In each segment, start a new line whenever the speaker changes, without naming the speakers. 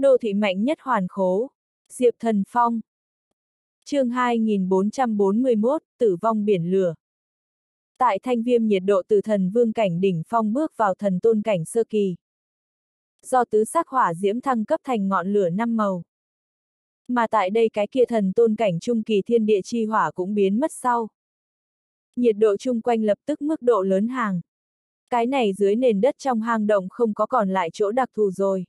Đô thị mạnh nhất hoàn khố. Diệp Thần Phong. chương 2441, Tử vong biển lửa. Tại thanh viêm nhiệt độ từ thần vương cảnh đỉnh phong bước vào thần tôn cảnh sơ kỳ. Do tứ sắc hỏa diễm thăng cấp thành ngọn lửa năm màu. Mà tại đây cái kia thần tôn cảnh trung kỳ thiên địa chi hỏa cũng biến mất sau. Nhiệt độ chung quanh lập tức mức độ lớn hàng. Cái này dưới nền đất trong hang động không có còn lại chỗ đặc thù rồi.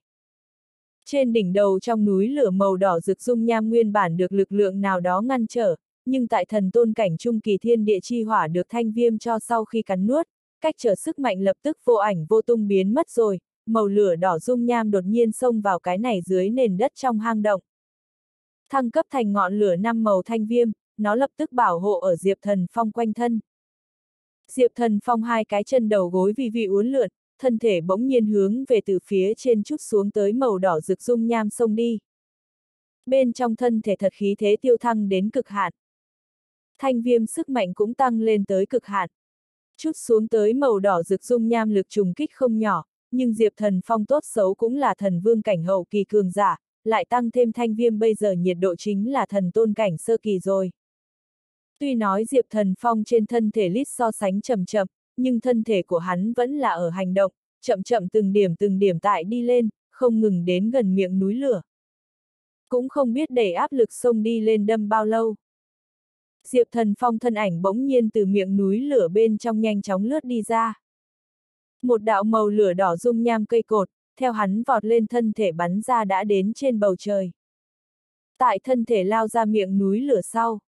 Trên đỉnh đầu trong núi lửa màu đỏ rực dung nham nguyên bản được lực lượng nào đó ngăn trở, nhưng tại thần tôn cảnh trung kỳ thiên địa chi hỏa được thanh viêm cho sau khi cắn nuốt, cách trở sức mạnh lập tức vô ảnh vô tung biến mất rồi, màu lửa đỏ dung nham đột nhiên xông vào cái này dưới nền đất trong hang động. Thăng cấp thành ngọn lửa năm màu thanh viêm, nó lập tức bảo hộ ở Diệp Thần Phong quanh thân. Diệp Thần Phong hai cái chân đầu gối vì vị uốn lượn, thân thể bỗng nhiên hướng về từ phía trên chút xuống tới màu đỏ rực dung nham sông đi. Bên trong thân thể thật khí thế tiêu thăng đến cực hạn. Thanh viêm sức mạnh cũng tăng lên tới cực hạn. Chút xuống tới màu đỏ rực dung nham lực trùng kích không nhỏ, nhưng Diệp Thần Phong tốt xấu cũng là thần vương cảnh hậu kỳ cường giả, lại tăng thêm thanh viêm bây giờ nhiệt độ chính là thần tôn cảnh sơ kỳ rồi. Tuy nói Diệp Thần Phong trên thân thể lít so sánh chậm chậm, nhưng thân thể của hắn vẫn là ở hành động, chậm chậm từng điểm từng điểm tại đi lên, không ngừng đến gần miệng núi lửa. Cũng không biết để áp lực sông đi lên đâm bao lâu. Diệp Thần Phong thân ảnh bỗng nhiên từ miệng núi lửa bên trong nhanh chóng lướt đi ra. Một đạo màu lửa đỏ dung nham cây cột, theo hắn vọt lên thân thể bắn ra đã đến trên bầu trời. Tại thân thể lao ra miệng núi lửa sau.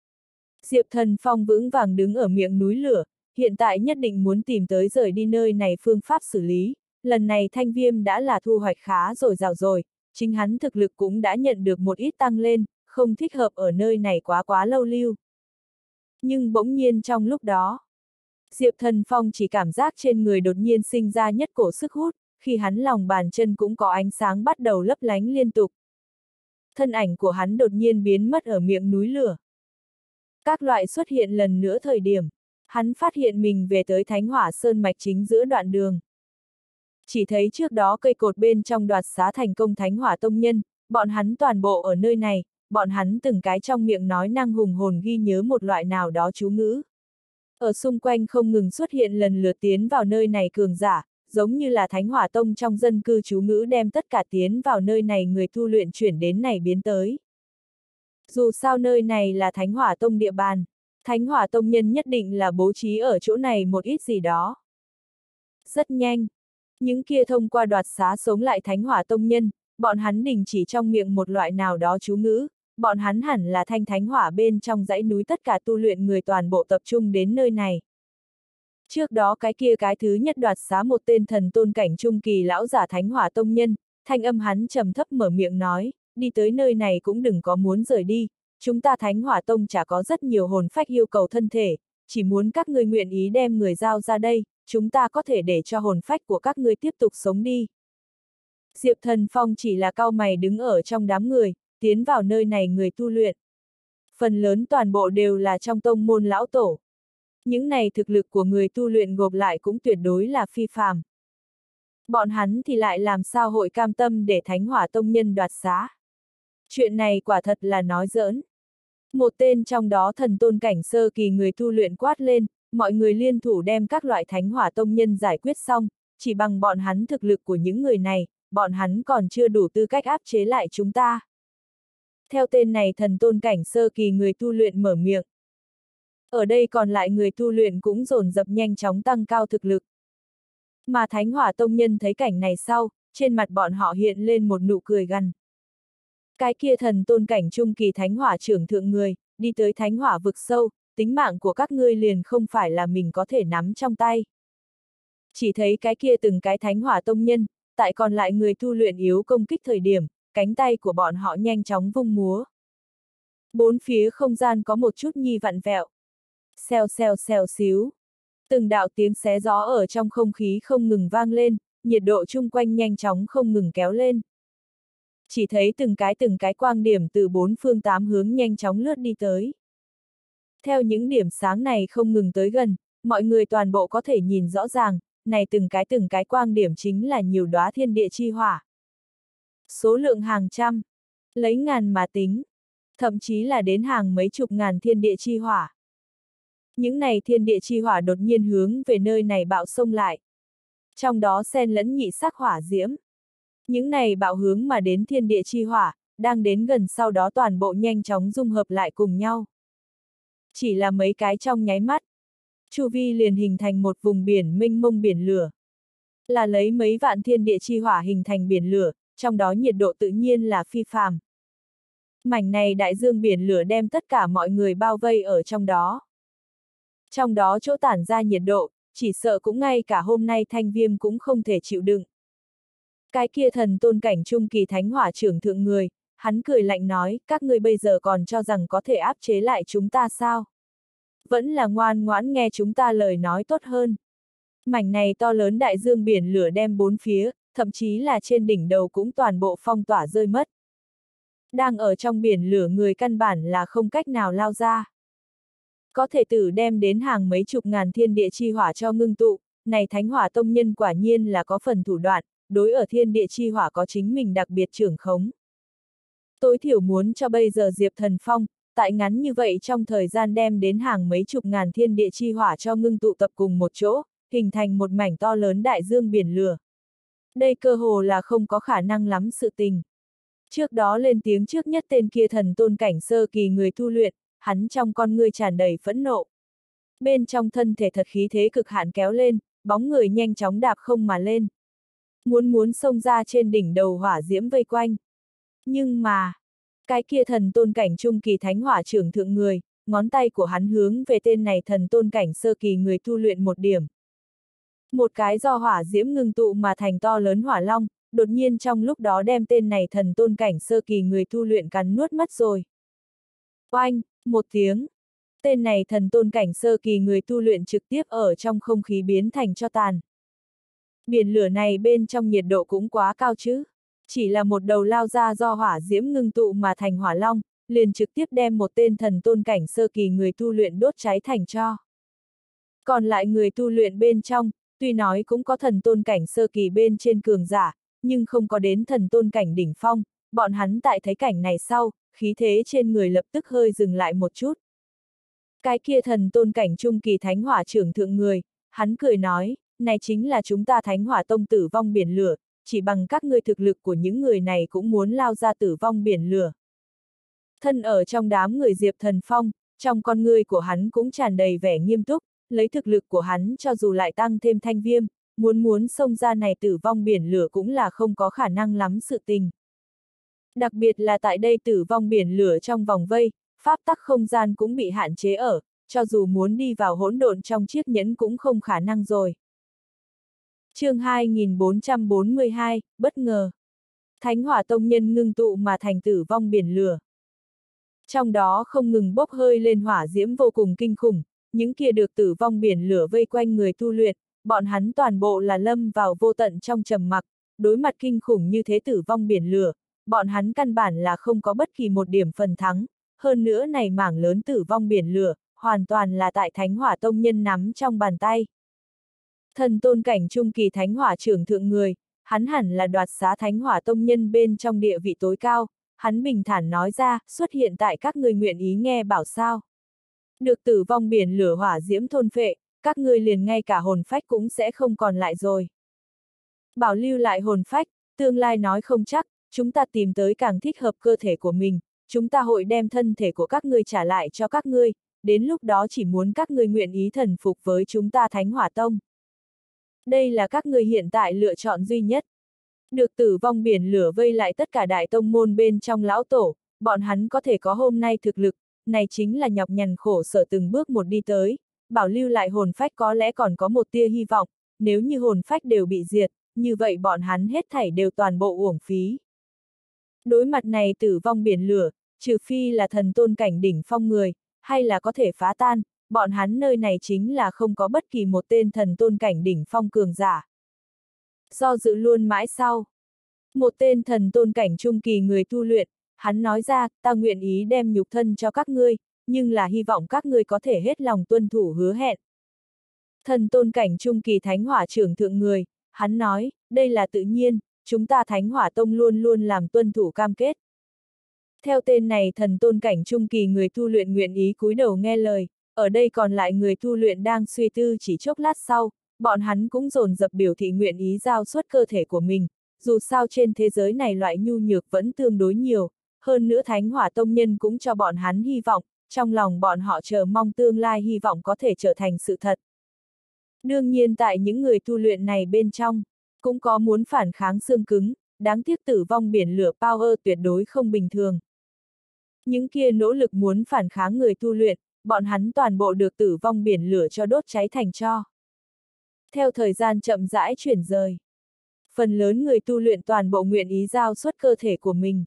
Diệp Thần Phong vững vàng đứng ở miệng núi lửa, hiện tại nhất định muốn tìm tới rời đi nơi này phương pháp xử lý, lần này thanh viêm đã là thu hoạch khá rồi rào rồi, chính hắn thực lực cũng đã nhận được một ít tăng lên, không thích hợp ở nơi này quá quá lâu lưu. Nhưng bỗng nhiên trong lúc đó, Diệp Thần Phong chỉ cảm giác trên người đột nhiên sinh ra nhất cổ sức hút, khi hắn lòng bàn chân cũng có ánh sáng bắt đầu lấp lánh liên tục. Thân ảnh của hắn đột nhiên biến mất ở miệng núi lửa. Các loại xuất hiện lần nữa thời điểm, hắn phát hiện mình về tới Thánh Hỏa Sơn mạch chính giữa đoạn đường. Chỉ thấy trước đó cây cột bên trong đoạt xá thành công Thánh Hỏa Tông Nhân, bọn hắn toàn bộ ở nơi này, bọn hắn từng cái trong miệng nói năng hùng hồn ghi nhớ một loại nào đó chú ngữ. Ở xung quanh không ngừng xuất hiện lần lượt tiến vào nơi này cường giả, giống như là Thánh Hỏa Tông trong dân cư chú ngữ đem tất cả tiến vào nơi này người tu luyện chuyển đến này biến tới. Dù sao nơi này là Thánh Hỏa Tông địa bàn, Thánh Hỏa Tông nhân nhất định là bố trí ở chỗ này một ít gì đó. Rất nhanh, những kia thông qua đoạt xá sống lại Thánh Hỏa Tông nhân, bọn hắn đình chỉ trong miệng một loại nào đó chú ngữ, bọn hắn hẳn là thanh thánh hỏa bên trong dãy núi tất cả tu luyện người toàn bộ tập trung đến nơi này. Trước đó cái kia cái thứ nhất đoạt xá một tên thần tôn cảnh trung kỳ lão giả thánh hỏa tông nhân, thanh âm hắn trầm thấp mở miệng nói, đi tới nơi này cũng đừng có muốn rời đi, chúng ta thánh hỏa tông chả có rất nhiều hồn phách yêu cầu thân thể, chỉ muốn các người nguyện ý đem người giao ra đây, chúng ta có thể để cho hồn phách của các người tiếp tục sống đi. Diệp thần phong chỉ là cao mày đứng ở trong đám người, tiến vào nơi này người tu luyện. Phần lớn toàn bộ đều là trong tông môn lão tổ. Những này thực lực của người tu luyện gộp lại cũng tuyệt đối là phi phàm. Bọn hắn thì lại làm sao hội cam tâm để thánh hỏa tông nhân đoạt xá. Chuyện này quả thật là nói giỡn. Một tên trong đó thần tôn cảnh sơ kỳ người tu luyện quát lên, mọi người liên thủ đem các loại thánh hỏa tông nhân giải quyết xong, chỉ bằng bọn hắn thực lực của những người này, bọn hắn còn chưa đủ tư cách áp chế lại chúng ta. Theo tên này thần tôn cảnh sơ kỳ người tu luyện mở miệng. Ở đây còn lại người tu luyện cũng dồn dập nhanh chóng tăng cao thực lực. Mà Thánh Hỏa Tông Nhân thấy cảnh này sau, trên mặt bọn họ hiện lên một nụ cười gằn. Cái kia thần tôn cảnh trung kỳ Thánh Hỏa trưởng thượng người, đi tới Thánh Hỏa vực sâu, tính mạng của các ngươi liền không phải là mình có thể nắm trong tay. Chỉ thấy cái kia từng cái Thánh Hỏa Tông Nhân, tại còn lại người tu luyện yếu công kích thời điểm, cánh tay của bọn họ nhanh chóng vung múa. Bốn phía không gian có một chút nhi vặn vẹo. Xèo xèo xèo xíu. Từng đạo tiếng xé gió ở trong không khí không ngừng vang lên, nhiệt độ chung quanh nhanh chóng không ngừng kéo lên. Chỉ thấy từng cái từng cái quang điểm từ bốn phương tám hướng nhanh chóng lướt đi tới. Theo những điểm sáng này không ngừng tới gần, mọi người toàn bộ có thể nhìn rõ ràng, này từng cái từng cái quang điểm chính là nhiều đóa thiên địa chi hỏa. số lượng hàng trăm, lấy ngàn mà tính, thậm chí là đến hàng mấy chục ngàn thiên địa chi hỏa. Những này thiên địa chi hỏa đột nhiên hướng về nơi này bạo sông lại. Trong đó xen lẫn nhị sắc hỏa diễm. Những này bạo hướng mà đến thiên địa chi hỏa, đang đến gần sau đó toàn bộ nhanh chóng dung hợp lại cùng nhau. Chỉ là mấy cái trong nháy mắt. Chu vi liền hình thành một vùng biển minh mông biển lửa. Là lấy mấy vạn thiên địa chi hỏa hình thành biển lửa, trong đó nhiệt độ tự nhiên là phi phàm. Mảnh này đại dương biển lửa đem tất cả mọi người bao vây ở trong đó. Trong đó chỗ tản ra nhiệt độ, chỉ sợ cũng ngay cả hôm nay thanh viêm cũng không thể chịu đựng. Cái kia thần tôn cảnh trung kỳ thánh hỏa trưởng thượng người, hắn cười lạnh nói, các ngươi bây giờ còn cho rằng có thể áp chế lại chúng ta sao? Vẫn là ngoan ngoãn nghe chúng ta lời nói tốt hơn. Mảnh này to lớn đại dương biển lửa đem bốn phía, thậm chí là trên đỉnh đầu cũng toàn bộ phong tỏa rơi mất. Đang ở trong biển lửa người căn bản là không cách nào lao ra. Có thể tử đem đến hàng mấy chục ngàn thiên địa chi hỏa cho ngưng tụ, này thánh hỏa tông nhân quả nhiên là có phần thủ đoạn, đối ở thiên địa chi hỏa có chính mình đặc biệt trưởng khống. Tối thiểu muốn cho bây giờ Diệp Thần Phong, tại ngắn như vậy trong thời gian đem đến hàng mấy chục ngàn thiên địa chi hỏa cho ngưng tụ tập cùng một chỗ, hình thành một mảnh to lớn đại dương biển lửa. Đây cơ hồ là không có khả năng lắm sự tình. Trước đó lên tiếng trước nhất tên kia thần tôn cảnh sơ kỳ người tu luyện, hắn trong con ngươi tràn đầy phẫn nộ. Bên trong thân thể thật khí thế cực hạn kéo lên, bóng người nhanh chóng đạp không mà lên. Muốn muốn xông ra trên đỉnh đầu hỏa diễm vây quanh. Nhưng mà, cái kia thần tôn cảnh trung kỳ thánh hỏa trưởng thượng người, ngón tay của hắn hướng về tên này thần tôn cảnh sơ kỳ người tu luyện một điểm. Một cái do hỏa diễm ngưng tụ mà thành to lớn hỏa long, đột nhiên trong lúc đó đem tên này thần tôn cảnh sơ kỳ người tu luyện cắn nuốt mất rồi. Oanh, một tiếng. Tên này thần tôn cảnh sơ kỳ người tu luyện trực tiếp ở trong không khí biến thành cho tàn. Biển lửa này bên trong nhiệt độ cũng quá cao chứ. Chỉ là một đầu lao ra do hỏa diễm ngưng tụ mà thành hỏa long, liền trực tiếp đem một tên thần tôn cảnh sơ kỳ người tu luyện đốt cháy thành cho. Còn lại người tu luyện bên trong, tuy nói cũng có thần tôn cảnh sơ kỳ bên trên cường giả, nhưng không có đến thần tôn cảnh đỉnh phong, bọn hắn tại thấy cảnh này sau, khí thế trên người lập tức hơi dừng lại một chút. Cái kia thần tôn cảnh trung kỳ thánh hỏa trưởng thượng người, hắn cười nói, này chính là chúng ta thánh hỏa tông tử vong biển lửa, chỉ bằng các ngươi thực lực của những người này cũng muốn lao ra tử vong biển lửa. Thân ở trong đám người Diệp Thần Phong, trong con người của hắn cũng tràn đầy vẻ nghiêm túc, lấy thực lực của hắn cho dù lại tăng thêm thanh viêm, muốn muốn xông ra này tử vong biển lửa cũng là không có khả năng lắm sự tình. Đặc biệt là tại đây tử vong biển lửa trong vòng vây, pháp tắc không gian cũng bị hạn chế ở, cho dù muốn đi vào hỗn độn trong chiếc nhẫn cũng không khả năng rồi chương 2442, bất ngờ. Thánh hỏa tông nhân ngưng tụ mà thành tử vong biển lửa. Trong đó không ngừng bốc hơi lên hỏa diễm vô cùng kinh khủng, những kia được tử vong biển lửa vây quanh người tu luyện, bọn hắn toàn bộ là lâm vào vô tận trong trầm mặc, đối mặt kinh khủng như thế tử vong biển lửa, bọn hắn căn bản là không có bất kỳ một điểm phần thắng, hơn nữa này mảng lớn tử vong biển lửa, hoàn toàn là tại thánh hỏa tông nhân nắm trong bàn tay. Thần tôn cảnh trung kỳ thánh hỏa trưởng thượng người, hắn hẳn là đoạt xá thánh hỏa tông nhân bên trong địa vị tối cao, hắn bình thản nói ra, xuất hiện tại các người nguyện ý nghe bảo sao. Được tử vong biển lửa hỏa diễm thôn phệ, các ngươi liền ngay cả hồn phách cũng sẽ không còn lại rồi. Bảo lưu lại hồn phách, tương lai nói không chắc, chúng ta tìm tới càng thích hợp cơ thể của mình, chúng ta hội đem thân thể của các ngươi trả lại cho các ngươi, đến lúc đó chỉ muốn các ngươi nguyện ý thần phục với chúng ta Thánh Hỏa Tông. Đây là các người hiện tại lựa chọn duy nhất. Được tử vong biển lửa vây lại tất cả đại tông môn bên trong lão tổ, bọn hắn có thể có hôm nay thực lực, này chính là nhọc nhằn khổ sở từng bước một đi tới, bảo lưu lại hồn phách có lẽ còn có một tia hy vọng, nếu như hồn phách đều bị diệt, như vậy bọn hắn hết thảy đều toàn bộ uổng phí. Đối mặt này tử vong biển lửa, trừ phi là thần tôn cảnh đỉnh phong người, hay là có thể phá tan, bọn hắn nơi này chính là không có bất kỳ một tên thần tôn cảnh đỉnh phong cường giả. Do dự luôn mãi sau. Một tên thần tôn cảnh trung kỳ người tu luyện, hắn nói ra, ta nguyện ý đem nhục thân cho các ngươi, nhưng là hy vọng các ngươi có thể hết lòng tuân thủ hứa hẹn. Thần tôn cảnh trung kỳ thánh hỏa trưởng thượng người, hắn nói, đây là tự nhiên, chúng ta Thánh Hỏa Tông luôn luôn làm tuân thủ cam kết. Theo tên này thần tôn cảnh trung kỳ người tu luyện nguyện ý cúi đầu nghe lời, ở đây còn lại người tu luyện đang suy tư chỉ chốc lát sau, bọn hắn cũng dồn dập biểu thị nguyện ý giao suất cơ thể của mình, dù sao trên thế giới này loại nhu nhược vẫn tương đối nhiều, hơn nữa Thánh Hỏa Tông Nhân cũng cho bọn hắn hy vọng, trong lòng bọn họ chờ mong tương lai hy vọng có thể trở thành sự thật. Đương nhiên tại những người tu luyện này bên trong, cũng có muốn phản kháng xương cứng, đáng tiếc tử vong biển lửa power tuyệt đối không bình thường. Những kia nỗ lực muốn phản kháng người tu luyện, bọn hắn toàn bộ được tử vong biển lửa cho đốt cháy thành cho. Theo thời gian chậm rãi chuyển rời, phần lớn người tu luyện toàn bộ nguyện ý giao xuất cơ thể của mình.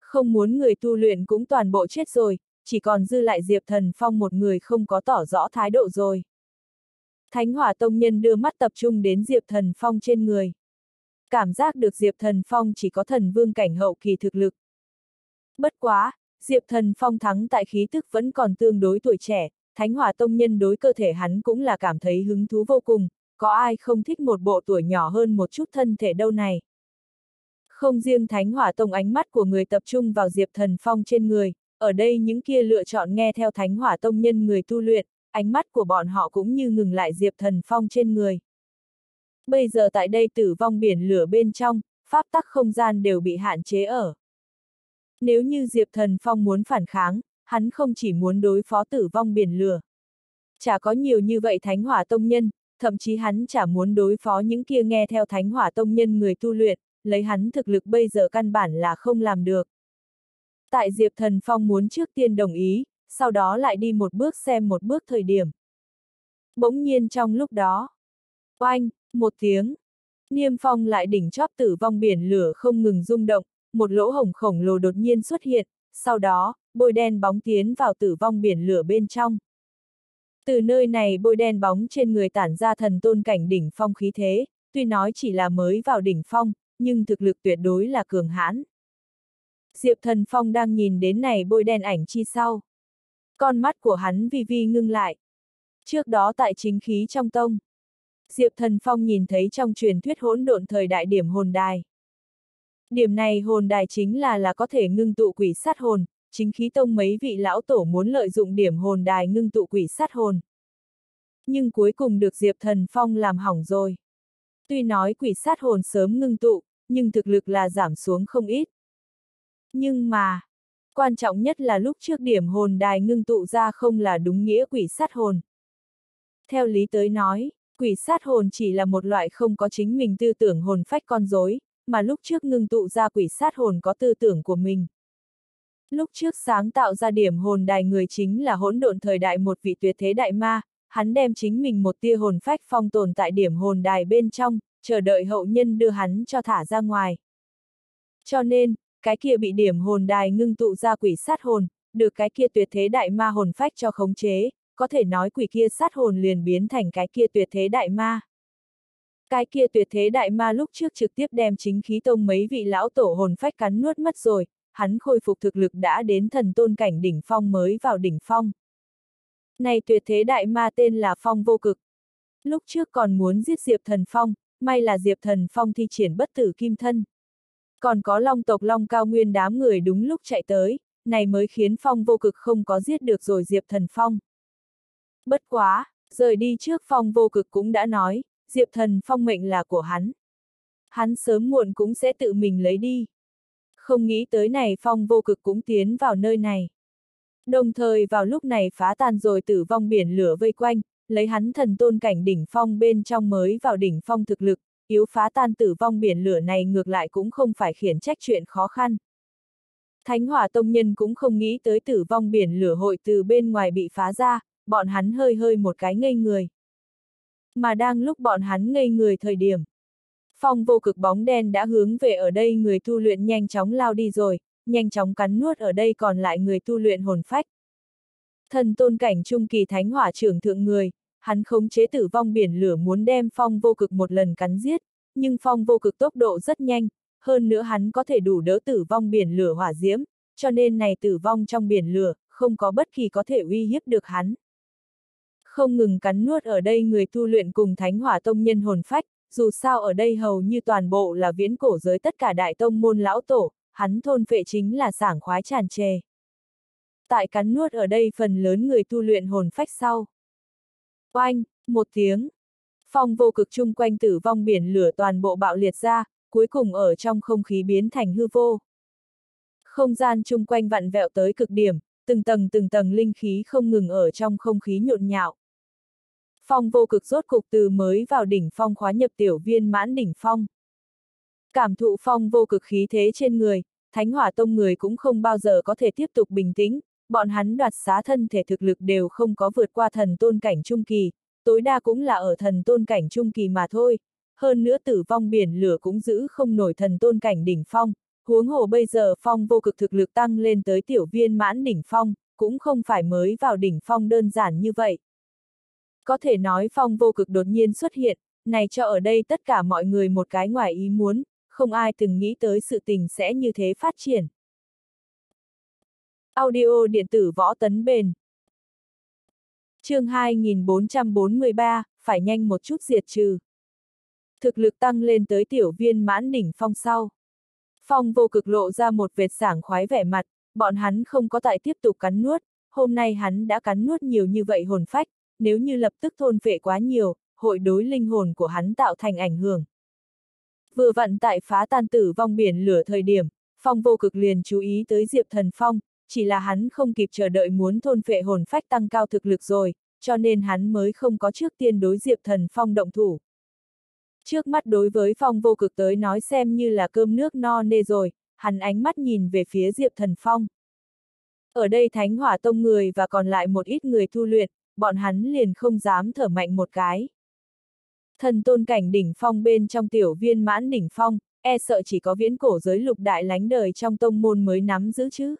Không muốn người tu luyện cũng toàn bộ chết rồi, chỉ còn dư lại Diệp Thần Phong một người không có tỏ rõ thái độ rồi. Thánh Hỏa Tông Nhân đưa mắt tập trung đến Diệp Thần Phong trên người. Cảm giác được Diệp Thần Phong chỉ có thần vương cảnh hậu kỳ thực lực. Bất quá, Diệp Thần Phong thắng tại khí tức vẫn còn tương đối tuổi trẻ, Thánh Hòa Tông Nhân đối cơ thể hắn cũng là cảm thấy hứng thú vô cùng, có ai không thích một bộ tuổi nhỏ hơn một chút thân thể đâu này. Không riêng Thánh Hỏa Tông ánh mắt của người tập trung vào Diệp Thần Phong trên người, ở đây những kia lựa chọn nghe theo Thánh Hỏa Tông Nhân người tu luyện, ánh mắt của bọn họ cũng như ngừng lại Diệp Thần Phong trên người. Bây giờ tại đây tử vong biển lửa bên trong, pháp tắc không gian đều bị hạn chế ở. Nếu như Diệp Thần Phong muốn phản kháng, hắn không chỉ muốn đối phó tử vong biển lửa. Chả có nhiều như vậy Thánh Hỏa Tông Nhân, thậm chí hắn chả muốn đối phó những kia nghe theo Thánh Hỏa Tông Nhân người tu luyện, lấy hắn thực lực bây giờ căn bản là không làm được. Tại Diệp Thần Phong muốn trước tiên đồng ý, sau đó lại đi một bước xem một bước thời điểm. Bỗng nhiên trong lúc đó, oanh, một tiếng, Niêm Phong lại đỉnh chóp tử vong biển lửa không ngừng rung động, một lỗ hổng khổng lồ đột nhiên xuất hiện, sau đó, bôi đen bóng tiến vào tử vong biển lửa bên trong. Từ nơi này bôi đen bóng trên người tản ra thần tôn cảnh đỉnh phong khí thế, tuy nói chỉ là mới vào đỉnh phong, nhưng thực lực tuyệt đối là cường hãn. Diệp thần phong đang nhìn đến này bôi đen ảnh chi sau. Con mắt của hắn vi vi ngưng lại. Trước đó tại chính khí trong tông. Diệp thần phong nhìn thấy trong truyền thuyết hỗn độn thời đại điểm hồn đài. Điểm này hồn đài chính là là có thể ngưng tụ quỷ sát hồn, chính khí tông mấy vị lão tổ muốn lợi dụng điểm hồn đài ngưng tụ quỷ sát hồn. Nhưng cuối cùng được Diệp Thần Phong làm hỏng rồi. Tuy nói quỷ sát hồn sớm ngưng tụ, nhưng thực lực là giảm xuống không ít. Nhưng mà, quan trọng nhất là lúc trước điểm hồn đài ngưng tụ ra không là đúng nghĩa quỷ sát hồn. Theo lý tới nói, quỷ sát hồn chỉ là một loại không có chính mình tư tưởng hồn phách con rối, mà lúc trước ngưng tụ ra quỷ sát hồn có tư tưởng của mình. Lúc trước sáng tạo ra điểm hồn đài người chính là hỗn độn thời đại một vị tuyệt thế đại ma, hắn đem chính mình một tia hồn phách phong tồn tại điểm hồn đài bên trong, chờ đợi hậu nhân đưa hắn cho thả ra ngoài. Cho nên, cái kia bị điểm hồn đài ngưng tụ ra quỷ sát hồn, được cái kia tuyệt thế đại ma hồn phách cho khống chế, có thể nói quỷ kia sát hồn liền biến thành cái kia tuyệt thế đại ma. Cái kia tuyệt thế đại ma lúc trước trực tiếp đem chính khí tông mấy vị lão tổ hồn phách cắn nuốt mất rồi, hắn khôi phục thực lực đã đến thần tôn cảnh đỉnh phong mới vào đỉnh phong. Này tuyệt thế đại ma tên là Phong vô cực. Lúc trước còn muốn giết Diệp Thần Phong, may là Diệp Thần Phong thi triển bất tử kim thân. Còn có long tộc long cao nguyên đám người đúng lúc chạy tới, này mới khiến Phong vô cực không có giết được rồi Diệp Thần Phong. Bất quá, rời đi trước Phong vô cực cũng đã nói, Diệp Thần Phong mệnh là của hắn. Hắn sớm muộn cũng sẽ tự mình lấy đi. Không nghĩ tới này Phong vô cực cũng tiến vào nơi này. Đồng thời vào lúc này phá tan rồi tử vong biển lửa vây quanh, lấy hắn thần tôn cảnh đỉnh phong bên trong mới vào đỉnh phong thực lực, yếu phá tan tử vong biển lửa này ngược lại cũng không phải khiển trách chuyện khó khăn. Thánh hỏa tông nhân cũng không nghĩ tới tử vong biển lửa hội từ bên ngoài bị phá ra, bọn hắn hơi hơi một cái ngây người. Mà đang lúc bọn hắn ngây người thời điểm. Phong vô cực bóng đen đã hướng về ở đây người tu luyện nhanh chóng lao đi rồi, nhanh chóng cắn nuốt ở đây còn lại người tu luyện hồn phách. Thần tôn cảnh trung kỳ thánh hỏa trưởng thượng người, hắn khống chế tử vong biển lửa muốn đem phong vô cực một lần cắn giết, nhưng phong vô cực tốc độ rất nhanh, hơn nữa hắn có thể đủ đỡ tử vong biển lửa hỏa diễm, cho nên này tử vong trong biển lửa, không có bất kỳ có thể uy hiếp được hắn. Không ngừng cắn nuốt ở đây người tu luyện cùng thánh hỏa tông nhân hồn phách, dù sao ở đây hầu như toàn bộ là viễn cổ giới tất cả đại tông môn lão tổ, hắn thôn phệ chính là sảng khoái tràn trề. Tại cắn nuốt ở đây phần lớn người tu luyện hồn phách sau. Oanh, một tiếng. Phong vô cực chung quanh tử vong biển lửa toàn bộ bạo liệt ra, cuối cùng ở trong không khí biến thành hư vô. Không gian chung quanh vặn vẹo tới cực điểm, từng tầng từng tầng linh khí không ngừng ở trong không khí nhộn nhạo. Phong vô cực rốt cục từ mới vào đỉnh phong khóa nhập tiểu viên mãn đỉnh phong. Cảm thụ phong vô cực khí thế trên người, thánh hỏa tông người cũng không bao giờ có thể tiếp tục bình tĩnh, bọn hắn đoạt xá thân thể thực lực đều không có vượt qua thần tôn cảnh trung kỳ, tối đa cũng là ở thần tôn cảnh trung kỳ mà thôi. Hơn nữa tử vong biển lửa cũng giữ không nổi thần tôn cảnh đỉnh phong, huống hồ bây giờ phong vô cực thực lực tăng lên tới tiểu viên mãn đỉnh phong, cũng không phải mới vào đỉnh phong đơn giản như vậy. Có thể nói phong vô cực đột nhiên xuất hiện, này cho ở đây tất cả mọi người một cái ngoài ý muốn, không ai từng nghĩ tới sự tình sẽ như thế phát triển. Audio điện tử võ tấn bền. chương 2443, phải nhanh một chút diệt trừ. Thực lực tăng lên tới tiểu viên mãn đỉnh phong sau. Phong vô cực lộ ra một vệt sảng khoái vẻ mặt, bọn hắn không có tại tiếp tục cắn nuốt, hôm nay hắn đã cắn nuốt nhiều như vậy hồn phách, nếu như lập tức thôn phệ quá nhiều, hội đối linh hồn của hắn tạo thành ảnh hưởng. Vừa vặn tại phá tan tử vong biển lửa thời điểm, Phong vô cực liền chú ý tới Diệp Thần Phong, chỉ là hắn không kịp chờ đợi muốn thôn phệ hồn phách tăng cao thực lực rồi, cho nên hắn mới không có trước tiên đối Diệp Thần Phong động thủ. Trước mắt đối với Phong vô cực tới nói xem như là cơm nước no nê rồi, hắn ánh mắt nhìn về phía Diệp Thần Phong. Ở đây Thánh Hỏa Tông người và còn lại một ít người thu luyện, bọn hắn liền không dám thở mạnh một cái. Thần tôn cảnh đỉnh phong bên trong tiểu viên mãn đỉnh phong, e sợ chỉ có viễn cổ giới lục đại lánh đời trong tông môn mới nắm giữ chứ.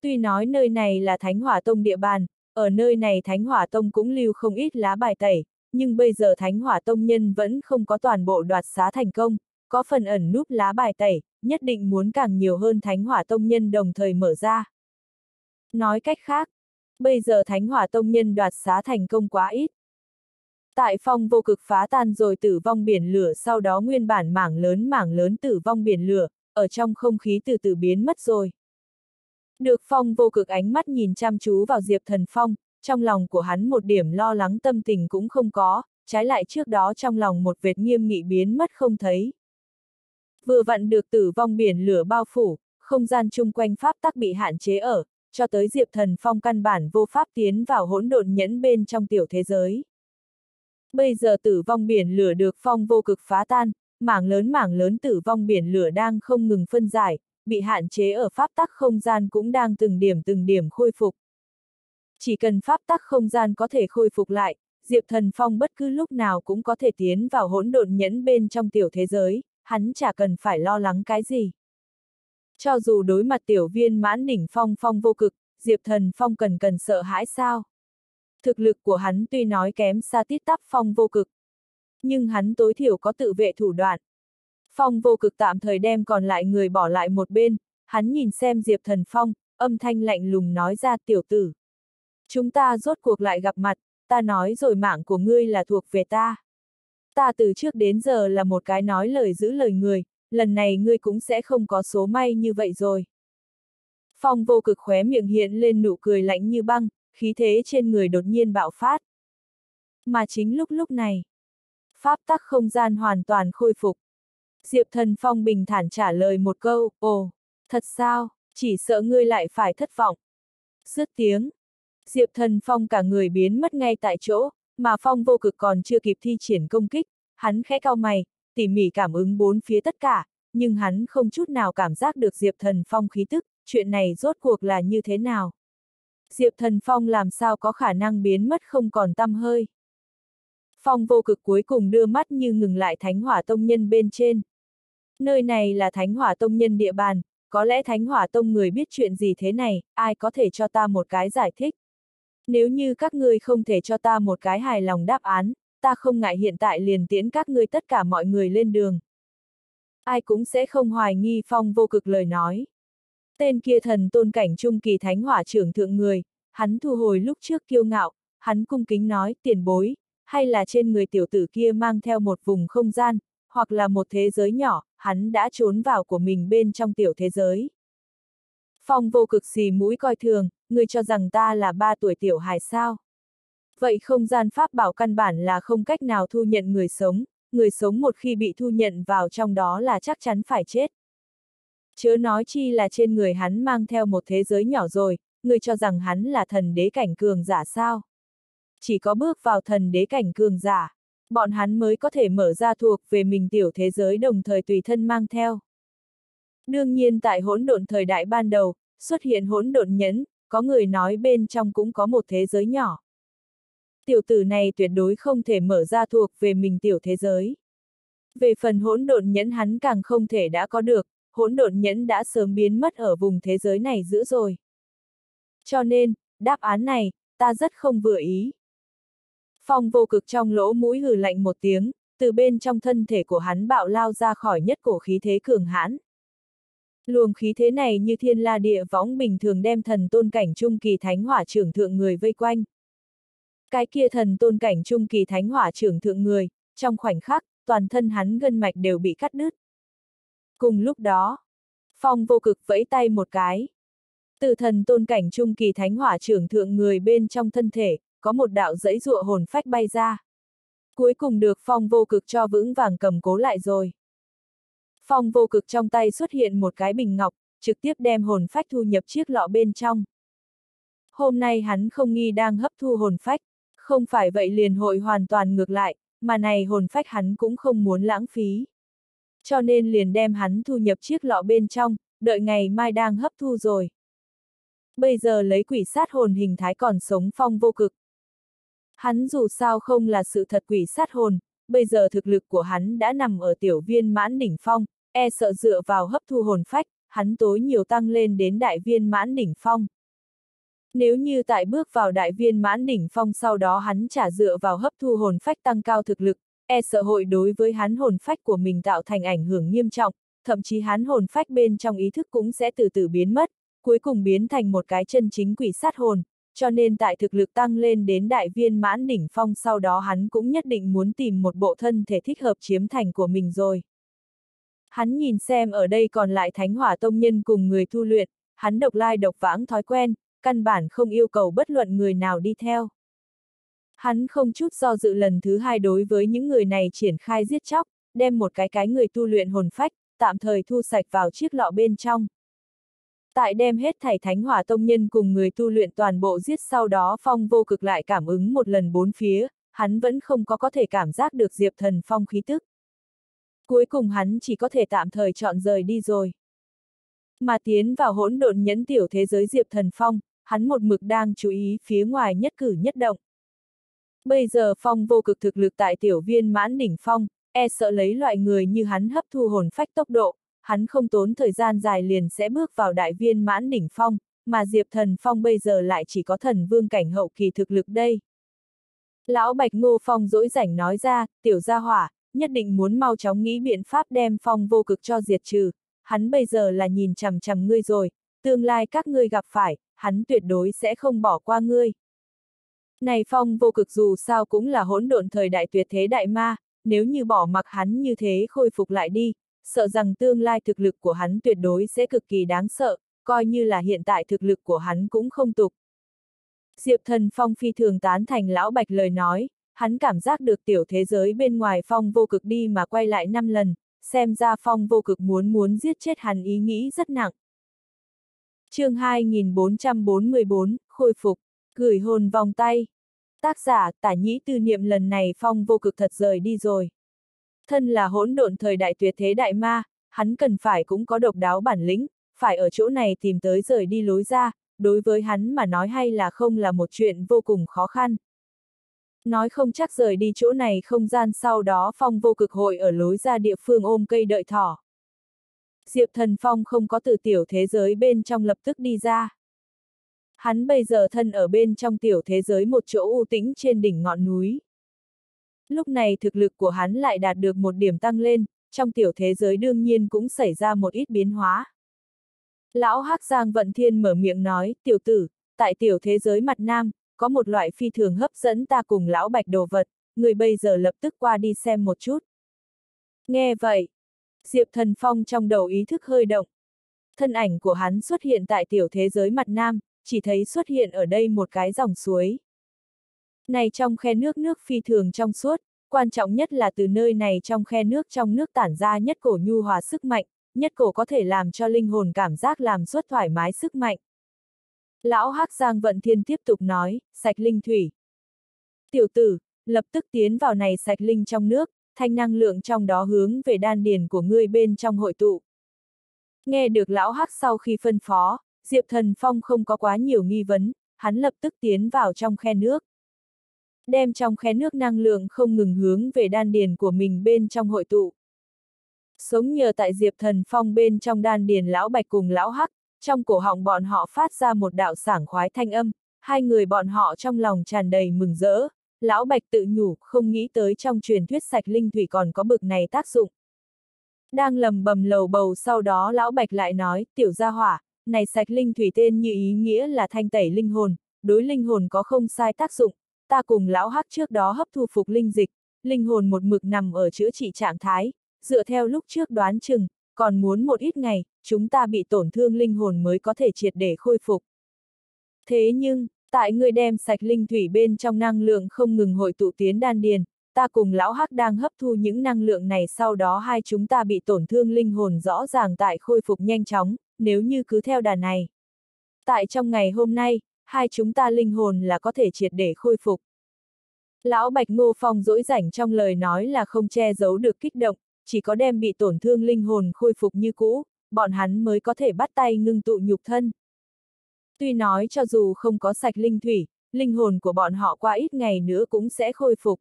Tuy nói nơi này là Thánh Hỏa Tông địa bàn, ở nơi này Thánh Hỏa Tông cũng lưu không ít lá bài tẩy, nhưng bây giờ Thánh Hỏa Tông nhân vẫn không có toàn bộ đoạt xá thành công, có phần ẩn núp lá bài tẩy, nhất định muốn càng nhiều hơn Thánh Hỏa Tông nhân đồng thời mở ra. Nói cách khác, bây giờ Thánh Hỏa Tông nhân đoạt xá thành công quá ít. Tại phong vô cực phá tan rồi tử vong biển lửa sau đó nguyên bản mảng lớn mảng lớn tử vong biển lửa, ở trong không khí từ từ biến mất rồi. Được phong vô cực ánh mắt nhìn chăm chú vào Diệp Thần Phong, trong lòng của hắn một điểm lo lắng tâm tình cũng không có, trái lại trước đó trong lòng một vệt nghiêm nghị biến mất không thấy. Vừa vặn được tử vong biển lửa bao phủ, không gian chung quanh pháp tắc bị hạn chế ở, cho tới Diệp Thần Phong căn bản vô pháp tiến vào hỗn độn nhẫn bên trong tiểu thế giới. Bây giờ tử vong biển lửa được phong vô cực phá tan, mảng lớn mảng lớn tử vong biển lửa đang không ngừng phân giải, bị hạn chế ở pháp tắc không gian cũng đang từng điểm từng điểm khôi phục. Chỉ cần pháp tắc không gian có thể khôi phục lại, Diệp Thần Phong bất cứ lúc nào cũng có thể tiến vào hỗn độn nhẫn bên trong tiểu thế giới, hắn chả cần phải lo lắng cái gì. Cho dù đối mặt tiểu viên mãn đỉnh phong phong vô cực, Diệp Thần Phong cần cần sợ hãi sao? Thực lực của hắn tuy nói kém xa tít tắp phong vô cực, nhưng hắn tối thiểu có tự vệ thủ đoạn. Phong vô cực tạm thời đem còn lại người bỏ lại một bên, hắn nhìn xem Diệp Thần Phong, âm thanh lạnh lùng nói ra tiểu tử. Chúng ta rốt cuộc lại gặp mặt, ta nói rồi mạng của ngươi là thuộc về ta. Ta từ trước đến giờ là một cái nói lời giữ lời người, lần này ngươi cũng sẽ không có số may như vậy rồi. Phong vô cực khóe miệng hiện lên nụ cười lạnh như băng, khí thế trên người đột nhiên bạo phát. Mà chính lúc lúc này, pháp tắc không gian hoàn toàn khôi phục. Diệp Thần Phong bình thản trả lời một câu, ồ, thật sao, chỉ sợ ngươi lại phải thất vọng. Dứt tiếng, Diệp Thần Phong cả người biến mất ngay tại chỗ, mà Phong vô cực còn chưa kịp thi triển công kích, hắn khẽ cau mày, tỉ mỉ cảm ứng bốn phía tất cả, nhưng hắn không chút nào cảm giác được Diệp Thần Phong khí tức, chuyện này rốt cuộc là như thế nào. Diệp Thần Phong làm sao có khả năng biến mất không còn tâm hơi. Phong vô cực cuối cùng đưa mắt như ngừng lại Thánh Hỏa Tông Nhân bên trên. Nơi này là Thánh Hỏa Tông Nhân địa bàn, có lẽ Thánh Hỏa Tông người biết chuyện gì thế này, ai có thể cho ta một cái giải thích. Nếu như các ngươi không thể cho ta một cái hài lòng đáp án, ta không ngại hiện tại liền tiễn các ngươi tất cả mọi người lên đường. Ai cũng sẽ không hoài nghi phong vô cực lời nói. Tên kia thần tôn cảnh trung kỳ thánh hỏa trưởng thượng người, hắn thu hồi lúc trước kiêu ngạo, hắn cung kính nói, tiền bối, hay là trên người tiểu tử kia mang theo một vùng không gian, hoặc là một thế giới nhỏ, hắn đã trốn vào của mình bên trong tiểu thế giới. Phong vô cực xì mũi coi thường, người cho rằng ta là ba tuổi tiểu hài sao. Vậy không gian pháp bảo căn bản là không cách nào thu nhận người sống, người sống một khi bị thu nhận vào trong đó là chắc chắn phải chết. Chớ nói chi là trên người hắn mang theo một thế giới nhỏ rồi, người cho rằng hắn là thần đế cảnh cường giả sao. Chỉ có bước vào thần đế cảnh cường giả, bọn hắn mới có thể mở ra thuộc về mình tiểu thế giới đồng thời tùy thân mang theo. Đương nhiên tại hỗn độn thời đại ban đầu, xuất hiện hỗn độn nhẫn, có người nói bên trong cũng có một thế giới nhỏ. Tiểu tử này tuyệt đối không thể mở ra thuộc về mình tiểu thế giới. Về phần hỗn độn nhẫn hắn càng không thể đã có được, hỗn độn nhẫn đã sớm biến mất ở vùng thế giới này giữ rồi. Cho nên, đáp án này, ta rất không vừa ý. Phong vô cực trong lỗ mũi hừ lạnh một tiếng, từ bên trong thân thể của hắn bạo lao ra khỏi nhất cổ khí thế cường hãn. Luồng khí thế này như thiên la địa võng bình thường đem thần tôn cảnh trung kỳ thánh hỏa trưởng thượng người vây quanh. Cái kia thần tôn cảnh trung kỳ thánh hỏa trưởng thượng người, trong khoảnh khắc, toàn thân hắn gân mạch đều bị cắt đứt. Cùng lúc đó, phong vô cực vẫy tay một cái. Từ thần tôn cảnh trung kỳ thánh hỏa trưởng thượng người bên trong thân thể, có một đạo dãy dụa hồn phách bay ra. Cuối cùng được phong vô cực cho vững vàng cầm cố lại rồi. Phong vô cực trong tay xuất hiện một cái bình ngọc, trực tiếp đem hồn phách thu nhập chiếc lọ bên trong. Hôm nay hắn không nghi đang hấp thu hồn phách, không phải vậy liền hội hoàn toàn ngược lại, mà này hồn phách hắn cũng không muốn lãng phí. Cho nên liền đem hắn thu nhập chiếc lọ bên trong, đợi ngày mai đang hấp thu rồi. Bây giờ lấy quỷ sát hồn hình thái còn sống phong vô cực. Hắn dù sao không là sự thật quỷ sát hồn, bây giờ thực lực của hắn đã nằm ở tiểu viên mãn đỉnh phong, e sợ dựa vào hấp thu hồn phách, hắn tối nhiều tăng lên đến đại viên mãn đỉnh phong. Nếu như tại bước vào đại viên mãn đỉnh phong sau đó hắn trả dựa vào hấp thu hồn phách tăng cao thực lực, e sợ hội đối với hắn hồn phách của mình tạo thành ảnh hưởng nghiêm trọng, thậm chí hắn hồn phách bên trong ý thức cũng sẽ từ từ biến mất, cuối cùng biến thành một cái chân chính quỷ sát hồn, cho nên tại thực lực tăng lên đến đại viên mãn đỉnh phong sau đó hắn cũng nhất định muốn tìm một bộ thân thể thích hợp chiếm thành của mình rồi. Hắn nhìn xem ở đây còn lại thánh hỏa tông nhân cùng người thu luyện, hắn độc lai độc vãng thói quen, căn bản không yêu cầu bất luận người nào đi theo. Hắn không chút do dự lần thứ hai đối với những người này triển khai giết chóc, đem một cái cái người tu luyện hồn phách, tạm thời thu sạch vào chiếc lọ bên trong. Tại đem hết thảy thánh hỏa tông nhân cùng người tu luyện toàn bộ giết sau đó phong vô cực lại cảm ứng một lần bốn phía, hắn vẫn không có có thể cảm giác được diệp thần phong khí tức. Cuối cùng hắn chỉ có thể tạm thời chọn rời đi rồi. Mà tiến vào hỗn độn nhẫn tiểu thế giới diệp thần phong, hắn một mực đang chú ý phía ngoài nhất cử nhất động. Bây giờ phong vô cực thực lực tại tiểu viên mãn đỉnh phong, e sợ lấy loại người như hắn hấp thu hồn phách tốc độ, hắn không tốn thời gian dài liền sẽ bước vào đại viên mãn đỉnh phong, mà Diệp Thần Phong bây giờ lại chỉ có thần vương cảnh hậu kỳ thực lực đây. Lão Bạch Ngô Phong dỗi rảnh nói ra, tiểu gia hỏa, nhất định muốn mau chóng nghĩ biện pháp đem phong vô cực cho diệt trừ, hắn bây giờ là nhìn chằm chằm ngươi rồi, tương lai các ngươi gặp phải, hắn tuyệt đối sẽ không bỏ qua ngươi. Này phong vô cực dù sao cũng là hỗn độn thời đại tuyệt thế đại ma, nếu như bỏ mặc hắn như thế khôi phục lại đi, sợ rằng tương lai thực lực của hắn tuyệt đối sẽ cực kỳ đáng sợ, coi như là hiện tại thực lực của hắn cũng không tục. Diệp thần phong phi thường tán thành lão bạch lời nói, hắn cảm giác được tiểu thế giới bên ngoài phong vô cực đi mà quay lại năm lần, xem ra phong vô cực muốn muốn giết chết hắn ý nghĩ rất nặng. chương 2444, khôi phục, gửi hồn vòng tay. Tác giả, tả nhĩ tư niệm lần này phong vô cực thật rời đi rồi. Thân là hỗn độn thời đại tuyệt thế đại ma, hắn cần phải cũng có độc đáo bản lĩnh, phải ở chỗ này tìm tới rời đi lối ra, đối với hắn mà nói hay là không là một chuyện vô cùng khó khăn. Nói không chắc rời đi chỗ này không gian sau đó phong vô cực hội ở lối ra địa phương ôm cây đợi thỏ. Diệp thần phong không có từ tiểu thế giới bên trong lập tức đi ra. Hắn bây giờ thân ở bên trong tiểu thế giới một chỗ u tĩnh trên đỉnh ngọn núi. Lúc này thực lực của hắn lại đạt được một điểm tăng lên, trong tiểu thế giới đương nhiên cũng xảy ra một ít biến hóa. Lão Hắc Giang Vận Thiên mở miệng nói, tiểu tử, tại tiểu thế giới mặt nam, có một loại phi thường hấp dẫn ta cùng lão bạch đồ vật, người bây giờ lập tức qua đi xem một chút. Nghe vậy, Diệp Thần Phong trong đầu ý thức hơi động. Thân ảnh của hắn xuất hiện tại tiểu thế giới mặt nam, chỉ thấy xuất hiện ở đây một cái dòng suối. Này trong khe nước nước phi thường trong suốt, quan trọng nhất là từ nơi này trong khe nước trong nước tản ra nhất cổ nhu hòa sức mạnh, nhất cổ có thể làm cho linh hồn cảm giác làm suốt thoải mái sức mạnh. Lão Hắc Giang Vận Thiên tiếp tục nói, sạch linh thủy. Tiểu tử, lập tức tiến vào này sạch linh trong nước, thanh năng lượng trong đó hướng về đan điền của ngươi bên trong hội tụ. Nghe được lão hắc sau khi phân phó, Diệp Thần Phong không có quá nhiều nghi vấn, hắn lập tức tiến vào trong khe nước. Đem trong khe nước năng lượng không ngừng hướng về đan điền của mình bên trong hội tụ. Sống nhờ tại Diệp Thần Phong bên trong đan điền lão bạch cùng lão hắc, trong cổ họng bọn họ phát ra một đạo sảng khoái thanh âm, hai người bọn họ trong lòng tràn đầy mừng rỡ, lão bạch tự nhủ, không nghĩ tới trong truyền thuyết sạch linh thủy còn có bực này tác dụng. Đang lầm bầm lầu bầu sau đó lão bạch lại nói, tiểu gia hỏa, này sạch linh thủy tên như ý nghĩa là thanh tẩy linh hồn, đối linh hồn có không sai tác dụng, ta cùng lão hắc trước đó hấp thu phục linh dịch, linh hồn một mực nằm ở chữa trị trạng thái, dựa theo lúc trước đoán chừng, còn muốn một ít ngày, chúng ta bị tổn thương linh hồn mới có thể triệt để khôi phục. Thế nhưng, tại người đem sạch linh thủy bên trong năng lượng không ngừng hội tụ tiến đan điền, ta cùng lão hắc đang hấp thu những năng lượng này sau đó hai chúng ta bị tổn thương linh hồn rõ ràng tại khôi phục nhanh chóng, nếu như cứ theo đà này. Tại trong ngày hôm nay, hai chúng ta linh hồn là có thể triệt để khôi phục. Lão Bạch Ngô Phong dỗi rảnh trong lời nói là không che giấu được kích động, chỉ có đem bị tổn thương linh hồn khôi phục như cũ, bọn hắn mới có thể bắt tay ngưng tụ nhục thân. Tuy nói cho dù không có sạch linh thủy, linh hồn của bọn họ qua ít ngày nữa cũng sẽ khôi phục.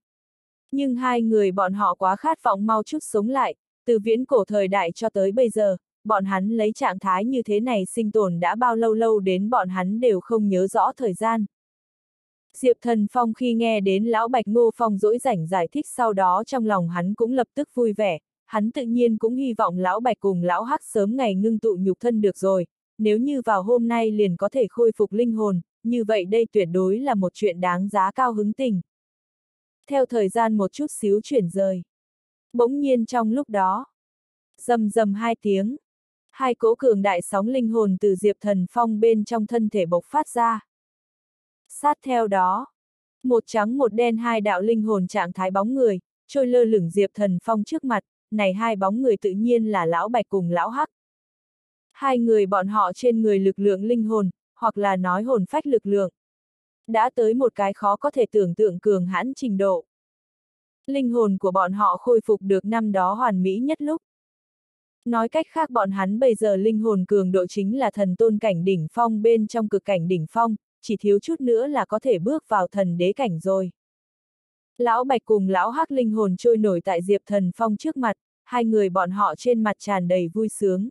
Nhưng hai người bọn họ quá khát vọng mau chút sống lại, từ viễn cổ thời đại cho tới bây giờ, bọn hắn lấy trạng thái như thế này sinh tồn đã bao lâu lâu đến bọn hắn đều không nhớ rõ thời gian. Diệp Thần Phong khi nghe đến Lão Bạch Ngô Phong dỗi rảnh giải thích sau đó trong lòng hắn cũng lập tức vui vẻ, hắn tự nhiên cũng hy vọng Lão Bạch cùng Lão Hắc sớm ngày ngưng tụ nhục thân được rồi, nếu như vào hôm nay liền có thể khôi phục linh hồn, như vậy đây tuyệt đối là một chuyện đáng giá cao hứng tình. Theo thời gian một chút xíu chuyển rời. Bỗng nhiên trong lúc đó, rầm rầm hai tiếng, hai cỗ cường đại sóng linh hồn từ Diệp Thần Phong bên trong thân thể bộc phát ra. Sát theo đó, một trắng một đen hai đạo linh hồn trạng thái bóng người, trôi lơ lửng Diệp Thần Phong trước mặt, này hai bóng người tự nhiên là Lão Bạch cùng Lão Hắc. Hai người bọn họ trên người lực lượng linh hồn, hoặc là nói hồn phách lực lượng. Đã tới một cái khó có thể tưởng tượng cường hãn trình độ. Linh hồn của bọn họ khôi phục được năm đó hoàn mỹ nhất lúc. Nói cách khác bọn hắn bây giờ linh hồn cường độ chính là thần tôn cảnh đỉnh phong bên trong cực cảnh đỉnh phong, chỉ thiếu chút nữa là có thể bước vào thần đế cảnh rồi. Lão Bạch cùng Lão Hắc linh hồn trôi nổi tại Diệp Thần Phong trước mặt, hai người bọn họ trên mặt tràn đầy vui sướng.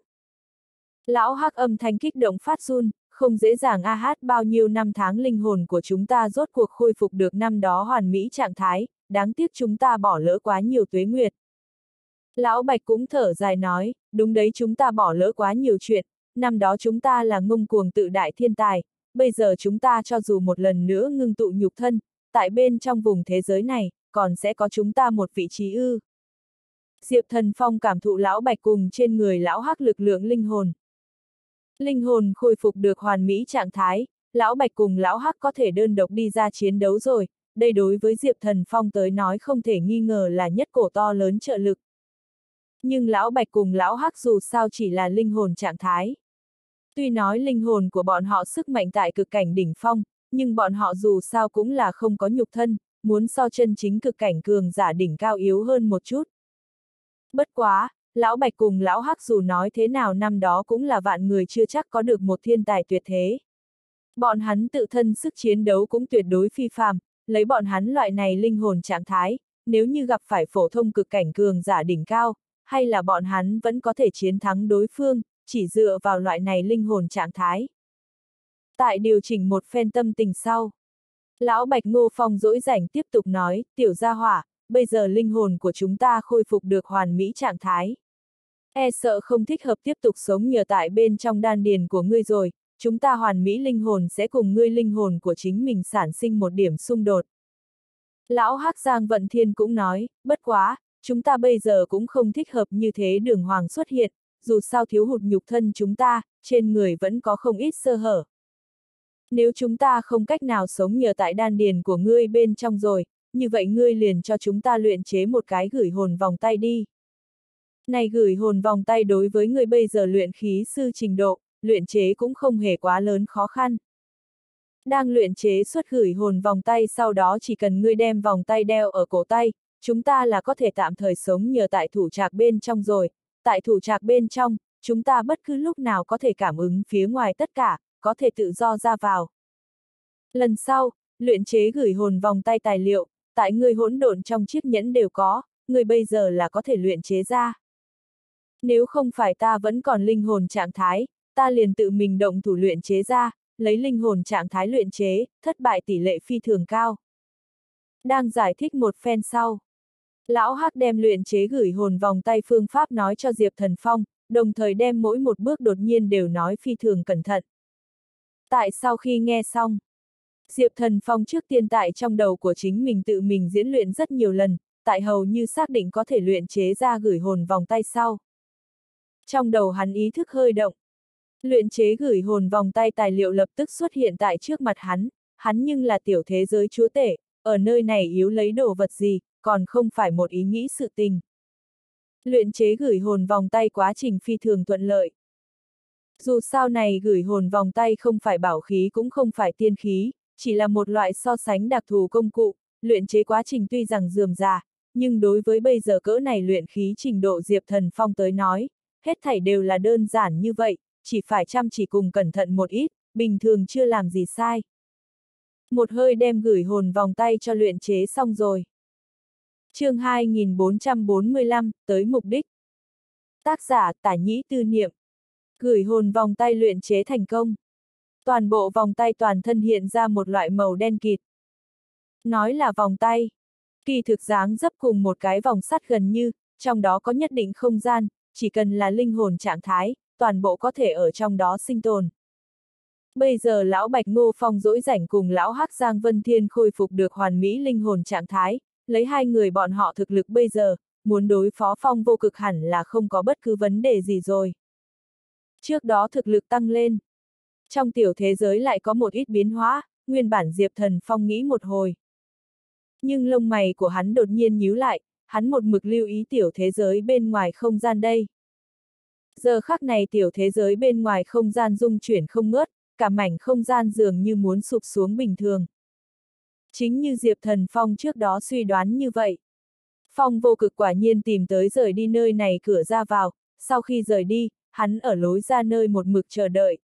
Lão Hắc âm thanh kích động phát run, không dễ dàng a hát bao nhiêu năm tháng linh hồn của chúng ta rốt cuộc khôi phục được năm đó hoàn mỹ trạng thái, đáng tiếc chúng ta bỏ lỡ quá nhiều tuế nguyệt. Lão Bạch cũng thở dài nói, đúng đấy chúng ta bỏ lỡ quá nhiều chuyện, năm đó chúng ta là ngông cuồng tự đại thiên tài, bây giờ chúng ta cho dù một lần nữa ngưng tụ nhục thân, tại bên trong vùng thế giới này, còn sẽ có chúng ta một vị trí ư. Diệp Thần Phong cảm thụ lão Bạch cùng trên người lão hắc lực lượng linh hồn. Linh hồn khôi phục được hoàn mỹ trạng thái, lão Bạch cùng lão Hắc có thể đơn độc đi ra chiến đấu rồi, đây đối với Diệp Thần Phong tới nói không thể nghi ngờ là nhất cổ to lớn trợ lực. Nhưng lão Bạch cùng lão Hắc dù sao chỉ là linh hồn trạng thái. Tuy nói linh hồn của bọn họ sức mạnh tại cực cảnh đỉnh phong, nhưng bọn họ dù sao cũng là không có nhục thân, muốn so chân chính cực cảnh cường giả đỉnh cao yếu hơn một chút. Bất quá, Lão Bạch cùng Lão Hắc dù nói thế nào năm đó cũng là vạn người chưa chắc có được một thiên tài tuyệt thế. Bọn hắn tự thân sức chiến đấu cũng tuyệt đối phi phàm, lấy bọn hắn loại này linh hồn trạng thái, nếu như gặp phải phổ thông cực cảnh cường giả đỉnh cao, hay là bọn hắn vẫn có thể chiến thắng đối phương, chỉ dựa vào loại này linh hồn trạng thái. Tại điều chỉnh một phen tâm tình sau, Lão Bạch Ngô Phong dỗi rảnh tiếp tục nói, tiểu gia hỏa, bây giờ linh hồn của chúng ta khôi phục được hoàn mỹ trạng thái. E sợ không thích hợp tiếp tục sống nhờ tại bên trong đan điền của ngươi rồi, chúng ta hoàn mỹ linh hồn sẽ cùng ngươi linh hồn của chính mình sản sinh một điểm xung đột. Lão Hắc Giang Vận Thiên cũng nói, bất quá, chúng ta bây giờ cũng không thích hợp như thế đường hoàng xuất hiện, dù sao thiếu hụt nhục thân chúng ta, trên người vẫn có không ít sơ hở. Nếu chúng ta không cách nào sống nhờ tại đan điền của ngươi bên trong rồi, như vậy ngươi liền cho chúng ta luyện chế một cái gửi hồn vòng tay đi. Này gửi hồn vòng tay đối với người bây giờ luyện khí sư trình độ, luyện chế cũng không hề quá lớn khó khăn. Đang luyện chế xuất gửi hồn vòng tay sau đó chỉ cần ngươi đem vòng tay đeo ở cổ tay, chúng ta là có thể tạm thời sống nhờ tại thủ trạc bên trong rồi, tại thủ trạc bên trong, chúng ta bất cứ lúc nào có thể cảm ứng phía ngoài tất cả, có thể tự do ra vào. Lần sau, luyện chế gửi hồn vòng tay tài liệu, tại người hỗn độn trong chiếc nhẫn đều có, người bây giờ là có thể luyện chế ra. Nếu không phải ta vẫn còn linh hồn trạng thái, ta liền tự mình động thủ luyện chế ra, lấy linh hồn trạng thái luyện chế, thất bại tỷ lệ phi thường cao. Đang giải thích một phen sau. Lão Hắc đem luyện chế gửi hồn vòng tay phương pháp nói cho Diệp Thần Phong, đồng thời đem mỗi một bước đột nhiên đều nói phi thường cẩn thận. Tại sau khi nghe xong, Diệp Thần Phong trước tiên tại trong đầu của chính mình tự mình diễn luyện rất nhiều lần, tại hầu như xác định có thể luyện chế ra gửi hồn vòng tay sau. Trong đầu hắn ý thức hơi động. Luyện chế gửi hồn vòng tay tài liệu lập tức xuất hiện tại trước mặt hắn, hắn nhưng là tiểu thế giới chúa tể, ở nơi này yếu lấy đồ vật gì, còn không phải một ý nghĩ sự tình. Luyện chế gửi hồn vòng tay quá trình phi thường thuận lợi. Dù sao này gửi hồn vòng tay không phải bảo khí cũng không phải tiên khí, chỉ là một loại so sánh đặc thù công cụ, luyện chế quá trình tuy rằng dườm già, nhưng đối với bây giờ cỡ này luyện khí trình độ Diệp Thần Phong tới nói, hết thảy đều là đơn giản như vậy, chỉ phải chăm chỉ cùng cẩn thận một ít, bình thường chưa làm gì sai. Một hơi đem gửi hồn vòng tay cho luyện chế xong rồi. chương 2445, tới mục đích. Tác giả tả nhĩ tư niệm. Gửi hồn vòng tay luyện chế thành công. Toàn bộ vòng tay toàn thân hiện ra một loại màu đen kịt. Nói là vòng tay. Kỳ thực dáng dấp cùng một cái vòng sắt gần như, trong đó có nhất định không gian, chỉ cần là linh hồn trạng thái, toàn bộ có thể ở trong đó sinh tồn. Bây giờ lão Bạch Ngô Phong dỗi rảnh cùng lão Hắc Giang Vân Thiên khôi phục được hoàn mỹ linh hồn trạng thái, lấy hai người bọn họ thực lực bây giờ, muốn đối phó Phong vô cực hẳn là không có bất cứ vấn đề gì rồi. Trước đó thực lực tăng lên. Trong tiểu thế giới lại có một ít biến hóa, nguyên bản Diệp Thần Phong nghĩ một hồi. Nhưng lông mày của hắn đột nhiên nhíu lại, hắn một mực lưu ý tiểu thế giới bên ngoài không gian đây. Giờ khắc này tiểu thế giới bên ngoài không gian rung chuyển không ngớt, cả mảnh không gian dường như muốn sụp xuống bình thường. Chính như Diệp Thần Phong trước đó suy đoán như vậy. Phong vô cực quả nhiên tìm tới rời đi nơi này cửa ra vào, sau khi rời đi, hắn ở lối ra nơi một mực chờ đợi.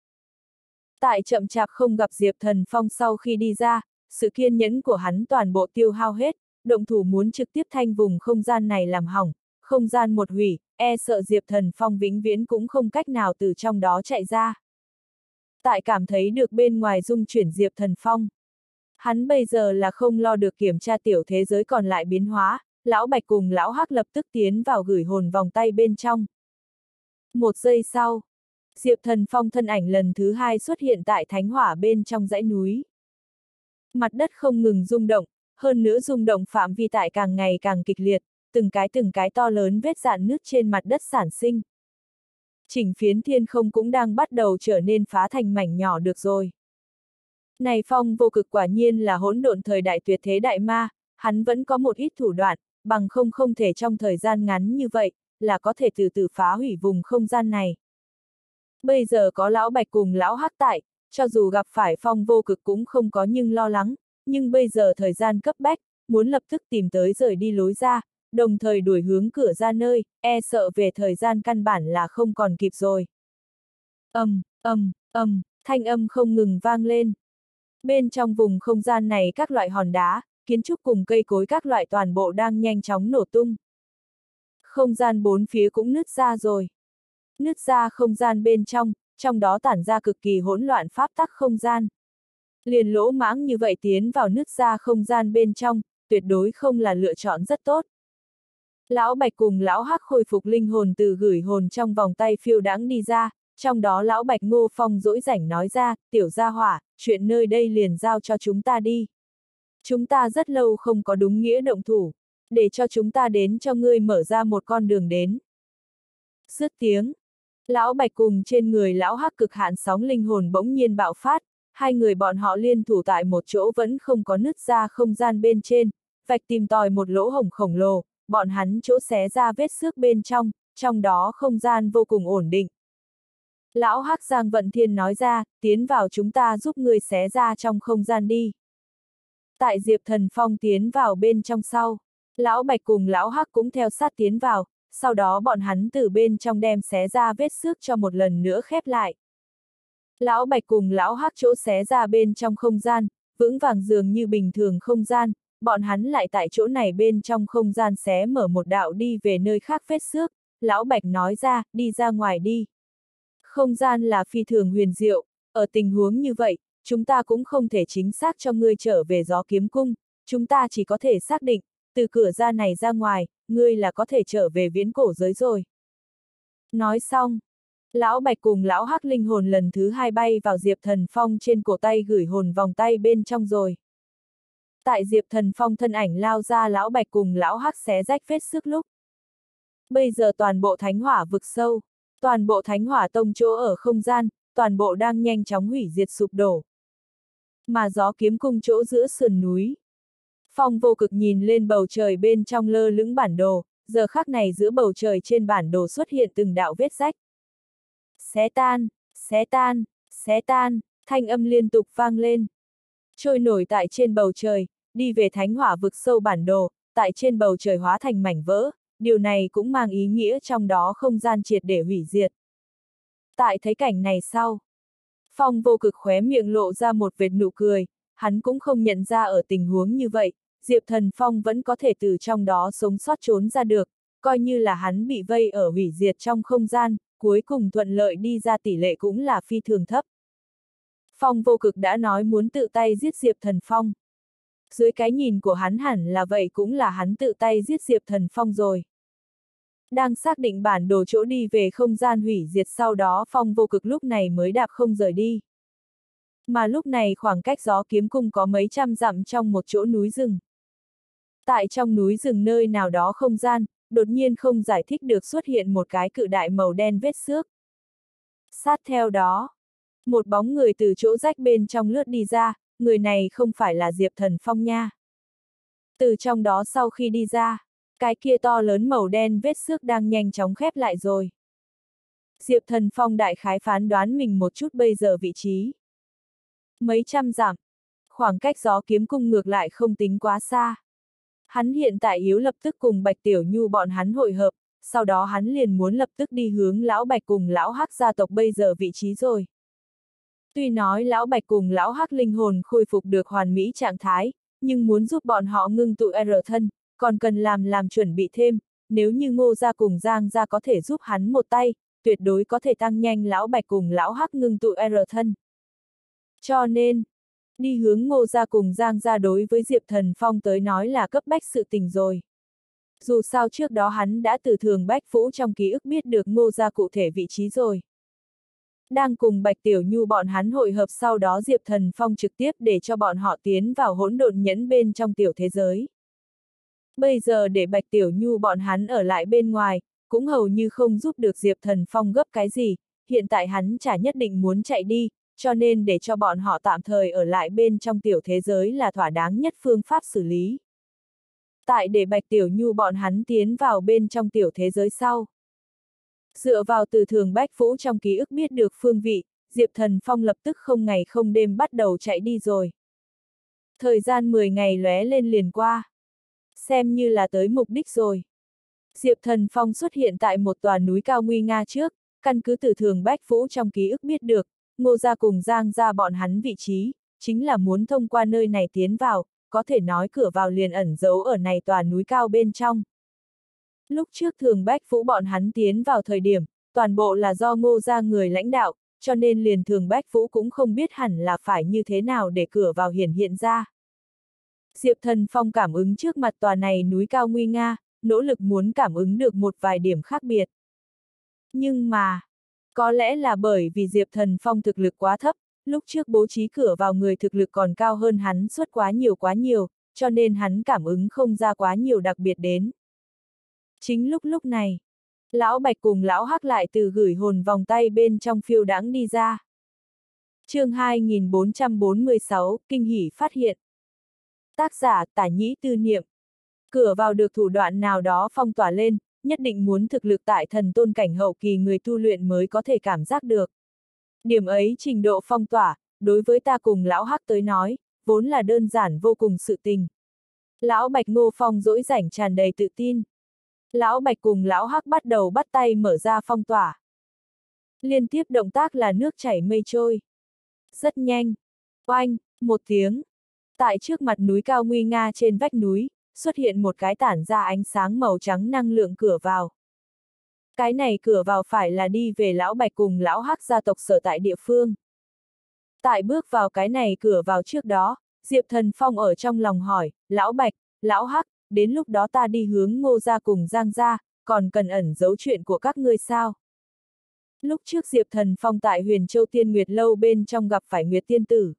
Tại chậm chạp không gặp Diệp Thần Phong sau khi đi ra, sự kiên nhẫn của hắn toàn bộ tiêu hao hết, động thủ muốn trực tiếp thanh vùng không gian này làm hỏng, không gian một hủy, e sợ Diệp Thần Phong vĩnh viễn cũng không cách nào từ trong đó chạy ra. Tại cảm thấy được bên ngoài dung chuyển Diệp Thần Phong. Hắn bây giờ là không lo được kiểm tra tiểu thế giới còn lại biến hóa, lão Bạch cùng lão Hắc lập tức tiến vào gửi hồn vòng tay bên trong. Một giây sau, Diệp Thần Phong thân ảnh lần thứ hai xuất hiện tại thánh hỏa bên trong dãy núi. Mặt đất không ngừng rung động, hơn nữa rung động phạm vi tại càng ngày càng kịch liệt, từng cái từng cái to lớn vết dạn nứt trên mặt đất sản sinh. Chỉnh phiến thiên không cũng đang bắt đầu trở nên phá thành mảnh nhỏ được rồi. Này phong vô cực quả nhiên là hỗn độn thời đại tuyệt thế đại ma, hắn vẫn có một ít thủ đoạn, bằng không không thể trong thời gian ngắn như vậy, là có thể từ từ phá hủy vùng không gian này. Bây giờ có lão bạch cùng lão hắc tại, cho dù gặp phải phong vô cực cũng không có nhưng lo lắng, nhưng bây giờ thời gian cấp bách, muốn lập tức tìm tới rời đi lối ra, đồng thời đuổi hướng cửa ra nơi, e sợ về thời gian căn bản là không còn kịp rồi. Âm, âm, âm, thanh âm không ngừng vang lên. Bên trong vùng không gian này các loại hòn đá, kiến trúc cùng cây cối các loại toàn bộ đang nhanh chóng nổ tung. Không gian bốn phía cũng nứt ra rồi. Nứt ra không gian bên trong, trong đó tản ra cực kỳ hỗn loạn pháp tắc không gian. Liền lỗ mãng như vậy tiến vào nứt ra không gian bên trong, tuyệt đối không là lựa chọn rất tốt. Lão Bạch cùng Lão Hắc khôi phục linh hồn từ gửi hồn trong vòng tay phiêu đáng đi ra, trong đó Lão Bạch Ngô Phong dỗi rảnh nói ra, tiểu gia hỏa, chuyện nơi đây liền giao cho chúng ta đi. Chúng ta rất lâu không có đúng nghĩa động thủ, để cho chúng ta đến cho ngươi mở ra một con đường đến. Dứt tiếng, lão bạch cùng trên người lão hắc cực hạn sóng linh hồn bỗng nhiên bạo phát, hai người bọn họ liên thủ tại một chỗ vẫn không có nứt ra không gian bên trên, vạch tìm tòi một lỗ hổng khổng lồ, bọn hắn chỗ xé ra vết xước bên trong, trong đó không gian vô cùng ổn định. Lão Hắc Giang Vận Thiên nói ra, tiến vào chúng ta giúp người xé ra trong không gian đi. Tại Diệp Thần Phong tiến vào bên trong sau, Lão Bạch cùng Lão Hắc cũng theo sát tiến vào, sau đó bọn hắn từ bên trong đem xé ra vết xước cho một lần nữa khép lại. Lão Bạch cùng Lão Hắc chỗ xé ra bên trong không gian, vững vàng dường như bình thường không gian, bọn hắn lại tại chỗ này bên trong không gian xé mở một đạo đi về nơi khác vết xước, Lão Bạch nói ra, đi ra ngoài đi. Không gian là phi thường huyền diệu, ở tình huống như vậy, chúng ta cũng không thể chính xác cho ngươi trở về gió kiếm cung, chúng ta chỉ có thể xác định, từ cửa ra này ra ngoài, ngươi là có thể trở về viễn cổ giới rồi. Nói xong, lão bạch cùng lão hắc linh hồn lần thứ hai bay vào Diệp Thần Phong trên cổ tay gửi hồn vòng tay bên trong rồi. Tại Diệp Thần Phong thân ảnh lao ra lão bạch cùng lão hắc xé rách vết sức lúc. Bây giờ toàn bộ thánh hỏa vực sâu, toàn bộ thánh hỏa tông chỗ ở không gian, toàn bộ đang nhanh chóng hủy diệt sụp đổ. Mà gió kiếm cung chỗ giữa sườn núi. Phong vô cực nhìn lên bầu trời bên trong lơ lững bản đồ, giờ khắc này giữa bầu trời trên bản đồ xuất hiện từng đạo vết rách. Xé tan, xé tan, xé tan, thanh âm liên tục vang lên. Trôi nổi tại trên bầu trời, đi về thánh hỏa vực sâu bản đồ, tại trên bầu trời hóa thành mảnh vỡ, điều này cũng mang ý nghĩa trong đó không gian triệt để hủy diệt. Tại thấy cảnh này sau, Phong vô cực khóe miệng lộ ra một vệt nụ cười, hắn cũng không nhận ra ở tình huống như vậy, Diệp Thần Phong vẫn có thể từ trong đó sống sót trốn ra được, coi như là hắn bị vây ở hủy diệt trong không gian, cuối cùng thuận lợi đi ra tỷ lệ cũng là phi thường thấp. Phong vô cực đã nói muốn tự tay giết Diệp Thần Phong. Dưới cái nhìn của hắn hẳn là vậy cũng là hắn tự tay giết Diệp Thần Phong rồi. Đang xác định bản đồ chỗ đi về không gian hủy diệt sau đó phong vô cực lúc này mới đạp không rời đi. Mà lúc này khoảng cách gió kiếm cung có mấy trăm dặm trong một chỗ núi rừng. Tại trong núi rừng nơi nào đó không gian, đột nhiên không giải thích được xuất hiện một cái cự đại màu đen vết xước. Sát theo đó, một bóng người từ chỗ rách bên trong lướt đi ra, người này không phải là Diệp Thần Phong nha. Từ trong đó sau khi đi ra, cái kia to lớn màu đen vết xước đang nhanh chóng khép lại rồi. Diệp Thần Phong đại khái phán đoán mình một chút bây giờ vị trí. Mấy trăm dặm, khoảng cách gió kiếm cung ngược lại không tính quá xa. Hắn hiện tại yếu lập tức cùng Bạch Tiểu Nhu bọn hắn hội hợp, sau đó hắn liền muốn lập tức đi hướng Lão Bạch cùng Lão Hắc gia tộc bây giờ vị trí rồi. Tuy nói Lão Bạch cùng Lão Hắc linh hồn khôi phục được hoàn mỹ trạng thái, nhưng muốn giúp bọn họ ngưng tụ R thân, còn cần làm làm chuẩn bị thêm, nếu như ngô gia cùng giang gia có thể giúp hắn một tay, tuyệt đối có thể tăng nhanh lão bạch cùng lão hắc ngưng tụ R thân. Cho nên, đi hướng ngô gia cùng giang gia đối với Diệp Thần Phong tới nói là cấp bách sự tình rồi. Dù sao trước đó hắn đã từ thường bách Vũ trong ký ức biết được ngô gia cụ thể vị trí rồi. Đang cùng Bạch Tiểu Nhu bọn hắn hội hợp sau đó Diệp Thần Phong trực tiếp để cho bọn họ tiến vào hỗn độn nhẫn bên trong tiểu thế giới. Bây giờ để Bạch Tiểu Nhu bọn hắn ở lại bên ngoài, cũng hầu như không giúp được Diệp Thần Phong gấp cái gì, hiện tại hắn chả nhất định muốn chạy đi, cho nên để cho bọn họ tạm thời ở lại bên trong tiểu thế giới là thỏa đáng nhất phương pháp xử lý. Tại để Bạch Tiểu Nhu bọn hắn tiến vào bên trong tiểu thế giới sau. Dựa vào từ thường bách vũ trong ký ức biết được phương vị, Diệp Thần Phong lập tức không ngày không đêm bắt đầu chạy đi rồi. Thời gian 10 ngày lóe lên liền qua xem như là tới mục đích rồi. Diệp Thần Phong xuất hiện tại một tòa núi cao nguy nga trước, căn cứ từ thường Bách Vũ trong ký ức biết được, ngô ra cùng giang ra bọn hắn vị trí, chính là muốn thông qua nơi này tiến vào, có thể nói cửa vào liền ẩn giấu ở này tòa núi cao bên trong. Lúc trước thường Bách Vũ bọn hắn tiến vào thời điểm, toàn bộ là do ngô ra người lãnh đạo, cho nên liền thường Bách Vũ cũng không biết hẳn là phải như thế nào để cửa vào hiển hiện ra. Diệp Thần Phong cảm ứng trước mặt tòa này núi cao nguy nga, nỗ lực muốn cảm ứng được một vài điểm khác biệt. Nhưng mà, có lẽ là bởi vì Diệp Thần Phong thực lực quá thấp, lúc trước bố trí cửa vào người thực lực còn cao hơn hắn suốt quá nhiều quá nhiều, cho nên hắn cảm ứng không ra quá nhiều đặc biệt đến. Chính lúc lúc này, lão Bạch cùng lão Hắc lại từ gửi hồn vòng tay bên trong phiêu đãng đi ra. chương 2446, Kinh hỉ phát hiện. Tác giả, tả nhĩ tư niệm. Cửa vào được thủ đoạn nào đó phong tỏa lên, nhất định muốn thực lực tại thần tôn cảnh hậu kỳ người tu luyện mới có thể cảm giác được. Điểm ấy trình độ phong tỏa, đối với ta cùng lão hắc tới nói, vốn là đơn giản vô cùng sự tình. Lão Bạch Ngô Phong dỗi rảnh tràn đầy tự tin. Lão Bạch cùng lão hắc bắt đầu bắt tay mở ra phong tỏa. Liên tiếp động tác là nước chảy mây trôi. Rất nhanh. Oanh, một tiếng. Tại trước mặt núi cao nguy nga trên vách núi, xuất hiện một cái tản ra ánh sáng màu trắng năng lượng cửa vào. Cái này cửa vào phải là đi về lão bạch cùng lão hắc gia tộc sở tại địa phương. Tại bước vào cái này cửa vào trước đó, Diệp Thần Phong ở trong lòng hỏi, lão bạch, lão hắc, đến lúc đó ta đi hướng ngô ra cùng giang ra, còn cần ẩn giấu chuyện của các ngươi sao? Lúc trước Diệp Thần Phong tại huyền châu tiên nguyệt lâu bên trong gặp phải nguyệt tiên tử.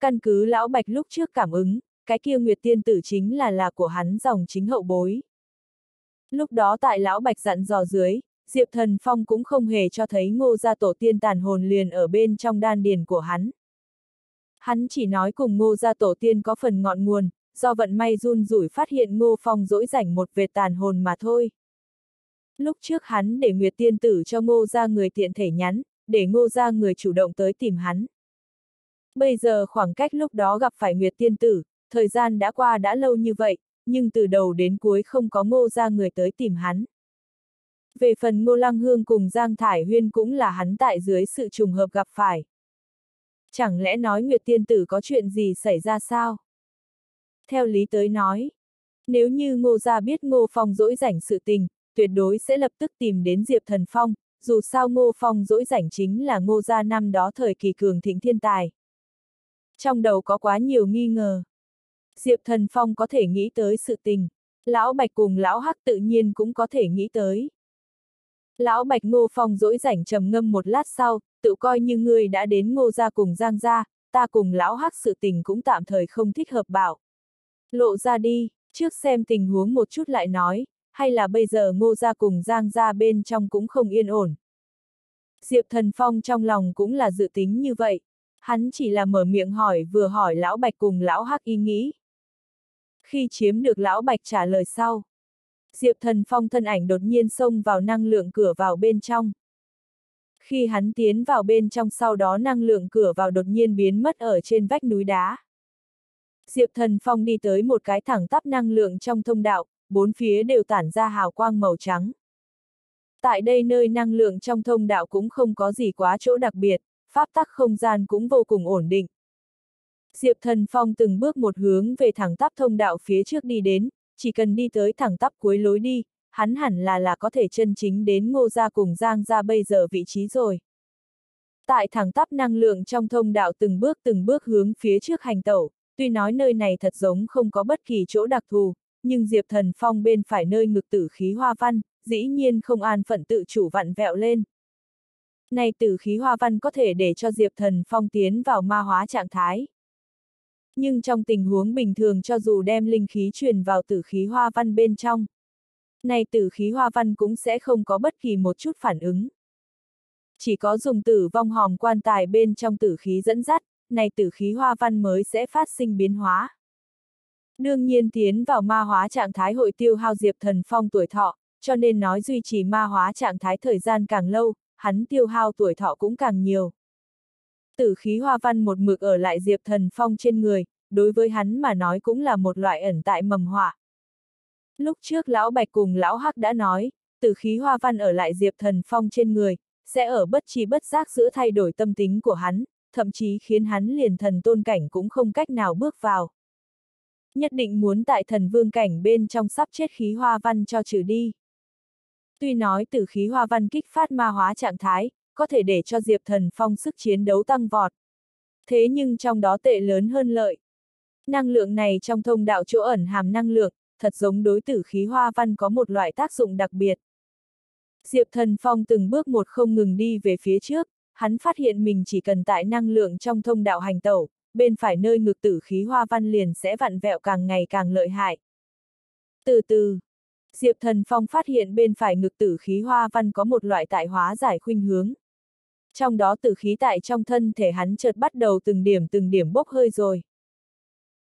Căn cứ lão bạch lúc trước cảm ứng, cái kia Nguyệt Tiên Tử chính là là của hắn dòng chính hậu bối. Lúc đó tại Lão Bạch dặn dò dưới, Diệp Thần Phong cũng không hề cho thấy ngô gia tổ tiên tàn hồn liền ở bên trong đan điền của hắn. Hắn chỉ nói cùng ngô gia tổ tiên có phần ngọn nguồn, do vận may run rủi phát hiện ngô phong dỗi rảnh một vệt tàn hồn mà thôi. Lúc trước hắn để Nguyệt Tiên Tử cho ngô gia người tiện thể nhắn, để ngô gia người chủ động tới tìm hắn. Bây giờ khoảng cách lúc đó gặp phải Nguyệt Tiên Tử, thời gian đã qua đã lâu như vậy, nhưng từ đầu đến cuối không có ngô ra người tới tìm hắn. Về phần ngô lăng hương cùng Giang Thải Huyên cũng là hắn tại dưới sự trùng hợp gặp phải. Chẳng lẽ nói Nguyệt Tiên Tử có chuyện gì xảy ra sao? Theo lý tới nói, nếu như ngô gia biết ngô phong dỗi rảnh sự tình, tuyệt đối sẽ lập tức tìm đến Diệp Thần Phong, dù sao ngô phong dỗi rảnh chính là ngô gia năm đó thời kỳ cường thịnh thiên tài. Trong đầu có quá nhiều nghi ngờ. Diệp Thần Phong có thể nghĩ tới sự tình, Lão Bạch cùng Lão Hắc tự nhiên cũng có thể nghĩ tới. Lão Bạch Ngô Phong dỗi rảnh trầm ngâm một lát sau, tự coi như ngươi đã đến Ngô gia cùng Giang gia, ta cùng Lão Hắc sự tình cũng tạm thời không thích hợp bảo. Lộ ra đi, trước xem tình huống một chút lại nói, hay là bây giờ Ngô gia cùng Giang gia bên trong cũng không yên ổn. Diệp Thần Phong trong lòng cũng là dự tính như vậy, hắn chỉ là mở miệng hỏi vừa hỏi Lão Bạch cùng Lão Hắc ý nghĩ. Khi chiếm được lão bạch trả lời sau, Diệp Thần Phong thân ảnh đột nhiên xông vào năng lượng cửa vào bên trong. Khi hắn tiến vào bên trong sau đó năng lượng cửa vào đột nhiên biến mất ở trên vách núi đá. Diệp Thần Phong đi tới một cái thẳng tắp năng lượng trong thông đạo, bốn phía đều tản ra hào quang màu trắng. Tại đây nơi năng lượng trong thông đạo cũng không có gì quá chỗ đặc biệt, pháp tắc không gian cũng vô cùng ổn định, Diệp Thần Phong từng bước một hướng về thẳng tắp thông đạo phía trước đi đến, chỉ cần đi tới thẳng tắp cuối lối đi, hắn hẳn là là có thể chân chính đến ngô gia cùng giang gia bây giờ vị trí rồi. Tại thẳng tắp năng lượng trong thông đạo từng bước từng bước hướng phía trước hành tẩu, tuy nói nơi này thật giống không có bất kỳ chỗ đặc thù, nhưng Diệp Thần Phong bên phải nơi ngực tử khí hoa văn, dĩ nhiên không an phận tự chủ vặn vẹo lên. Này tử khí hoa văn có thể để cho Diệp Thần Phong tiến vào ma hóa trạng thái. Nhưng trong tình huống bình thường cho dù đem linh khí truyền vào tử khí hoa văn bên trong, này tử khí hoa văn cũng sẽ không có bất kỳ một chút phản ứng. Chỉ có dùng tử vong hòm quan tài bên trong tử khí dẫn dắt, này tử khí hoa văn mới sẽ phát sinh biến hóa. Đương nhiên tiến vào ma hóa trạng thái hội tiêu hao diệp thần phong tuổi thọ, cho nên nói duy trì ma hóa trạng thái thời gian càng lâu, hắn tiêu hao tuổi thọ cũng càng nhiều tử khí hoa văn một mực ở lại Diệp Thần Phong trên người, đối với hắn mà nói cũng là một loại ẩn tại mầm họa. Lúc trước Lão Bạch cùng Lão Hắc đã nói, tử khí hoa văn ở lại Diệp Thần Phong trên người, sẽ ở bất chi bất giác giữa thay đổi tâm tính của hắn, thậm chí khiến hắn liền thần tôn cảnh cũng không cách nào bước vào. Nhất định muốn tại thần vương cảnh bên trong sắp chết khí hoa văn cho trừ đi. Tuy nói tử khí hoa văn kích phát ma hóa trạng thái, có thể để cho Diệp Thần Phong sức chiến đấu tăng vọt. Thế nhưng trong đó tệ lớn hơn lợi. Năng lượng này trong thông đạo chỗ ẩn hàm năng lượng, thật giống đối tử khí hoa văn có một loại tác dụng đặc biệt. Diệp Thần Phong từng bước một không ngừng đi về phía trước, hắn phát hiện mình chỉ cần tại năng lượng trong thông đạo hành tẩu, bên phải nơi ngực tử khí hoa văn liền sẽ vặn vẹo càng ngày càng lợi hại. Từ từ, Diệp Thần Phong phát hiện bên phải ngực tử khí hoa văn có một loại tại hóa giải khuynh hướng. Trong đó tử khí tại trong thân thể hắn chợt bắt đầu từng điểm từng điểm bốc hơi rồi.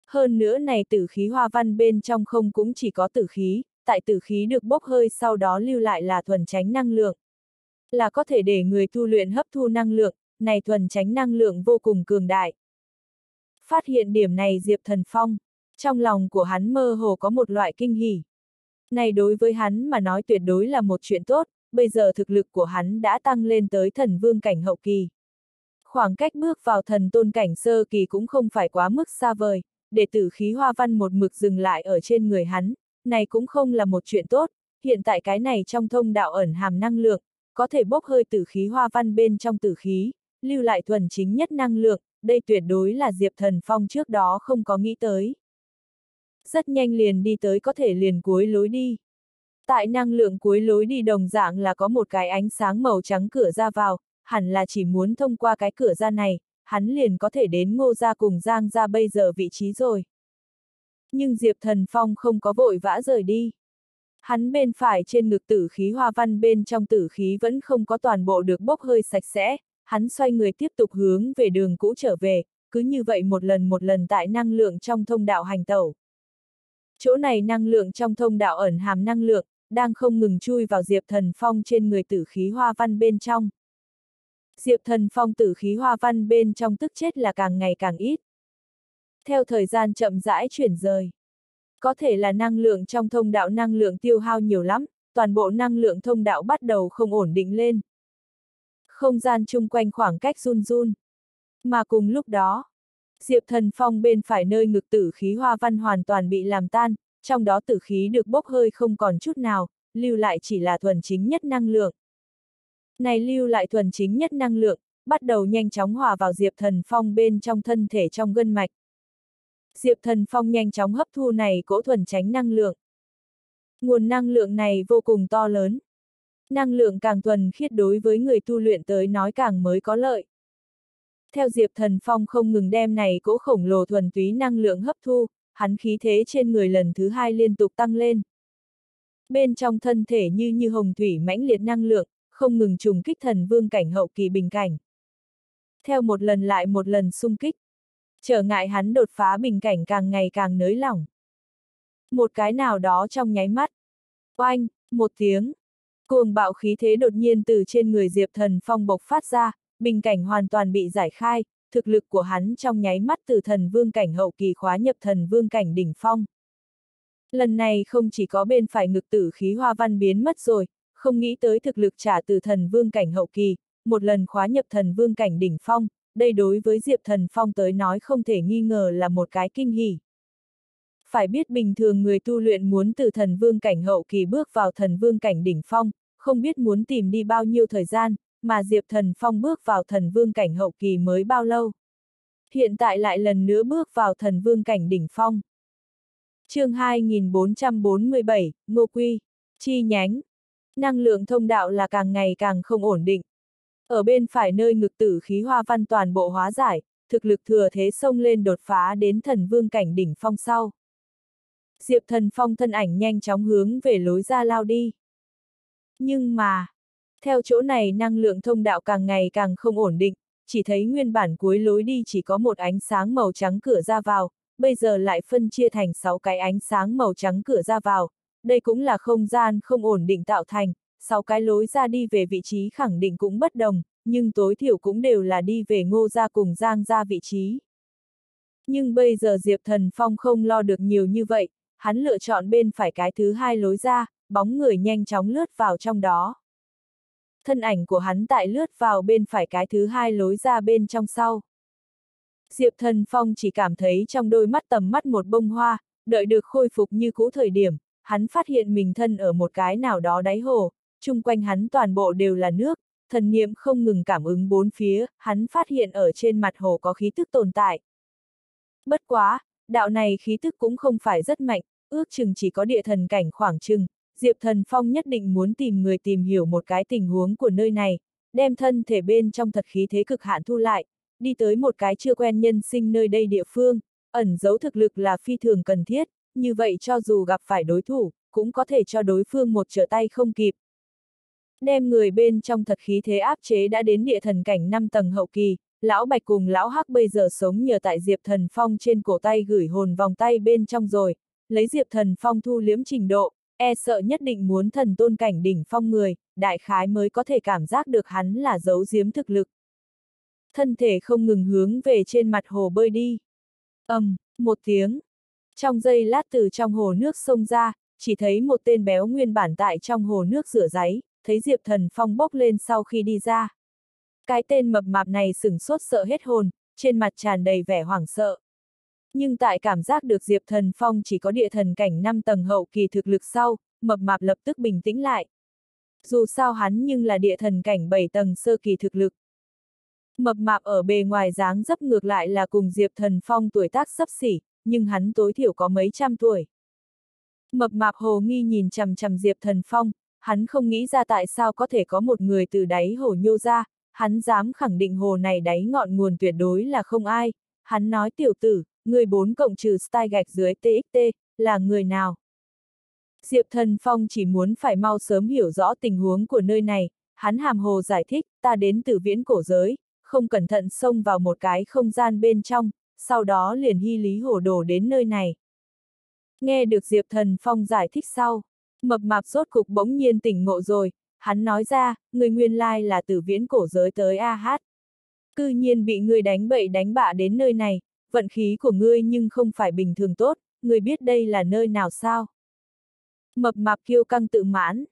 Hơn nữa này tử khí hoa văn bên trong không cũng chỉ có tử khí, tại tử khí được bốc hơi sau đó lưu lại là thuần tránh năng lượng. Là có thể để người tu luyện hấp thu năng lượng, này thuần tránh năng lượng vô cùng cường đại. Phát hiện điểm này Diệp Thần Phong, trong lòng của hắn mơ hồ có một loại kinh hỉ. Này đối với hắn mà nói tuyệt đối là một chuyện tốt, bây giờ thực lực của hắn đã tăng lên tới thần vương cảnh hậu kỳ. Khoảng cách bước vào thần tôn cảnh sơ kỳ cũng không phải quá mức xa vời, để tử khí hoa văn một mực dừng lại ở trên người hắn, này cũng không là một chuyện tốt, hiện tại cái này trong thông đạo ẩn hàm năng lượng, có thể bốc hơi tử khí hoa văn bên trong tử khí, lưu lại thuần chính nhất năng lượng, đây tuyệt đối là Diệp Thần Phong trước đó không có nghĩ tới. Rất nhanh liền đi tới có thể liền cuối lối đi. Tại năng lượng cuối lối đi đồng dạng là có một cái ánh sáng màu trắng cửa ra vào, hẳn là chỉ muốn thông qua cái cửa ra này, hắn liền có thể đến ngô ra cùng Giang ra bây giờ vị trí rồi. Nhưng Diệp Thần Phong không có vội vã rời đi. Hắn bên phải trên ngực tử khí hoa văn bên trong tử khí vẫn không có toàn bộ được bốc hơi sạch sẽ, hắn xoay người tiếp tục hướng về đường cũ trở về, cứ như vậy một lần một lần tại năng lượng trong thông đạo hành tẩu. Chỗ này năng lượng trong thông đạo ẩn hàm năng lượng, đang không ngừng chui vào Diệp Thần Phong trên người tử khí hoa văn bên trong. Diệp Thần Phong tử khí hoa văn bên trong tức chết là càng ngày càng ít. Theo thời gian chậm rãi chuyển rời. Có thể là năng lượng trong thông đạo năng lượng tiêu hao nhiều lắm, toàn bộ năng lượng thông đạo bắt đầu không ổn định lên. Không gian chung quanh khoảng cách run run. Mà cùng lúc đó, Diệp Thần Phong bên phải nơi ngực tử khí hoa văn hoàn toàn bị làm tan, trong đó tử khí được bốc hơi không còn chút nào, lưu lại chỉ là thuần chính nhất năng lượng. Này lưu lại thuần chính nhất năng lượng, bắt đầu nhanh chóng hòa vào Diệp Thần Phong bên trong thân thể trong gân mạch. Diệp Thần Phong nhanh chóng hấp thu này cỗ thuần tránh năng lượng. Nguồn năng lượng này vô cùng to lớn. Năng lượng càng thuần khiết đối với người tu luyện tới nói càng mới có lợi. Theo Diệp Thần Phong không ngừng đem này cỗ khổng lồ thuần túy năng lượng hấp thu, hắn khí thế trên người lần thứ hai liên tục tăng lên. Bên trong thân thể như như hồng thủy mãnh liệt năng lượng, không ngừng trùng kích thần vương cảnh hậu kỳ bình cảnh. Theo một lần lại một lần xung kích, trở ngại hắn đột phá bình cảnh càng ngày càng nới lỏng. Một cái nào đó trong nháy mắt. Oanh, một tiếng. Cuồng bạo khí thế đột nhiên từ trên người Diệp Thần Phong bộc phát ra, bình cảnh hoàn toàn bị giải khai, thực lực của hắn trong nháy mắt từ thần vương cảnh hậu kỳ khóa nhập thần vương cảnh đỉnh phong. Lần này không chỉ có bên phải ngực tử khí hoa văn biến mất rồi, không nghĩ tới thực lực trả từ thần vương cảnh hậu kỳ, một lần khóa nhập thần vương cảnh đỉnh phong, đây đối với Diệp Thần Phong tới nói không thể nghi ngờ là một cái kinh hỉ. Phải biết bình thường người tu luyện muốn từ thần vương cảnh hậu kỳ bước vào thần vương cảnh đỉnh phong, không biết muốn tìm đi bao nhiêu thời gian, mà Diệp Thần Phong bước vào thần vương cảnh hậu kỳ mới bao lâu. Hiện tại lại lần nữa bước vào thần vương cảnh đỉnh phong. chương 2447, Ngô Quy, chi nhánh. Năng lượng thông đạo là càng ngày càng không ổn định. Ở bên phải nơi ngực tử khí hoa văn toàn bộ hóa giải, thực lực thừa thế xông lên đột phá đến thần vương cảnh đỉnh phong sau. Diệp thần phong thân ảnh nhanh chóng hướng về lối ra lao đi. Nhưng mà, theo chỗ này năng lượng thông đạo càng ngày càng không ổn định, chỉ thấy nguyên bản cuối lối đi chỉ có một ánh sáng màu trắng cửa ra vào, bây giờ lại phân chia thành 6 cái ánh sáng màu trắng cửa ra vào, đây cũng là không gian không ổn định tạo thành, 6 cái lối ra đi về vị trí khẳng định cũng bất đồng, nhưng tối thiểu cũng đều là đi về ngô ra cùng giang ra vị trí. Nhưng bây giờ Diệp Thần Phong không lo được nhiều như vậy, hắn lựa chọn bên phải cái thứ hai lối ra, bóng người nhanh chóng lướt vào trong đó thân ảnh của hắn tại lướt vào bên phải cái thứ hai lối ra bên trong sau. Diệp Thần Phong chỉ cảm thấy trong đôi mắt tầm mắt một bông hoa, đợi được khôi phục như cũ thời điểm, hắn phát hiện mình thân ở một cái nào đó đáy hồ, chung quanh hắn toàn bộ đều là nước, thần niệm không ngừng cảm ứng bốn phía, hắn phát hiện ở trên mặt hồ có khí tức tồn tại. Bất quá, đạo này khí tức cũng không phải rất mạnh, ước chừng chỉ có địa thần cảnh khoảng chừng, Diệp Thần Phong nhất định muốn tìm người tìm hiểu một cái tình huống của nơi này, đem thân thể bên trong thật khí thế cực hạn thu lại, đi tới một cái chưa quen nhân sinh nơi đây địa phương, ẩn giấu thực lực là phi thường cần thiết, như vậy cho dù gặp phải đối thủ, cũng có thể cho đối phương một trở tay không kịp. Đem người bên trong thật khí thế áp chế đã đến địa thần cảnh 5 tầng hậu kỳ, lão Bạch cùng lão Hắc bây giờ sống nhờ tại Diệp Thần Phong trên cổ tay gửi hồn vòng tay bên trong rồi, lấy Diệp Thần Phong thu liếm trình độ, e sợ nhất định muốn thần tôn cảnh đỉnh phong người, đại khái mới có thể cảm giác được hắn là giấu giếm thực lực. Thân thể không ngừng hướng về trên mặt hồ bơi đi. ầm, um, một tiếng. Trong giây lát từ trong hồ nước sông ra, chỉ thấy một tên béo nguyên bản tại trong hồ nước rửa giấy, thấy Diệp Thần Phong bốc lên sau khi đi ra. Cái tên mập mạp này sửng sốt sợ hết hồn, trên mặt tràn đầy vẻ hoảng sợ. Nhưng tại cảm giác được Diệp Thần Phong chỉ có địa thần cảnh 5 tầng hậu kỳ thực lực sau, mập mạp lập tức bình tĩnh lại. Dù sao hắn nhưng là địa thần cảnh 7 tầng sơ kỳ thực lực. Mập mạp ở bề ngoài dáng dấp ngược lại là cùng Diệp Thần Phong tuổi tác sấp xỉ, nhưng hắn tối thiểu có mấy trăm tuổi. Mập mạp hồ nghi nhìn chằm chằm Diệp Thần Phong, hắn không nghĩ ra tại sao có thể có một người từ đáy hồ nhô ra, hắn dám khẳng định hồ này đáy ngọn nguồn tuyệt đối là không ai. Hắn nói tiểu tử, người bốn cộng trừ style gạch dưới TXT, là người nào? Diệp Thần Phong chỉ muốn phải mau sớm hiểu rõ tình huống của nơi này, hắn hàm hồ giải thích, ta đến từ viễn cổ giới, không cẩn thận xông vào một cái không gian bên trong, sau đó liền hy lý hồ đồ đến nơi này. Nghe được Diệp Thần Phong giải thích sau, mập mạp sốt cục bỗng nhiên tỉnh ngộ rồi, hắn nói ra, người nguyên lai là từ viễn cổ giới tới A hát. Cư nhiên bị người đánh bậy đánh bạ đến nơi này, vận khí của ngươi nhưng không phải bình thường tốt, Ngươi biết đây là nơi nào sao? Mập mạp kiêu căng tự mãn.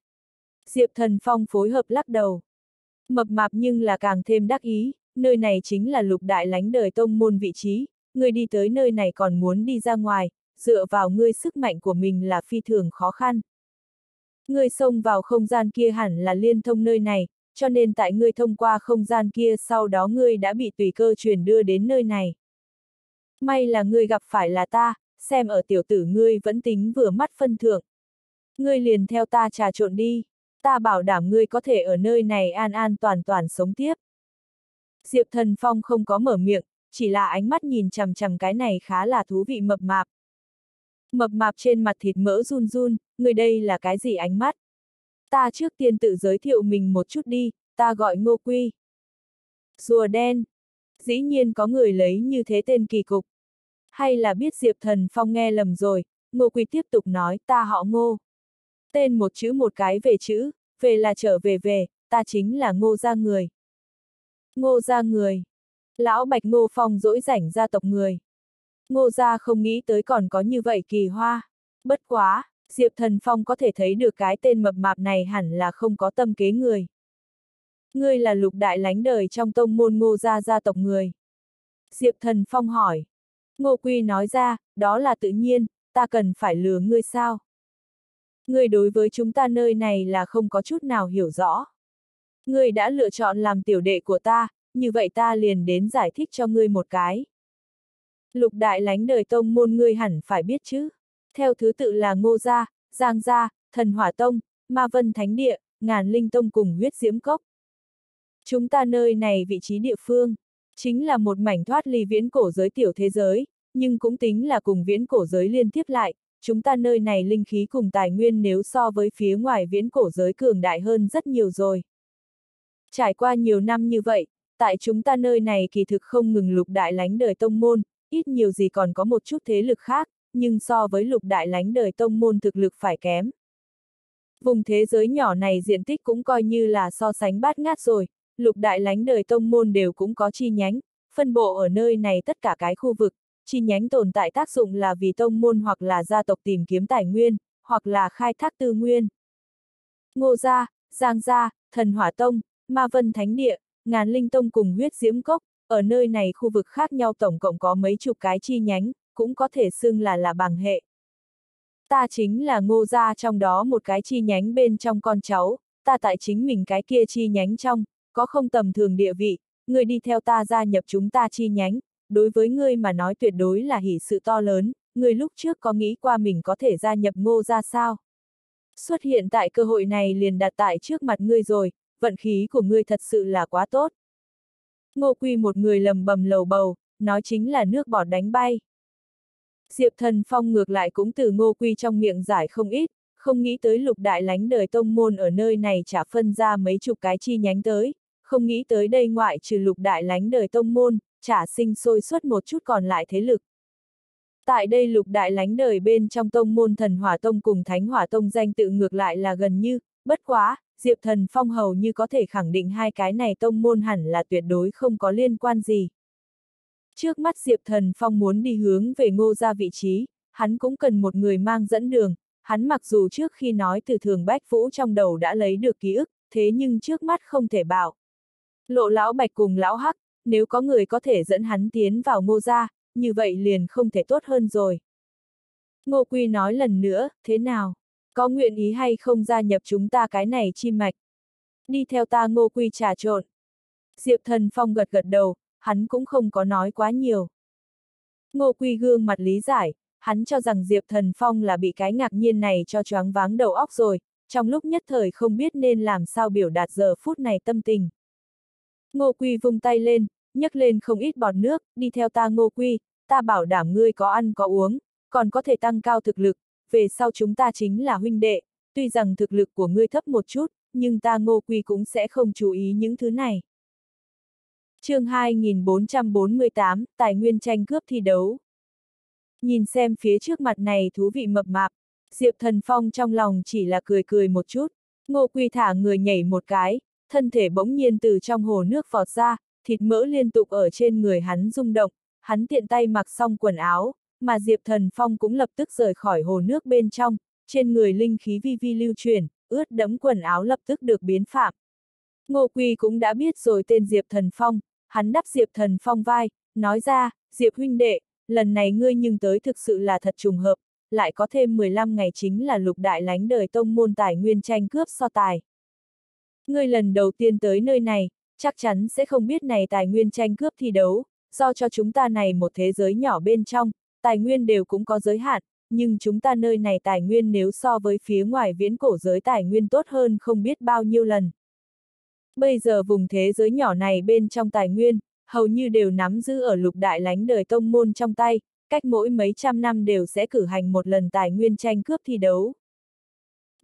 Diệp thần phong phối hợp lắc đầu. Mập mạp nhưng là càng thêm đắc ý, nơi này chính là lục đại lánh đời tông môn vị trí, ngươi đi tới nơi này còn muốn đi ra ngoài, dựa vào ngươi sức mạnh của mình là phi thường khó khăn. Ngươi xông vào không gian kia hẳn là liên thông nơi này, cho nên tại ngươi thông qua không gian kia sau đó ngươi đã bị tùy cơ truyền đưa đến nơi này. May là ngươi gặp phải là ta, xem ở tiểu tử ngươi vẫn tính vừa mắt phân thượng. Ngươi liền theo ta trà trộn đi, ta bảo đảm ngươi có thể ở nơi này an an toàn toàn sống tiếp. Diệp Thần Phong không có mở miệng, chỉ là ánh mắt nhìn chằm chằm cái này khá là thú vị mập mạp. Mập mạp trên mặt thịt mỡ run run, người đây là cái gì ánh mắt? Ta trước tiên tự giới thiệu mình một chút đi, ta gọi Ngô Quy. Rùa đen. Dĩ nhiên có người lấy như thế tên kỳ cục. Hay là biết Diệp Thần Phong nghe lầm rồi, Ngô Quy tiếp tục nói ta họ Ngô. Tên một chữ một cái về chữ, về là trở về về, ta chính là Ngô gia người. Ngô gia người. Lão Bạch Ngô Phong dỗi rảnh gia tộc người. Ngô gia không nghĩ tới còn có như vậy kỳ hoa. Bất quá, Diệp Thần Phong có thể thấy được cái tên mập mạp này hẳn là không có tâm kế người. Ngươi là lục đại lánh đời trong tông môn ngô gia gia tộc người. Diệp Thần Phong hỏi. Ngô Quy nói ra, đó là tự nhiên, ta cần phải lừa ngươi sao? Ngươi đối với chúng ta nơi này là không có chút nào hiểu rõ. Ngươi đã lựa chọn làm tiểu đệ của ta, như vậy ta liền đến giải thích cho ngươi một cái. Lục đại lánh đời tông môn ngươi hẳn phải biết chứ. Theo thứ tự là Ngô Gia, Giang Gia, Thần Hỏa Tông, Ma Vân Thánh Địa, Ngàn Linh Tông cùng huyết diễm cốc. Chúng ta nơi này vị trí địa phương, chính là một mảnh thoát ly viễn cổ giới tiểu thế giới, nhưng cũng tính là cùng viễn cổ giới liên tiếp lại, chúng ta nơi này linh khí cùng tài nguyên nếu so với phía ngoài viễn cổ giới cường đại hơn rất nhiều rồi. Trải qua nhiều năm như vậy, tại chúng ta nơi này kỳ thực không ngừng lục đại lánh đời tông môn, ít nhiều gì còn có một chút thế lực khác, nhưng so với lục đại lánh đời tông môn thực lực phải kém. Vùng thế giới nhỏ này diện tích cũng coi như là so sánh bát ngát rồi, lục đại lánh đời tông môn đều cũng có chi nhánh, phân bộ ở nơi này tất cả cái khu vực, chi nhánh tồn tại tác dụng là vì tông môn hoặc là gia tộc tìm kiếm tài nguyên, hoặc là khai thác tư nguyên. Ngô Gia, Giang Gia, Thần Hỏa Tông, Ma Vân Thánh Địa, Ngàn Linh Tông cùng huyết diễm cốc, ở nơi này khu vực khác nhau tổng cộng có mấy chục cái chi nhánh, cũng có thể xưng là là bằng hệ. Ta chính là ngô gia trong đó một cái chi nhánh bên trong con cháu, ta tại chính mình cái kia chi nhánh trong, có không tầm thường địa vị, người đi theo ta gia nhập chúng ta chi nhánh, đối với ngươi mà nói tuyệt đối là hỷ sự to lớn, người lúc trước có nghĩ qua mình có thể gia nhập ngô gia sao? Xuất hiện tại cơ hội này liền đặt tại trước mặt ngươi rồi, vận khí của ngươi thật sự là quá tốt. Ngô Quy một người lầm bầm lầu bầu, nói chính là nước bọt đánh bay. Diệp Thần Phong ngược lại cũng từ Ngô Quy trong miệng giải không ít, không nghĩ tới lục đại lánh đời tông môn ở nơi này trả phân ra mấy chục cái chi nhánh tới, không nghĩ tới đây ngoại trừ lục đại lánh đời tông môn, trả sinh sôi suốt một chút còn lại thế lực. Tại đây lục đại lánh đời bên trong tông môn thần hỏa tông cùng thánh hỏa tông danh tự ngược lại là gần như, bất quá, Diệp Thần Phong hầu như có thể khẳng định hai cái này tông môn hẳn là tuyệt đối không có liên quan gì. Trước mắt Diệp Thần Phong muốn đi hướng về ngô ra vị trí, hắn cũng cần một người mang dẫn đường, hắn mặc dù trước khi nói từ thường bách vũ trong đầu đã lấy được ký ức, thế nhưng trước mắt không thể bảo. Lộ lão bạch cùng lão hắc, nếu có người có thể dẫn hắn tiến vào ngô gia, như vậy liền không thể tốt hơn rồi. Ngô Quy nói lần nữa, thế nào? Có nguyện ý hay không gia nhập chúng ta cái này chi mạch? Đi theo ta Ngô Quy trà trộn. Diệp Thần Phong gật gật đầu, hắn cũng không có nói quá nhiều. Ngô Quy gương mặt lý giải, hắn cho rằng Diệp Thần Phong là bị cái ngạc nhiên này cho choáng váng đầu óc rồi, trong lúc nhất thời không biết nên làm sao biểu đạt giờ phút này tâm tình. Ngô Quy vung tay lên, nhấc lên không ít bọt nước, đi theo ta Ngô Quy, ta bảo đảm ngươi có ăn có uống, còn có thể tăng cao thực lực, về sau chúng ta chính là huynh đệ, tuy rằng thực lực của ngươi thấp một chút, nhưng ta Ngô Quy cũng sẽ không chú ý những thứ này chương 2448, Tài nguyên tranh cướp thi đấu. Nhìn xem phía trước mặt này thú vị mập mạp, Diệp Thần Phong trong lòng chỉ là cười cười một chút, ngô quy thả người nhảy một cái, thân thể bỗng nhiên từ trong hồ nước vọt ra, thịt mỡ liên tục ở trên người hắn rung động, hắn tiện tay mặc xong quần áo, mà Diệp Thần Phong cũng lập tức rời khỏi hồ nước bên trong, trên người linh khí vi vi lưu chuyển, ướt đẫm quần áo lập tức được biến phạm. Ngô Quy cũng đã biết rồi tên Diệp Thần Phong, hắn đắp Diệp Thần Phong vai, nói ra, Diệp huynh đệ, lần này ngươi nhưng tới thực sự là thật trùng hợp, lại có thêm 15 ngày chính là lục đại lánh đời tông môn tài nguyên tranh cướp so tài. Ngươi lần đầu tiên tới nơi này, chắc chắn sẽ không biết này tài nguyên tranh cướp thi đấu, do cho chúng ta này một thế giới nhỏ bên trong, tài nguyên đều cũng có giới hạn, nhưng chúng ta nơi này tài nguyên nếu so với phía ngoài viễn cổ giới tài nguyên tốt hơn không biết bao nhiêu lần. Bây giờ vùng thế giới nhỏ này bên trong tài nguyên, hầu như đều nắm giữ ở lục đại lánh đời tông môn trong tay, cách mỗi mấy trăm năm đều sẽ cử hành một lần tài nguyên tranh cướp thi đấu.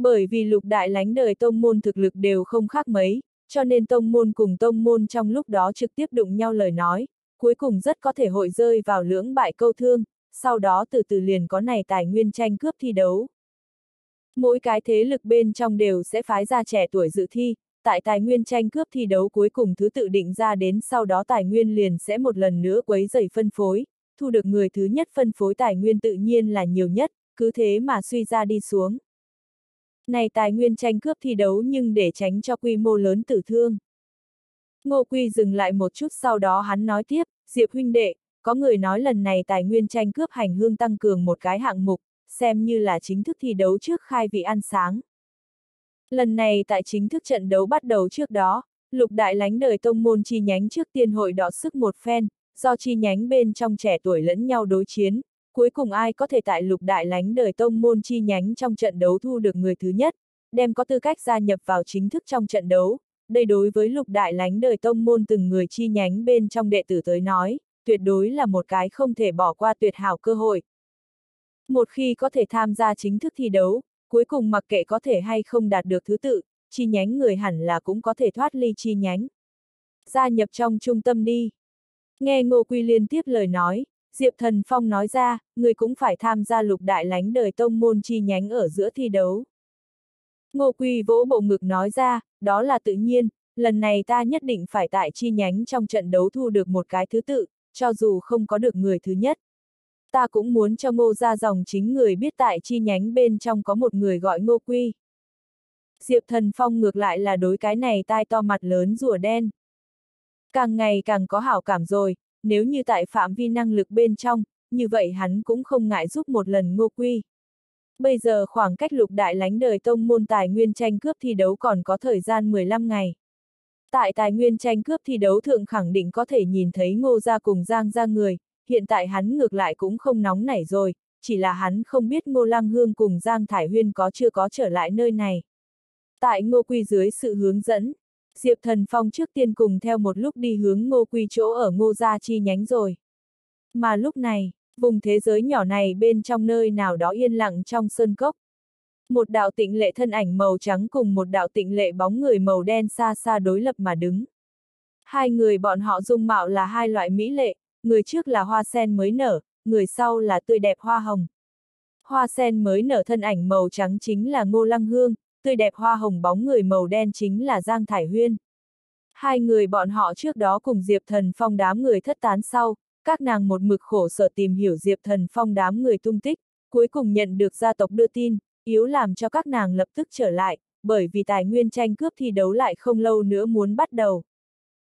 Bởi vì lục đại lánh đời tông môn thực lực đều không khác mấy, cho nên tông môn cùng tông môn trong lúc đó trực tiếp đụng nhau lời nói, cuối cùng rất có thể hội rơi vào lưỡng bại câu thương, sau đó từ từ liền có này tài nguyên tranh cướp thi đấu. Mỗi cái thế lực bên trong đều sẽ phái ra trẻ tuổi dự thi, tại tài nguyên tranh cướp thi đấu cuối cùng thứ tự định ra đến sau đó tài nguyên liền sẽ một lần nữa quấy dày phân phối, thu được người thứ nhất phân phối tài nguyên tự nhiên là nhiều nhất, cứ thế mà suy ra đi xuống. Này tài nguyên tranh cướp thi đấu nhưng để tránh cho quy mô lớn tử thương. Ngô Quy dừng lại một chút sau đó hắn nói tiếp, Diệp huynh đệ, có người nói lần này tài nguyên tranh cướp hành hương tăng cường một cái hạng mục, xem như là chính thức thi đấu trước khai vị ăn sáng. Lần này tại chính thức trận đấu bắt đầu trước đó, lục đại lánh đời tông môn chi nhánh trước tiên hội đọ sức một phen, do chi nhánh bên trong trẻ tuổi lẫn nhau đối chiến, cuối cùng ai có thể tại lục đại lánh đời tông môn chi nhánh trong trận đấu thu được người thứ nhất, đem có tư cách gia nhập vào chính thức trong trận đấu. Đây đối với lục đại lánh đời tông môn từng người chi nhánh bên trong đệ tử tới nói, tuyệt đối là một cái không thể bỏ qua tuyệt hảo cơ hội. Một khi có thể tham gia chính thức thi đấu, cuối cùng mặc kệ có thể hay không đạt được thứ tự, chi nhánh người hẳn là cũng có thể thoát ly chi nhánh. Gia nhập trong trung tâm đi. Nghe Ngô Quy liên tiếp lời nói, Diệp Thần Phong nói ra, người cũng phải tham gia lục đại lánh đời tông môn chi nhánh ở giữa thi đấu. Ngô Quy vỗ bộ ngực nói ra, đó là tự nhiên, lần này ta nhất định phải tại chi nhánh trong trận đấu thu được một cái thứ tự, cho dù không có được người thứ nhất ta cũng muốn cho ngô ra dòng chính người biết tại chi nhánh bên trong có một người gọi ngô quy. Diệp thần phong ngược lại là đối cái này tai to mặt lớn rùa đen. Càng ngày càng có hảo cảm rồi, nếu như tại phạm vi năng lực bên trong, như vậy hắn cũng không ngại giúp một lần ngô quy. Bây giờ khoảng cách lục đại lánh đời tông môn tài nguyên tranh cướp thi đấu còn có thời gian 15 ngày. Tại tài nguyên tranh cướp thi đấu thượng khẳng định có thể nhìn thấy ngô ra cùng giang ra người, hiện tại hắn ngược lại cũng không nóng nảy rồi, chỉ là hắn không biết Ngô Lăng Hương cùng Giang Thải Huyên có chưa có trở lại nơi này. Tại Ngô Quy dưới sự hướng dẫn, Diệp Thần Phong trước tiên cùng theo một lúc đi hướng ngô quy chỗ ở ngô gia chi nhánh rồi. Mà lúc này, vùng thế giới nhỏ này bên trong nơi nào đó yên lặng trong sơn cốc. Một đạo tịnh lệ thân ảnh màu trắng cùng một đạo tịnh lệ bóng người màu đen xa xa đối lập mà đứng. Hai người bọn họ dung mạo là hai loại mỹ lệ, người trước là hoa sen mới nở, người sau là tươi đẹp hoa hồng. Hoa sen mới nở thân ảnh màu trắng chính là Ngô Lăng Hương, tươi đẹp hoa hồng bóng người màu đen chính là Giang Thải Huyên. Hai người bọn họ trước đó cùng Diệp Thần Phong đám người thất tán sau, các nàng một mực khổ sở tìm hiểu Diệp Thần Phong đám người tung tích, cuối cùng nhận được gia tộc đưa tin, yếu làm cho các nàng lập tức trở lại, bởi vì tài nguyên tranh cướp thi đấu lại không lâu nữa muốn bắt đầu.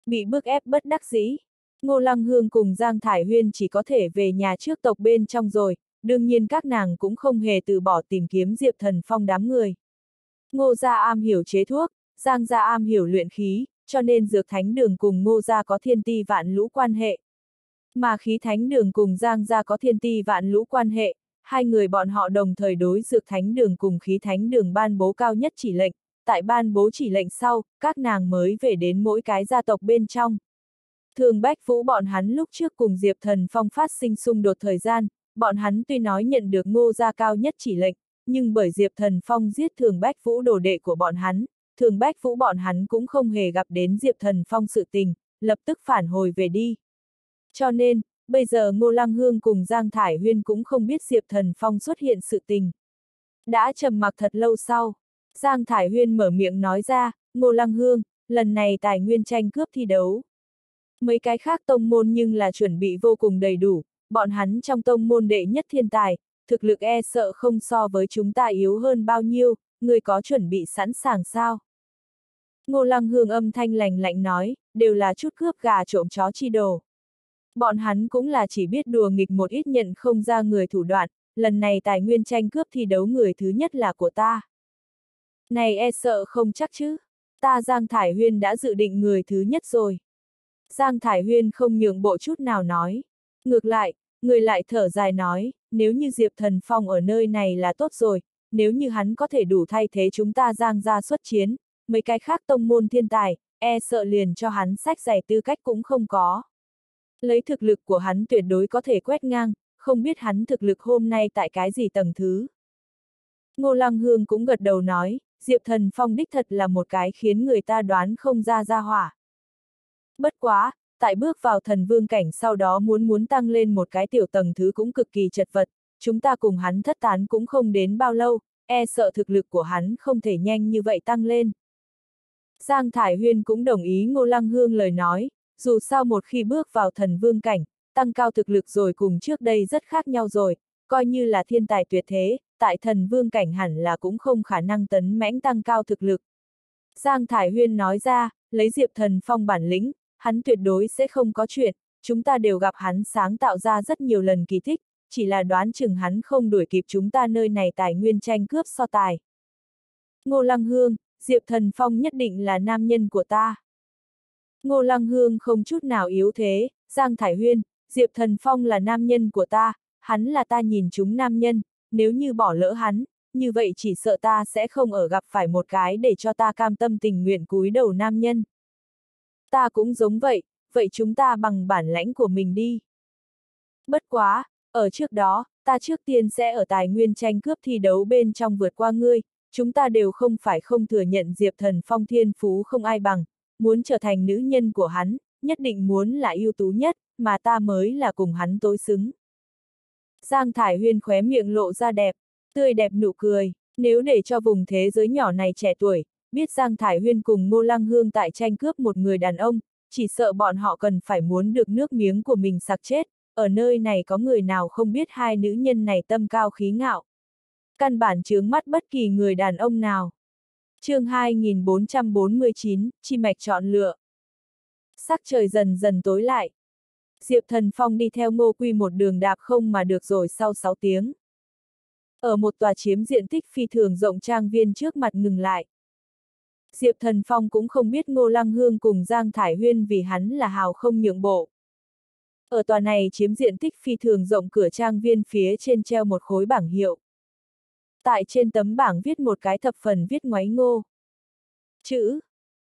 Bị bức ép bất đắc dĩ, Ngô Lăng Hương cùng Giang Thải Huyên chỉ có thể về nhà trước tộc bên trong rồi, đương nhiên các nàng cũng không hề từ bỏ tìm kiếm Diệp Thần Phong đám người. Ngô Gia am hiểu chế thuốc, Giang Gia am hiểu luyện khí, cho nên Dược Thánh Đường cùng Ngô Gia có thiên ti vạn lũ quan hệ. Mà khí Thánh Đường cùng Giang Gia có thiên ti vạn lũ quan hệ, hai người bọn họ đồng thời đối Dược Thánh Đường cùng khí Thánh Đường ban bố cao nhất chỉ lệnh, tại ban bố chỉ lệnh sau, các nàng mới về đến mỗi cái gia tộc bên trong. Thường Bách Vũ bọn hắn lúc trước cùng Diệp Thần Phong phát sinh xung đột thời gian, bọn hắn tuy nói nhận được ngô gia cao nhất chỉ lệnh, nhưng bởi Diệp Thần Phong giết Thường Bách Vũ đồ đệ của bọn hắn, Thường Bách Vũ bọn hắn cũng không hề gặp đến Diệp Thần Phong sự tình, lập tức phản hồi về đi. Cho nên, bây giờ Ngô Lăng Hương cùng Giang Thải Huyên cũng không biết Diệp Thần Phong xuất hiện sự tình. Đã trầm mặc thật lâu sau, Giang Thải Huyên mở miệng nói ra, Ngô Lăng Hương, lần này tài nguyên tranh cướp thi đấu. Mấy cái khác tông môn nhưng là chuẩn bị vô cùng đầy đủ, bọn hắn trong tông môn đệ nhất thiên tài, thực lực e sợ không so với chúng ta yếu hơn bao nhiêu, người có chuẩn bị sẵn sàng sao? Ngô Lăng Hương âm thanh lành lạnh nói, đều là chút cướp gà trộm chó chi đồ. Bọn hắn cũng là chỉ biết đùa nghịch một ít nhận không ra người thủ đoạn, lần này tài nguyên tranh cướp thi đấu người thứ nhất là của ta. Này e sợ không chắc chứ, ta Giang Thải Huyên đã dự định người thứ nhất rồi. Giang Thải Huyên không nhường bộ chút nào nói. Ngược lại, người lại thở dài nói, nếu như Diệp Thần Phong ở nơi này là tốt rồi, nếu như hắn có thể đủ thay thế chúng ta Giang ra xuất chiến, mấy cái khác tông môn thiên tài, e sợ liền cho hắn sách giày tư cách cũng không có. Lấy thực lực của hắn tuyệt đối có thể quét ngang, không biết hắn thực lực hôm nay tại cái gì tầng thứ. Ngô Lăng Hương cũng gật đầu nói, Diệp Thần Phong đích thật là một cái khiến người ta đoán không ra ra hỏa. Bất quá, tại bước vào thần vương cảnh sau đó muốn muốn tăng lên một cái tiểu tầng thứ cũng cực kỳ chật vật, chúng ta cùng hắn thất tán cũng không đến bao lâu, e sợ thực lực của hắn không thể nhanh như vậy tăng lên. Giang Thải Huyên cũng đồng ý Ngô Lăng Hương lời nói, dù sao một khi bước vào thần vương cảnh, tăng cao thực lực rồi cùng trước đây rất khác nhau rồi, coi như là thiên tài tuyệt thế, tại thần vương cảnh hẳn là cũng không khả năng tấn mãnh tăng cao thực lực. Giang Thải Huyên nói ra, lấy Diệp Thần Phong bản lĩnh, hắn tuyệt đối sẽ không có chuyện, chúng ta đều gặp hắn sáng tạo ra rất nhiều lần kỳ tích, chỉ là đoán chừng hắn không đuổi kịp chúng ta nơi này tài nguyên tranh cướp so tài. Ngô Lăng Hương, Diệp Thần Phong nhất định là nam nhân của ta. Ngô Lăng Hương không chút nào yếu thế, Giang Thải Huyên, Diệp Thần Phong là nam nhân của ta, hắn là ta nhìn chúng nam nhân, nếu như bỏ lỡ hắn, như vậy chỉ sợ ta sẽ không ở gặp phải một cái để cho ta cam tâm tình nguyện cúi đầu nam nhân. Ta cũng giống vậy, vậy chúng ta bằng bản lãnh của mình đi. Bất quá, ở trước đó, ta trước tiên sẽ ở tài nguyên tranh cướp thi đấu bên trong vượt qua ngươi, chúng ta đều không phải không thừa nhận Diệp Thần Phong thiên phú không ai bằng, muốn trở thành nữ nhân của hắn, nhất định muốn là ưu tú nhất, mà ta mới là cùng hắn tối xứng. Giang Thải Huyên khóe miệng lộ ra đẹp, tươi đẹp nụ cười, nếu để cho vùng thế giới nhỏ này trẻ tuổi, biết Giang Thải Huyên cùng Ngô Lăng Hương tại tranh cướp một người đàn ông, chỉ sợ bọn họ cần phải muốn được nước miếng của mình sặc chết, ở nơi này có người nào không biết hai nữ nhân này tâm cao khí ngạo. Căn bản chướng mắt bất kỳ người đàn ông nào. chương 2449, Chi Mạch chọn lựa. Sắc trời dần dần tối lại. Diệp Thần Phong đi theo ngô quy một đường đạp không mà được rồi sau 6 tiếng. Ở một tòa chiếm diện tích phi thường rộng trang viên trước mặt ngừng lại. Diệp Thần Phong cũng không biết Ngô Lăng Hương cùng Giang Thải Huyên vì hắn là hào không nhượng bộ. Ở tòa này chiếm diện tích phi thường rộng cửa trang viên phía trên treo một khối bảng hiệu. Tại trên tấm bảng viết một cái thập phần viết ngoáy ngô. Chữ.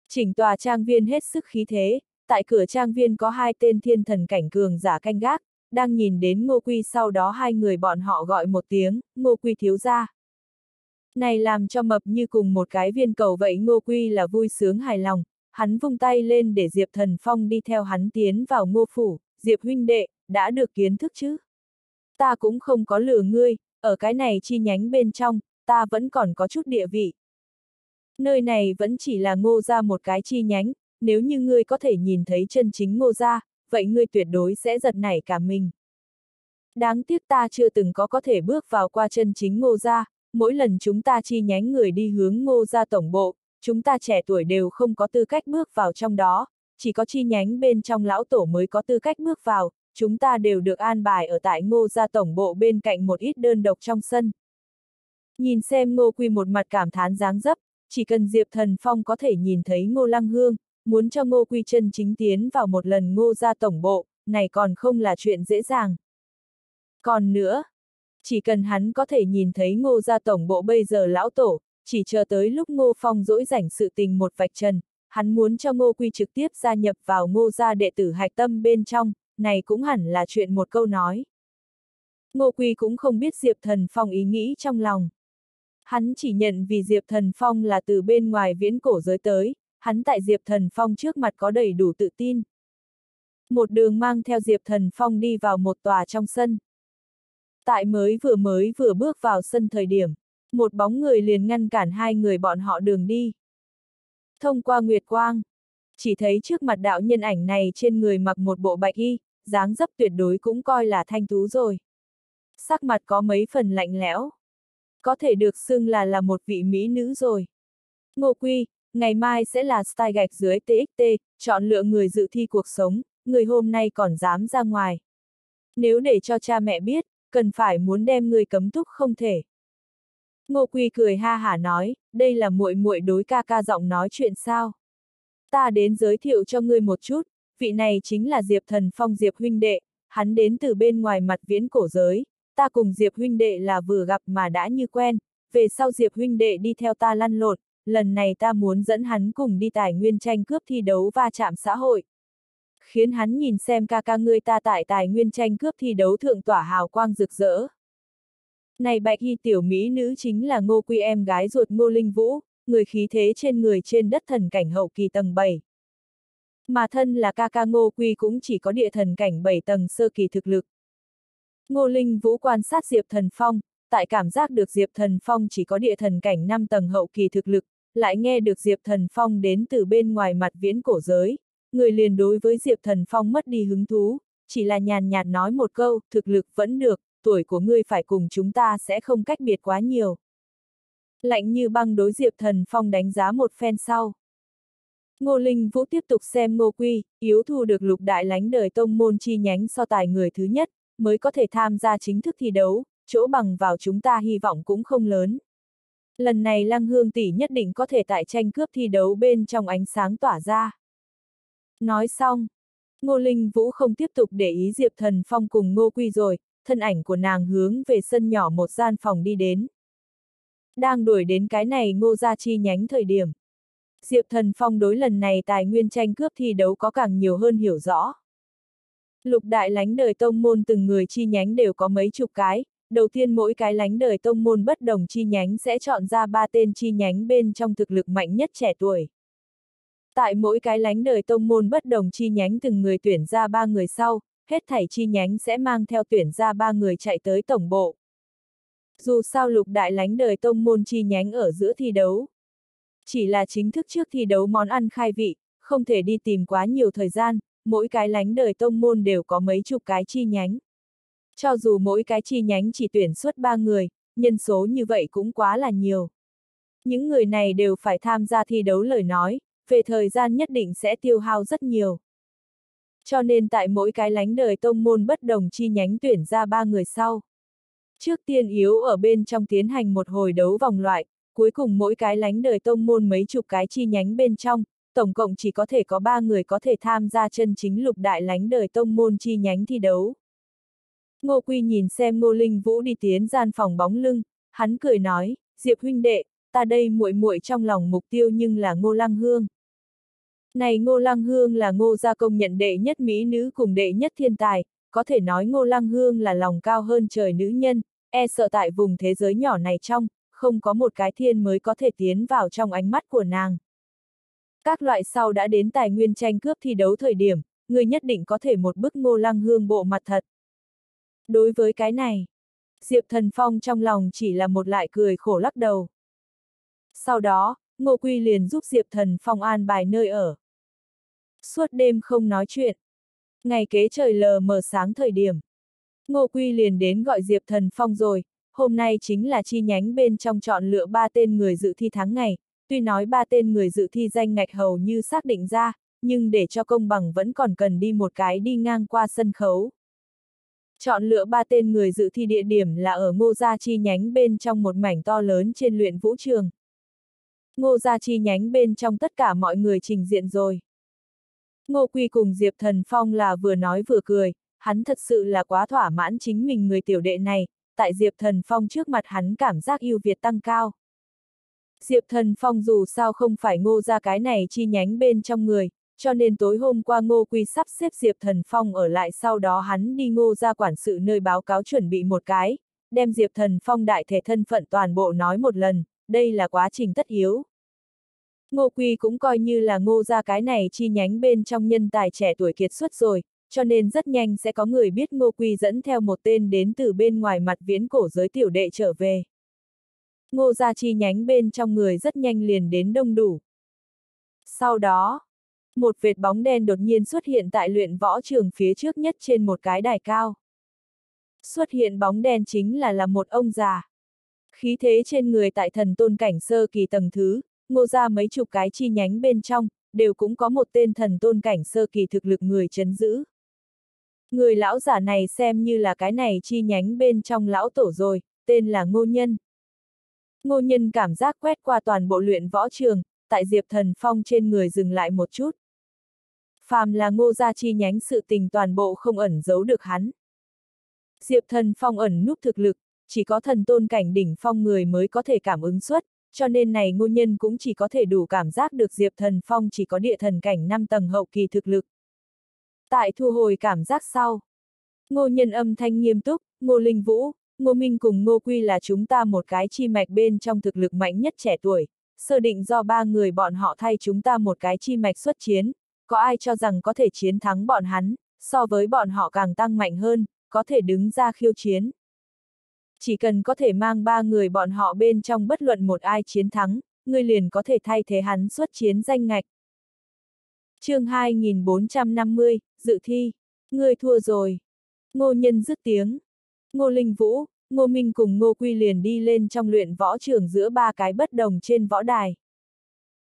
Chỉnh tòa trang viên hết sức khí thế, tại cửa trang viên có hai tên thiên thần cảnh cường giả canh gác, đang nhìn đến Ngô Quy sau đó hai người bọn họ gọi một tiếng, Ngô Quy thiếu gia. Này làm cho mập như cùng một cái viên cầu vậy Ngô Quy là vui sướng hài lòng, hắn vung tay lên để Diệp Thần Phong đi theo hắn tiến vào ngô phủ, Diệp huynh đệ, đã được kiến thức chứ? Ta cũng không có lừa ngươi, ở cái này chi nhánh bên trong, ta vẫn còn có chút địa vị. Nơi này vẫn chỉ là ngô ra một cái chi nhánh, nếu như ngươi có thể nhìn thấy chân chính ngô ra, vậy ngươi tuyệt đối sẽ giật nảy cả mình. Đáng tiếc ta chưa từng có có thể bước vào qua chân chính ngô ra, mỗi lần chúng ta chi nhánh người đi hướng ngô ra tổng bộ, chúng ta trẻ tuổi đều không có tư cách bước vào trong đó, chỉ có chi nhánh bên trong lão tổ mới có tư cách bước vào, chúng ta đều được an bài ở tại ngô gia tổng bộ bên cạnh một ít đơn độc trong sân. Nhìn xem ngô quy một mặt cảm thán dáng dấp, chỉ cần Diệp Thần Phong có thể nhìn thấy ngô lăng hương, muốn cho ngô quy chân chính tiến vào một lần ngô gia tổng bộ, này còn không là chuyện dễ dàng. Còn nữa, chỉ cần hắn có thể nhìn thấy ngô gia tổng bộ bây giờ lão tổ, chỉ chờ tới lúc ngô phong dỗi rảnh sự tình một vạch trần, hắn muốn cho ngô quy trực tiếp gia nhập vào ngô gia đệ tử hạch tâm bên trong, này cũng hẳn là chuyện một câu nói. Ngô quy cũng không biết Diệp Thần Phong ý nghĩ trong lòng. Hắn chỉ nhận vì Diệp Thần Phong là từ bên ngoài viễn cổ giới tới, hắn tại Diệp Thần Phong trước mặt có đầy đủ tự tin. Một đường mang theo Diệp Thần Phong đi vào một tòa trong sân. Tại mới vừa mới vừa bước vào sân thời điểm, một bóng người liền ngăn cản hai người bọn họ đường đi. Thông qua Nguyệt Quang, chỉ thấy trước mặt đạo nhân ảnh này trên người mặc một bộ bạch y, dáng dấp tuyệt đối cũng coi là thanh tú rồi. Sắc mặt có mấy phần lạnh lẽo. Có thể được xưng là là một vị mỹ nữ rồi. Ngô Quy, ngày mai sẽ là style gạch dưới TXT, chọn lựa người dự thi cuộc sống, người hôm nay còn dám ra ngoài. Nếu để cho cha mẹ biết, cần phải muốn đem người cấm túc không thể. Ngô Quy cười ha hả nói, đây là muội muội đối ca ca giọng nói chuyện sao? Ta đến giới thiệu cho ngươi một chút, vị này chính là Diệp Thần Phong Diệp huynh đệ, hắn đến từ bên ngoài mặt viễn cổ giới, ta cùng Diệp huynh đệ là vừa gặp mà đã như quen, về sau Diệp huynh đệ đi theo ta lăn lộn, lần này ta muốn dẫn hắn cùng đi tài nguyên tranh cướp thi đấu va chạm xã hội. Khiến hắn nhìn xem ca ca ngươi ta tại tài nguyên tranh cướp thi đấu thượng tỏa hào quang rực rỡ. Này bạch y tiểu mỹ nữ chính là ngô quy em gái ruột ngô linh vũ, người khí thế trên người trên đất thần cảnh hậu kỳ tầng 7. Mà thân là ca ca ngô quy cũng chỉ có địa thần cảnh 7 tầng sơ kỳ thực lực. Ngô Linh Vũ quan sát Diệp Thần Phong, tại cảm giác được Diệp Thần Phong chỉ có địa thần cảnh 5 tầng hậu kỳ thực lực, lại nghe được Diệp Thần Phong đến từ bên ngoài mặt viễn cổ giới, người liền đối với Diệp Thần Phong mất đi hứng thú, chỉ là nhàn nhạt nói một câu, thực lực vẫn được, tuổi của ngươi phải cùng chúng ta sẽ không cách biệt quá nhiều. Lạnh như băng đối Diệp Thần Phong đánh giá một phen sau. Ngô Linh Vũ tiếp tục xem Ngô Quy, yếu thu được lục đại lánh đời tông môn chi nhánh so tài người thứ nhất, mới có thể tham gia chính thức thi đấu, chỗ bằng vào chúng ta hy vọng cũng không lớn. Lần này Lăng Hương tỷ nhất định có thể tại tranh cướp thi đấu bên trong ánh sáng tỏa ra. Nói xong, Ngô Linh Vũ không tiếp tục để ý Diệp Thần Phong cùng Ngô Quy rồi, thân ảnh của nàng hướng về sân nhỏ một gian phòng đi đến. Đang đuổi đến cái này ngô gia chi nhánh thời điểm. Diệp Thần Phong đối lần này tài nguyên tranh cướp thi đấu có càng nhiều hơn hiểu rõ. Lục đại lánh đời tông môn từng người chi nhánh đều có mấy chục cái, đầu tiên mỗi cái lánh đời tông môn bất đồng chi nhánh sẽ chọn ra ba tên chi nhánh bên trong thực lực mạnh nhất trẻ tuổi. Tại mỗi cái lánh đời tông môn bất đồng chi nhánh từng người tuyển ra ba người sau, hết thảy chi nhánh sẽ mang theo tuyển ra ba người chạy tới tổng bộ. Dù sao lục đại lánh đời tông môn chi nhánh ở giữa thi đấu. Chỉ là chính thức trước thi đấu món ăn khai vị, không thể đi tìm quá nhiều thời gian, mỗi cái lánh đời tông môn đều có mấy chục cái chi nhánh. Cho dù mỗi cái chi nhánh chỉ tuyển xuất ba người, nhân số như vậy cũng quá là nhiều. Những người này đều phải tham gia thi đấu lời nói, về thời gian nhất định sẽ tiêu hao rất nhiều. Cho nên tại mỗi cái lánh đời tông môn bất đồng chi nhánh tuyển ra ba người sau. Trước tiên yếu ở bên trong tiến hành một hồi đấu vòng loại, cuối cùng mỗi cái lánh đời tông môn mấy chục cái chi nhánh bên trong, tổng cộng chỉ có thể có ba người có thể tham gia chân chính lục đại lánh đời tông môn chi nhánh thi đấu. Ngô Quy nhìn xem Ngô Linh Vũ đi tiến gian phòng bóng lưng, hắn cười nói, Diệp huynh đệ, ta đây muội muội trong lòng mục tiêu nhưng là Ngô Lăng Hương. Này Ngô Lăng Hương là Ngô gia công nhận đệ nhất mỹ nữ cùng đệ nhất thiên tài, có thể nói Ngô Lăng Hương là lòng cao hơn trời nữ nhân, e sợ tại vùng thế giới nhỏ này trong, không có một cái thiên mới có thể tiến vào trong ánh mắt của nàng. Các loại sau đã đến tài nguyên tranh cướp thi đấu thời điểm, người nhất định có thể một bức Ngô Lăng Hương bộ mặt thật. Đối với cái này, Diệp Thần Phong trong lòng chỉ là một lại cười khổ lắc đầu. Sau đó, Ngô Quy liền giúp Diệp Thần Phong an bài nơi ở. Suốt đêm không nói chuyện. Ngày kế trời lờ mờ sáng thời điểm. Ngô Quy liền đến gọi Diệp Thần Phong rồi, hôm nay chính là chi nhánh bên trong chọn lựa ba tên người dự thi tháng ngày, tuy nói ba tên người dự thi danh ngạch hầu như xác định ra, nhưng để cho công bằng vẫn còn cần đi một cái đi ngang qua sân khấu. Chọn lựa ba tên người dự thi địa điểm là ở Ngô Gia chi nhánh bên trong một mảnh to lớn trên luyện vũ trường. Ngô Gia chi nhánh bên trong tất cả mọi người trình diện rồi. Ngô Quy cùng Diệp Thần Phong là vừa nói vừa cười, hắn thật sự là quá thỏa mãn chính mình người tiểu đệ này, tại Diệp Thần Phong trước mặt hắn cảm giác yêu Việt tăng cao. Diệp Thần Phong dù sao không phải ngô ra cái này chi nhánh bên trong người, cho nên tối hôm qua ngô quy sắp xếp Diệp Thần Phong ở lại sau đó hắn đi ngô ra quản sự nơi báo cáo chuẩn bị một cái, đem Diệp Thần Phong đại thể thân phận toàn bộ nói một lần, đây là quá trình tất yếu. Ngô Quy cũng coi như là ngô ra cái này chi nhánh bên trong nhân tài trẻ tuổi kiệt xuất rồi, cho nên rất nhanh sẽ có người biết Ngô Quy dẫn theo một tên đến từ bên ngoài mặt viễn cổ giới tiểu đệ trở về. Ngô gia chi nhánh bên trong người rất nhanh liền đến đông đủ. Sau đó, một vệt bóng đen đột nhiên xuất hiện tại luyện võ trường phía trước nhất trên một cái đài cao. Xuất hiện bóng đen chính là là một ông già. Khí thế trên người tại thần tôn cảnh sơ kỳ tầng thứ, ngô ra mấy chục cái chi nhánh bên trong, đều cũng có một tên thần tôn cảnh sơ kỳ thực lực người chấn giữ. Người lão giả này xem như là cái này chi nhánh bên trong lão tổ rồi, tên là Ngô Nhân. Ngô Nhân cảm giác quét qua toàn bộ luyện võ trường, tại Diệp Thần Phong trên người dừng lại một chút. Phàm là ngô gia chi nhánh sự tình toàn bộ không ẩn giấu được hắn. Diệp Thần Phong ẩn núp thực lực, chỉ có thần tôn cảnh đỉnh phong người mới có thể cảm ứng xuất, cho nên này ngô nhân cũng chỉ có thể đủ cảm giác được Diệp Thần Phong chỉ có địa thần cảnh 5 tầng hậu kỳ thực lực. Tại thu hồi cảm giác sau, ngô nhân âm thanh nghiêm túc, ngô linh vũ, ngô minh cùng ngô quy là chúng ta một cái chi mạch bên trong thực lực mạnh nhất trẻ tuổi, sơ định do ba người bọn họ thay chúng ta một cái chi mạch xuất chiến, có ai cho rằng có thể chiến thắng bọn hắn, so với bọn họ càng tăng mạnh hơn, có thể đứng ra khiêu chiến. Chỉ cần có thể mang ba người bọn họ bên trong bất luận một ai chiến thắng, ngươi liền có thể thay thế hắn xuất chiến danh ngạch. chương 2450, dự thi. ngươi thua rồi. Ngô nhân dứt tiếng. Ngô Linh Vũ, Ngô Minh cùng Ngô Quy liền đi lên trong luyện võ trường giữa ba cái bất đồng trên võ đài.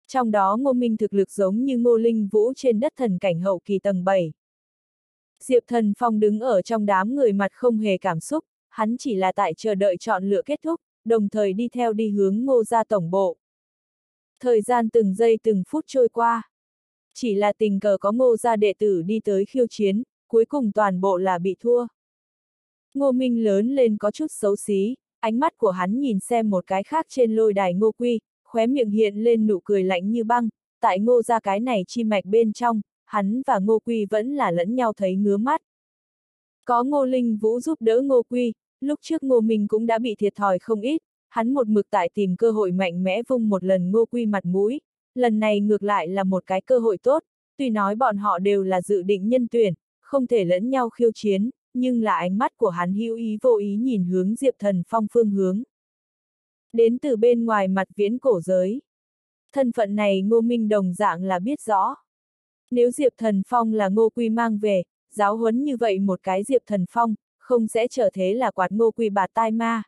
Trong đó Ngô Minh thực lực giống như Ngô Linh Vũ trên đất thần cảnh hậu kỳ tầng 7. Diệp Thần Phong đứng ở trong đám người mặt không hề cảm xúc, hắn chỉ là tại chờ đợi chọn lựa kết thúc, đồng thời đi theo đi hướng ngô gia tổng bộ. Thời gian từng giây từng phút trôi qua. Chỉ là tình cờ có ngô gia đệ tử đi tới khiêu chiến, cuối cùng toàn bộ là bị thua. Ngô Minh lớn lên có chút xấu xí, ánh mắt của hắn nhìn xem một cái khác trên lôi đài ngô quy, khóe miệng hiện lên nụ cười lạnh như băng, tại ngô ra cái này chi mạch bên trong, hắn và ngô quy vẫn là lẫn nhau thấy ngứa mắt. Có ngô linh vũ giúp đỡ ngô quy, lúc trước ngô minh cũng đã bị thiệt thòi không ít, hắn một mực tại tìm cơ hội mạnh mẽ vung một lần ngô quy mặt mũi, lần này ngược lại là một cái cơ hội tốt, tuy nói bọn họ đều là dự định nhân tuyển, không thể lẫn nhau khiêu chiến, nhưng là ánh mắt của hắn hữu ý vô ý nhìn hướng Diệp Thần Phong phương hướng. Đến từ bên ngoài mặt viễn cổ giới. Thân phận này Ngô Minh đồng dạng là biết rõ. Nếu Diệp Thần Phong là Ngô Quy mang về, giáo huấn như vậy một cái Diệp Thần Phong, không sẽ trở thế là quạt Ngô Quy bà tai ma.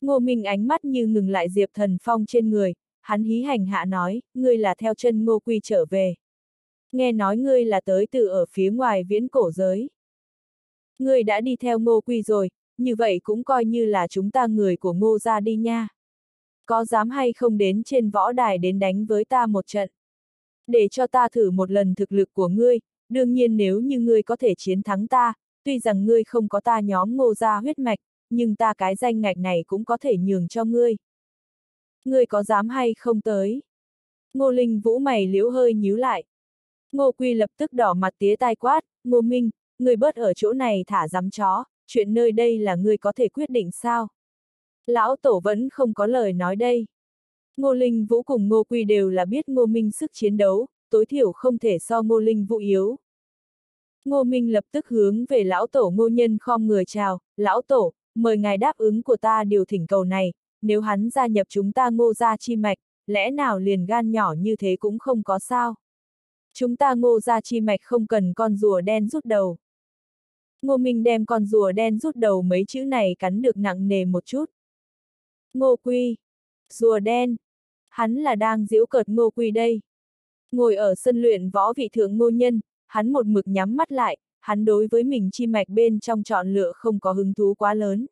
Ngô Minh ánh mắt như ngừng lại Diệp Thần Phong trên người, hắn hí hành hạ nói, ngươi là theo chân Ngô Quy trở về. Nghe nói ngươi là tới từ ở phía ngoài viễn cổ giới. Ngươi đã đi theo Ngô Quy rồi, như vậy cũng coi như là chúng ta người của ngô ra đi nha. Có dám hay không đến trên võ đài đến đánh với ta một trận? Để cho ta thử một lần thực lực của ngươi, đương nhiên nếu như ngươi có thể chiến thắng ta, tuy rằng ngươi không có ta nhóm ngô gia huyết mạch, nhưng ta cái danh ngạch này cũng có thể nhường cho ngươi. Ngươi có dám hay không tới? Ngô Linh Vũ mày liễu hơi nhíu lại. Ngô Quy lập tức đỏ mặt tía tai quát, Ngô Minh, người bớt ở chỗ này thả dám chó, chuyện nơi đây là ngươi có thể quyết định sao? Lão Tổ vẫn không có lời nói đây. Ngô Linh Vũ cùng Ngô Quy đều là biết Ngô Minh sức chiến đấu, tối thiểu không thể so Ngô Linh Vũ yếu. Ngô Minh lập tức hướng về Lão Tổ Ngô Nhân khom người chào, Lão Tổ, mời ngài đáp ứng của ta điều thỉnh cầu này, nếu hắn gia nhập chúng ta ngô gia chi mạch, lẽ nào liền gan nhỏ như thế cũng không có sao. Chúng ta ngô gia chi mạch không cần con rùa đen rút đầu. Ngô Minh đem con rùa đen rút đầu mấy chữ này cắn được nặng nề một chút. Ngô Quy. Rùa đen. Hắn là đang giễu cợt Ngô Quy đây. Ngồi ở sân luyện võ vị thượng ngô nhân, hắn một mực nhắm mắt lại, hắn đối với mình chi mạch bên trong chọn lựa không có hứng thú quá lớn.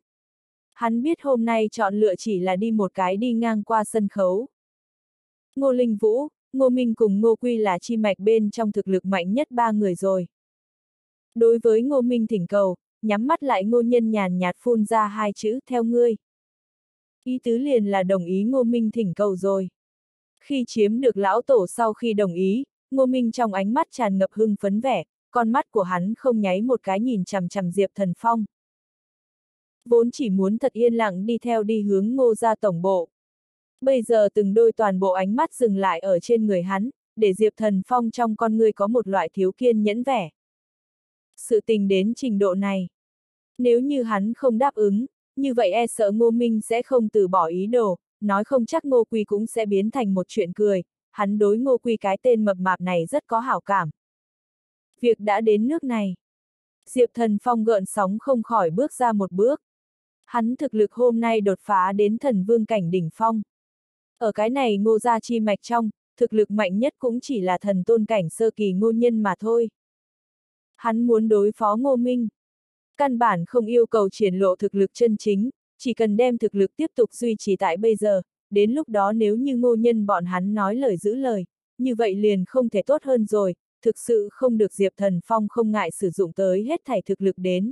Hắn biết hôm nay chọn lựa chỉ là đi một cái đi ngang qua sân khấu. Ngô Linh Vũ, Ngô Minh cùng Ngô Quy là chi mạch bên trong thực lực mạnh nhất ba người rồi. Đối với Ngô Minh thỉnh cầu, nhắm mắt lại Ngô Nhân nhàn nhạt phun ra hai chữ theo ngươi. Ý tứ liền là đồng ý Ngô Minh thỉnh cầu rồi. Khi chiếm được lão tổ sau khi đồng ý, Ngô Minh trong ánh mắt tràn ngập hưng phấn vẻ, con mắt của hắn không nháy một cái nhìn chằm chằm Diệp Thần Phong. Vốn chỉ muốn thật yên lặng đi theo đi hướng ngô ra tổng bộ. Bây giờ từng đôi toàn bộ ánh mắt dừng lại ở trên người hắn, để Diệp Thần Phong trong con người có một loại thiếu kiên nhẫn vẻ. Sự tình đến trình độ này. Nếu như hắn không đáp ứng, như vậy e sợ Ngô Minh sẽ không từ bỏ ý đồ, nói không chắc Ngô Quy cũng sẽ biến thành một chuyện cười, hắn đối Ngô Quy cái tên mập mạp này rất có hảo cảm. Việc đã đến nước này. Diệp Thần Phong gợn sóng không khỏi bước ra một bước. Hắn thực lực hôm nay đột phá đến thần vương cảnh đỉnh phong. Ở cái này ngô gia chi mạch trong, thực lực mạnh nhất cũng chỉ là thần tôn cảnh sơ kỳ ngô nhân mà thôi. Hắn muốn đối phó ngô minh. Căn bản không yêu cầu triển lộ thực lực chân chính, chỉ cần đem thực lực tiếp tục duy trì tại bây giờ, đến lúc đó nếu như ngô nhân bọn hắn nói lời giữ lời, như vậy liền không thể tốt hơn rồi, thực sự không được Diệp Thần Phong không ngại sử dụng tới hết thảy thực lực đến.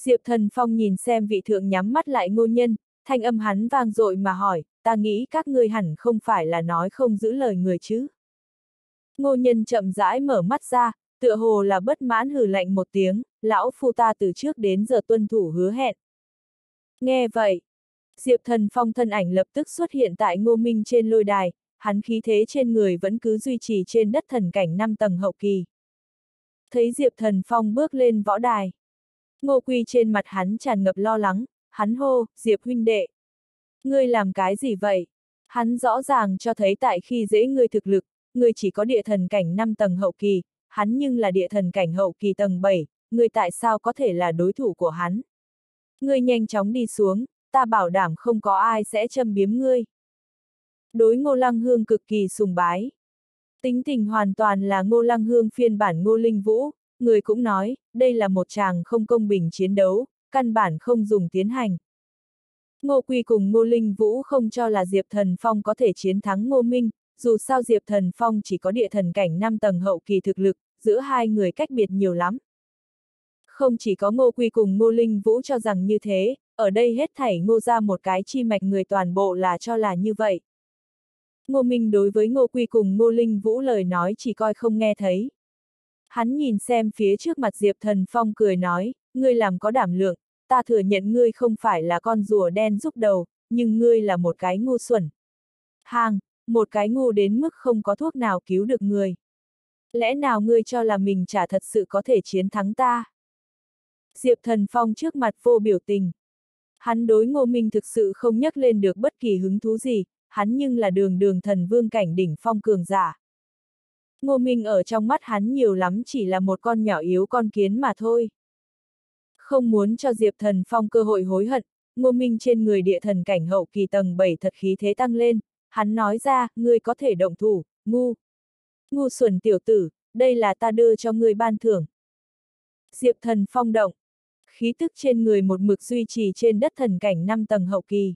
Diệp Thần Phong nhìn xem vị thượng nhắm mắt lại ngô nhân, thanh âm hắn vang dội mà hỏi, ta nghĩ các ngươi hẳn không phải là nói không giữ lời người chứ. Ngô nhân chậm rãi mở mắt ra, tựa hồ là bất mãn hừ lạnh một tiếng, lão phu ta từ trước đến giờ tuân thủ hứa hẹn. Nghe vậy, Diệp Thần Phong thân ảnh lập tức xuất hiện tại ngô minh trên lôi đài, hắn khí thế trên người vẫn cứ duy trì trên đất thần cảnh 5 tầng hậu kỳ. Thấy Diệp Thần Phong bước lên võ đài. Ngô Quy trên mặt hắn tràn ngập lo lắng, hắn hô, Diệp huynh đệ. Ngươi làm cái gì vậy? Hắn rõ ràng cho thấy tại khi dễ ngươi thực lực, ngươi chỉ có địa thần cảnh 5 tầng hậu kỳ, hắn nhưng là địa thần cảnh hậu kỳ tầng 7, ngươi tại sao có thể là đối thủ của hắn? Ngươi nhanh chóng đi xuống, ta bảo đảm không có ai sẽ châm biếm ngươi. Đối ngô lăng hương cực kỳ sùng bái. Tính tình hoàn toàn là ngô lăng hương phiên bản ngô linh vũ, người cũng nói, đây là một chàng không công bình chiến đấu, căn bản không dùng tiến hành. Ngô Quy cùng Ngô Linh Vũ không cho là Diệp Thần Phong có thể chiến thắng Ngô Minh, dù sao Diệp Thần Phong chỉ có địa thần cảnh 5 tầng hậu kỳ thực lực, giữa hai người cách biệt nhiều lắm. Không chỉ có Ngô Quy cùng Ngô Linh Vũ cho rằng như thế, ở đây hết thảy ngô ra một cái chi mạch người toàn bộ là cho là như vậy. Ngô Minh đối với Ngô Quy cùng Ngô Linh Vũ lời nói chỉ coi không nghe thấy. Hắn nhìn xem phía trước mặt Diệp Thần Phong cười nói, ngươi làm có đảm lượng, ta thừa nhận ngươi không phải là con rùa đen giúp đầu, nhưng ngươi là một cái ngu xuẩn. Hàng, một cái ngu đến mức không có thuốc nào cứu được người. Lẽ nào ngươi cho là mình chả thật sự có thể chiến thắng ta? Diệp Thần Phong trước mặt vô biểu tình. Hắn đối ngô minh thực sự không nhắc lên được bất kỳ hứng thú gì, hắn nhưng là đường đường thần vương cảnh đỉnh phong cường giả. Ngô Minh ở trong mắt hắn nhiều lắm chỉ là một con nhỏ yếu con kiến mà thôi. Không muốn cho Diệp Thần Phong cơ hội hối hận, Ngô Minh trên người địa thần cảnh hậu kỳ tầng 7 thật khí thế tăng lên, hắn nói ra, ngươi có thể động thủ, ngu. Ngu xuẩn tiểu tử, đây là ta đưa cho ngươi ban thưởng. Diệp Thần Phong động, khí tức trên người một mực duy trì trên đất thần cảnh 5 tầng hậu kỳ.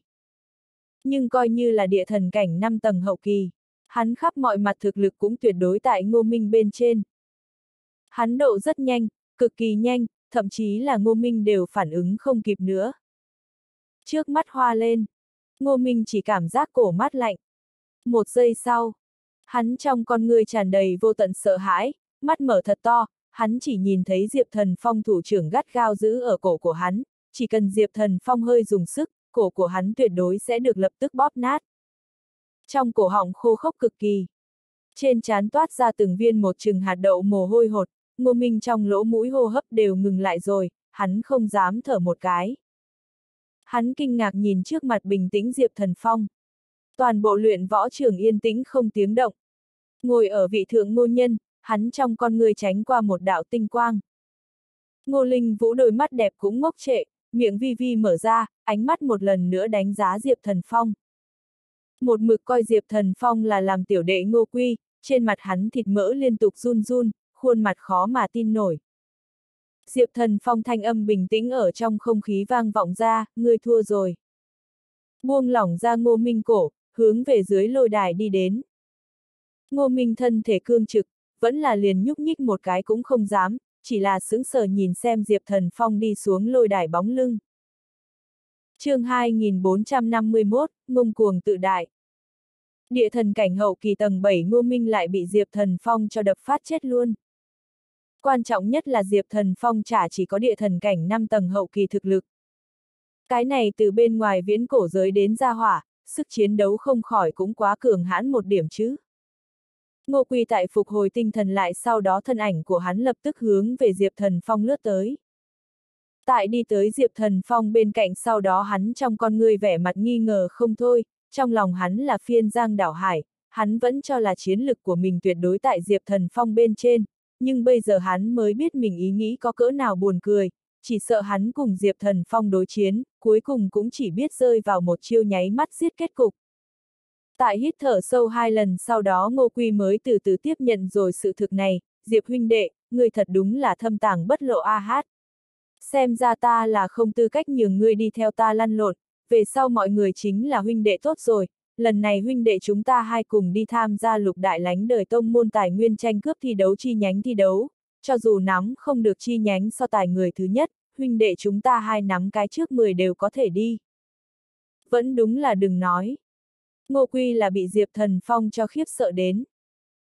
Nhưng coi như là địa thần cảnh 5 tầng hậu kỳ. Hắn khắp mọi mặt thực lực cũng tuyệt đối tại ngô minh bên trên. Hắn độ rất nhanh, cực kỳ nhanh, thậm chí là ngô minh đều phản ứng không kịp nữa. Trước mắt hoa lên, ngô minh chỉ cảm giác cổ mát lạnh. Một giây sau, Hắn trong con người tràn đầy vô tận sợ hãi, mắt mở thật to, hắn chỉ nhìn thấy Diệp Thần Phong thủ trưởng gắt gao giữ ở cổ của hắn, chỉ cần Diệp Thần Phong hơi dùng sức, cổ của hắn tuyệt đối sẽ được lập tức bóp nát. Trong cổ họng khô khốc cực kỳ. Trên trán toát ra từng viên một chừng hạt đậu mồ hôi hột, ngô minh trong lỗ mũi hô hấp đều ngừng lại rồi, hắn không dám thở một cái. Hắn kinh ngạc nhìn trước mặt bình tĩnh Diệp Thần Phong. Toàn bộ luyện võ trường yên tĩnh không tiếng động. Ngồi ở vị thượng ngô nhân, hắn trong con người tránh qua một đạo tinh quang. Ngô Linh Vũ đôi mắt đẹp cũng ngốc trệ, miệng vi vi mở ra, ánh mắt một lần nữa đánh giá Diệp Thần Phong. Một mực coi Diệp Thần Phong là làm tiểu đệ ngô quy, trên mặt hắn thịt mỡ liên tục run run, khuôn mặt khó mà tin nổi. Diệp Thần Phong thanh âm bình tĩnh ở trong không khí vang vọng ra, ngươi thua rồi. Buông lỏng ra ngô minh cổ, hướng về dưới lôi đài đi đến. Ngô minh thân thể cương trực, vẫn là liền nhúc nhích một cái cũng không dám, chỉ là sững sờ nhìn xem Diệp Thần Phong đi xuống lôi đài bóng lưng. chương 2451, ngông cuồng tự đại. Địa thần cảnh hậu kỳ tầng 7 Ngô Minh lại bị Diệp Thần Phong cho đập phát chết luôn. Quan trọng nhất là Diệp Thần Phong chả chỉ có địa thần cảnh 5 tầng hậu kỳ thực lực. Cái này từ bên ngoài viễn cổ giới đến gia hỏa, sức chiến đấu không khỏi cũng quá cường hãn một điểm chứ. Ngô Quy tại phục hồi tinh thần lại sau đó thân ảnh của hắn lập tức hướng về Diệp Thần Phong lướt tới. Tại đi tới Diệp Thần Phong bên cạnh sau đó hắn trong con người vẻ mặt nghi ngờ không thôi, trong lòng hắn là phiên giang đảo hải, hắn vẫn cho là chiến lực của mình tuyệt đối tại Diệp Thần Phong bên trên, nhưng bây giờ hắn mới biết mình ý nghĩ có cỡ nào buồn cười, chỉ sợ hắn cùng Diệp Thần Phong đối chiến, cuối cùng cũng chỉ biết rơi vào một chiêu nháy mắt giết kết cục. Tại hít thở sâu hai lần sau đó Ngô Quy mới từ từ tiếp nhận rồi sự thực này, Diệp huynh đệ, người thật đúng là thâm tàng bất lộ a hát. Xem ra ta là không tư cách nhường ngươi đi theo ta lăn lộn, về sau mọi người chính là huynh đệ tốt rồi, lần này huynh đệ chúng ta hai cùng đi tham gia lục đại lánh đời tông môn tài nguyên tranh cướp thi đấu chi nhánh thi đấu, cho dù nắm không được chi nhánh so tài người thứ nhất, huynh đệ chúng ta hai nắm cái trước 10 đều có thể đi. Vẫn đúng là đừng nói. Ngô Quy là bị Diệp Thần Phong cho khiếp sợ đến.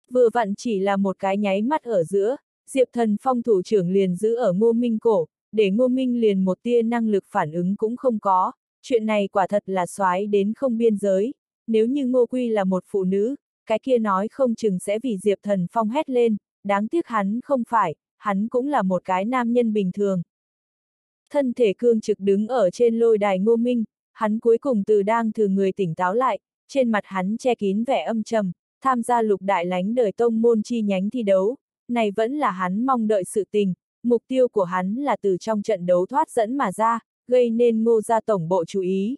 Vừa vặn chỉ là một cái nháy mắt ở giữa, Diệp Thần Phong thủ trưởng liền giữ ở Ngô Minh cổ, để Ngô Minh liền một tia năng lực phản ứng cũng không có, chuyện này quả thật là xoái đến không biên giới, nếu như Ngô Quy là một phụ nữ, cái kia nói không chừng sẽ vì Diệp Thần Phong hét lên, đáng tiếc hắn không phải, hắn cũng là một cái nam nhân bình thường. Thân thể cương trực đứng ở trên lôi đài Ngô Minh, hắn cuối cùng từ đang thừa người tỉnh táo lại, trên mặt hắn che kín vẻ âm trầm, tham gia lục đại lánh đời tông môn chi nhánh thi đấu, này vẫn là hắn mong đợi sự tình, mục tiêu của hắn là từ trong trận đấu thoát dẫn mà ra, gây nên ngô gia tổng bộ chú ý.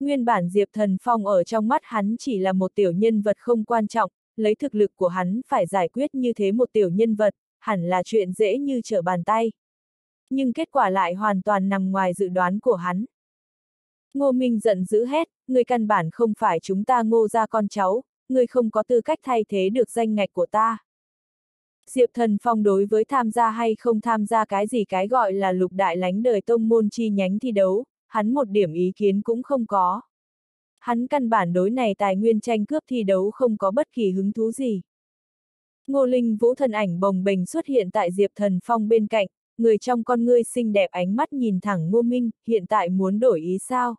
Nguyên bản Diệp Thần Phong ở trong mắt hắn chỉ là một tiểu nhân vật không quan trọng, lấy thực lực của hắn phải giải quyết như thế một tiểu nhân vật, hẳn là chuyện dễ như trở bàn tay. Nhưng kết quả lại hoàn toàn nằm ngoài dự đoán của hắn. Ngô Minh giận dữ hét, người căn bản không phải chúng ta ngô ra con cháu, người không có tư cách thay thế được danh ngạch của ta. Diệp Thần Phong đối với tham gia hay không tham gia cái gì cái gọi là lục đại lánh đời tông môn chi nhánh thi đấu, hắn một điểm ý kiến cũng không có. Hắn căn bản đối này tài nguyên tranh cướp thi đấu không có bất kỳ hứng thú gì. Ngô Linh Vũ thân ảnh bồng bềnh xuất hiện tại Diệp Thần Phong bên cạnh, người trong con ngươi xinh đẹp ánh mắt nhìn thẳng Ngô Minh, hiện tại muốn đổi ý sao?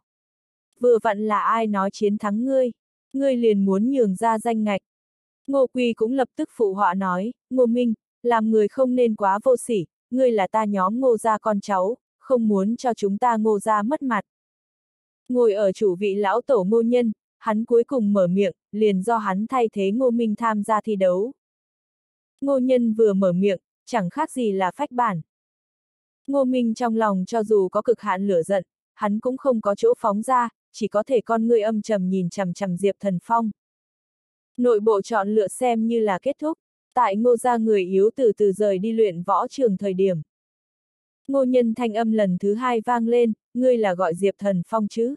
Vừa vặn là ai nói chiến thắng ngươi? Ngươi liền muốn nhường ra danh ngạch. Ngô Quy cũng lập tức phụ họa nói, Ngô Minh, làm người không nên quá vô sỉ, ngươi là ta nhóm ngô gia con cháu, không muốn cho chúng ta ngô gia mất mặt. Ngồi ở chủ vị lão tổ ngô nhân, hắn cuối cùng mở miệng, liền do hắn thay thế ngô minh tham gia thi đấu. Ngô nhân vừa mở miệng, chẳng khác gì là phách bản. Ngô minh trong lòng cho dù có cực hạn lửa giận, hắn cũng không có chỗ phóng ra, chỉ có thể con người âm trầm nhìn chằm chằm Diệp Thần Phong. Nội bộ chọn lựa xem như là kết thúc, tại ngô gia người yếu từ từ rời đi luyện võ trường thời điểm. Ngô nhân thanh âm lần thứ hai vang lên, ngươi là gọi Diệp Thần Phong chứ?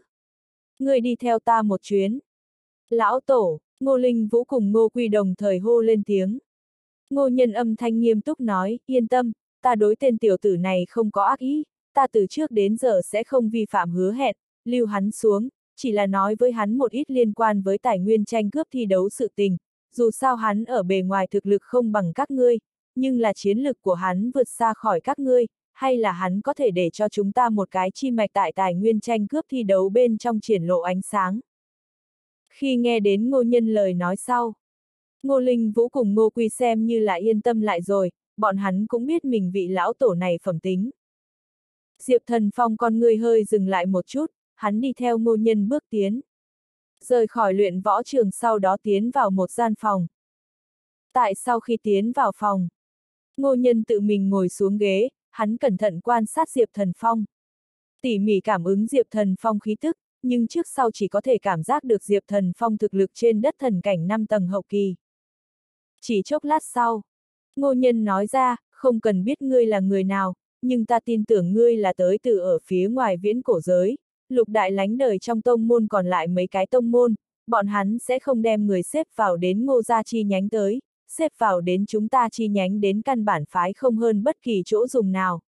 Ngươi đi theo ta một chuyến. Lão Tổ, Ngô Linh Vũ cùng Ngô Quy đồng thời hô lên tiếng. Ngô nhân âm thanh nghiêm túc nói, yên tâm, ta đối tên tiểu tử này không có ác ý, ta từ trước đến giờ sẽ không vi phạm hứa hẹn, lưu hắn xuống, chỉ là nói với hắn một ít liên quan với tài nguyên tranh cướp thi đấu sự tình, dù sao hắn ở bề ngoài thực lực không bằng các ngươi, nhưng là chiến lực của hắn vượt xa khỏi các ngươi, hay là hắn có thể để cho chúng ta một cái chi mạch tại tài nguyên tranh cướp thi đấu bên trong triển lộ ánh sáng. Khi nghe đến ngô nhân lời nói sau, ngô linh vũ cùng ngô quy xem như là yên tâm lại rồi, bọn hắn cũng biết mình vị lão tổ này phẩm tính. Diệp thần phong con người hơi dừng lại một chút, hắn đi theo ngô nhân bước tiến. Rời khỏi luyện võ trường sau đó tiến vào một gian phòng. Tại sau khi tiến vào phòng, ngô nhân tự mình ngồi xuống ghế, hắn cẩn thận quan sát Diệp Thần Phong. Tỉ mỉ cảm ứng Diệp Thần Phong khí tức, nhưng trước sau chỉ có thể cảm giác được Diệp Thần Phong thực lực trên đất thần cảnh 5 tầng hậu kỳ. Chỉ chốc lát sau, ngô nhân nói ra, không cần biết ngươi là người nào, nhưng ta tin tưởng ngươi là tới từ ở phía ngoài viễn cổ giới, lục đại lánh đời trong tông môn còn lại mấy cái tông môn, bọn hắn sẽ không đem người xếp vào đến ngô gia chi nhánh tới, xếp vào đến chúng ta chi nhánh đến căn bản phái không hơn bất kỳ chỗ dùng nào.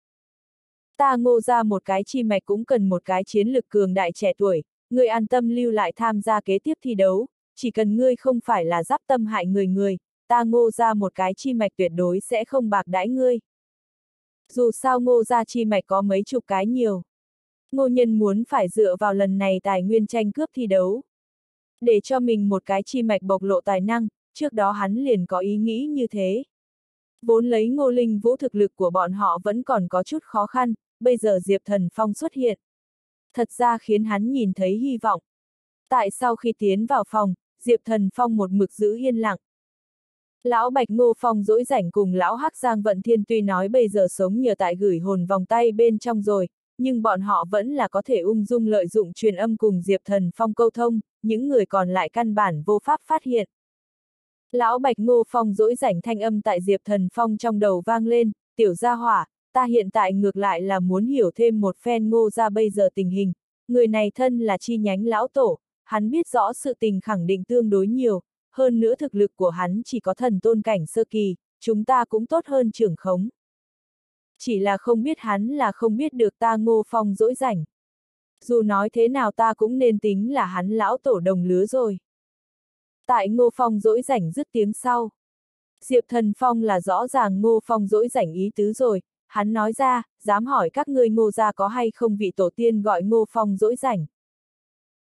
Ta ngô ra một cái chi mạch cũng cần một cái chiến lực cường đại trẻ tuổi, ngươi an tâm lưu lại tham gia kế tiếp thi đấu, chỉ cần ngươi không phải là giáp tâm hại người người, ta ngô ra một cái chi mạch tuyệt đối sẽ không bạc đãi ngươi. Dù sao ngô ra chi mạch có mấy chục cái nhiều. Ngô nhân muốn phải dựa vào lần này tài nguyên tranh cướp thi đấu. Để cho mình một cái chi mạch bộc lộ tài năng, trước đó hắn liền có ý nghĩ như thế. Vốn lấy ngô linh vũ thực lực của bọn họ vẫn còn có chút khó khăn, bây giờ Diệp Thần Phong xuất hiện. Thật ra khiến hắn nhìn thấy hy vọng. Tại sau khi tiến vào phòng, Diệp Thần Phong một mực giữ yên lặng. Lão Bạch Ngô Phong dỗi rảnh cùng Lão Hắc Giang Vận Thiên tuy nói bây giờ sống nhờ tại gửi hồn vòng tay bên trong rồi, nhưng bọn họ vẫn là có thể ung dung lợi dụng truyền âm cùng Diệp Thần Phong câu thông, những người còn lại căn bản vô pháp phát hiện. Lão Bạch Ngô Phong dỗi rảnh thanh âm tại Diệp Thần Phong trong đầu vang lên, tiểu gia hỏa, ta hiện tại ngược lại là muốn hiểu thêm một phen ngô ra bây giờ tình hình, người này thân là chi nhánh lão tổ, hắn biết rõ sự tình khẳng định tương đối nhiều, hơn nữa thực lực của hắn chỉ có thần tôn cảnh sơ kỳ, chúng ta cũng tốt hơn trưởng khống. Chỉ là không biết hắn là không biết được ta ngô phong dỗi rảnh. Dù nói thế nào ta cũng nên tính là hắn lão tổ đồng lứa rồi. Tại Ngô Phong dỗi rảnh dứt tiếng sau. Diệp Thần Phong là rõ ràng Ngô Phong dỗi rảnh ý tứ rồi, hắn nói ra, dám hỏi các ngươi ngô gia có hay không vị tổ tiên gọi Ngô Phong dỗi rảnh.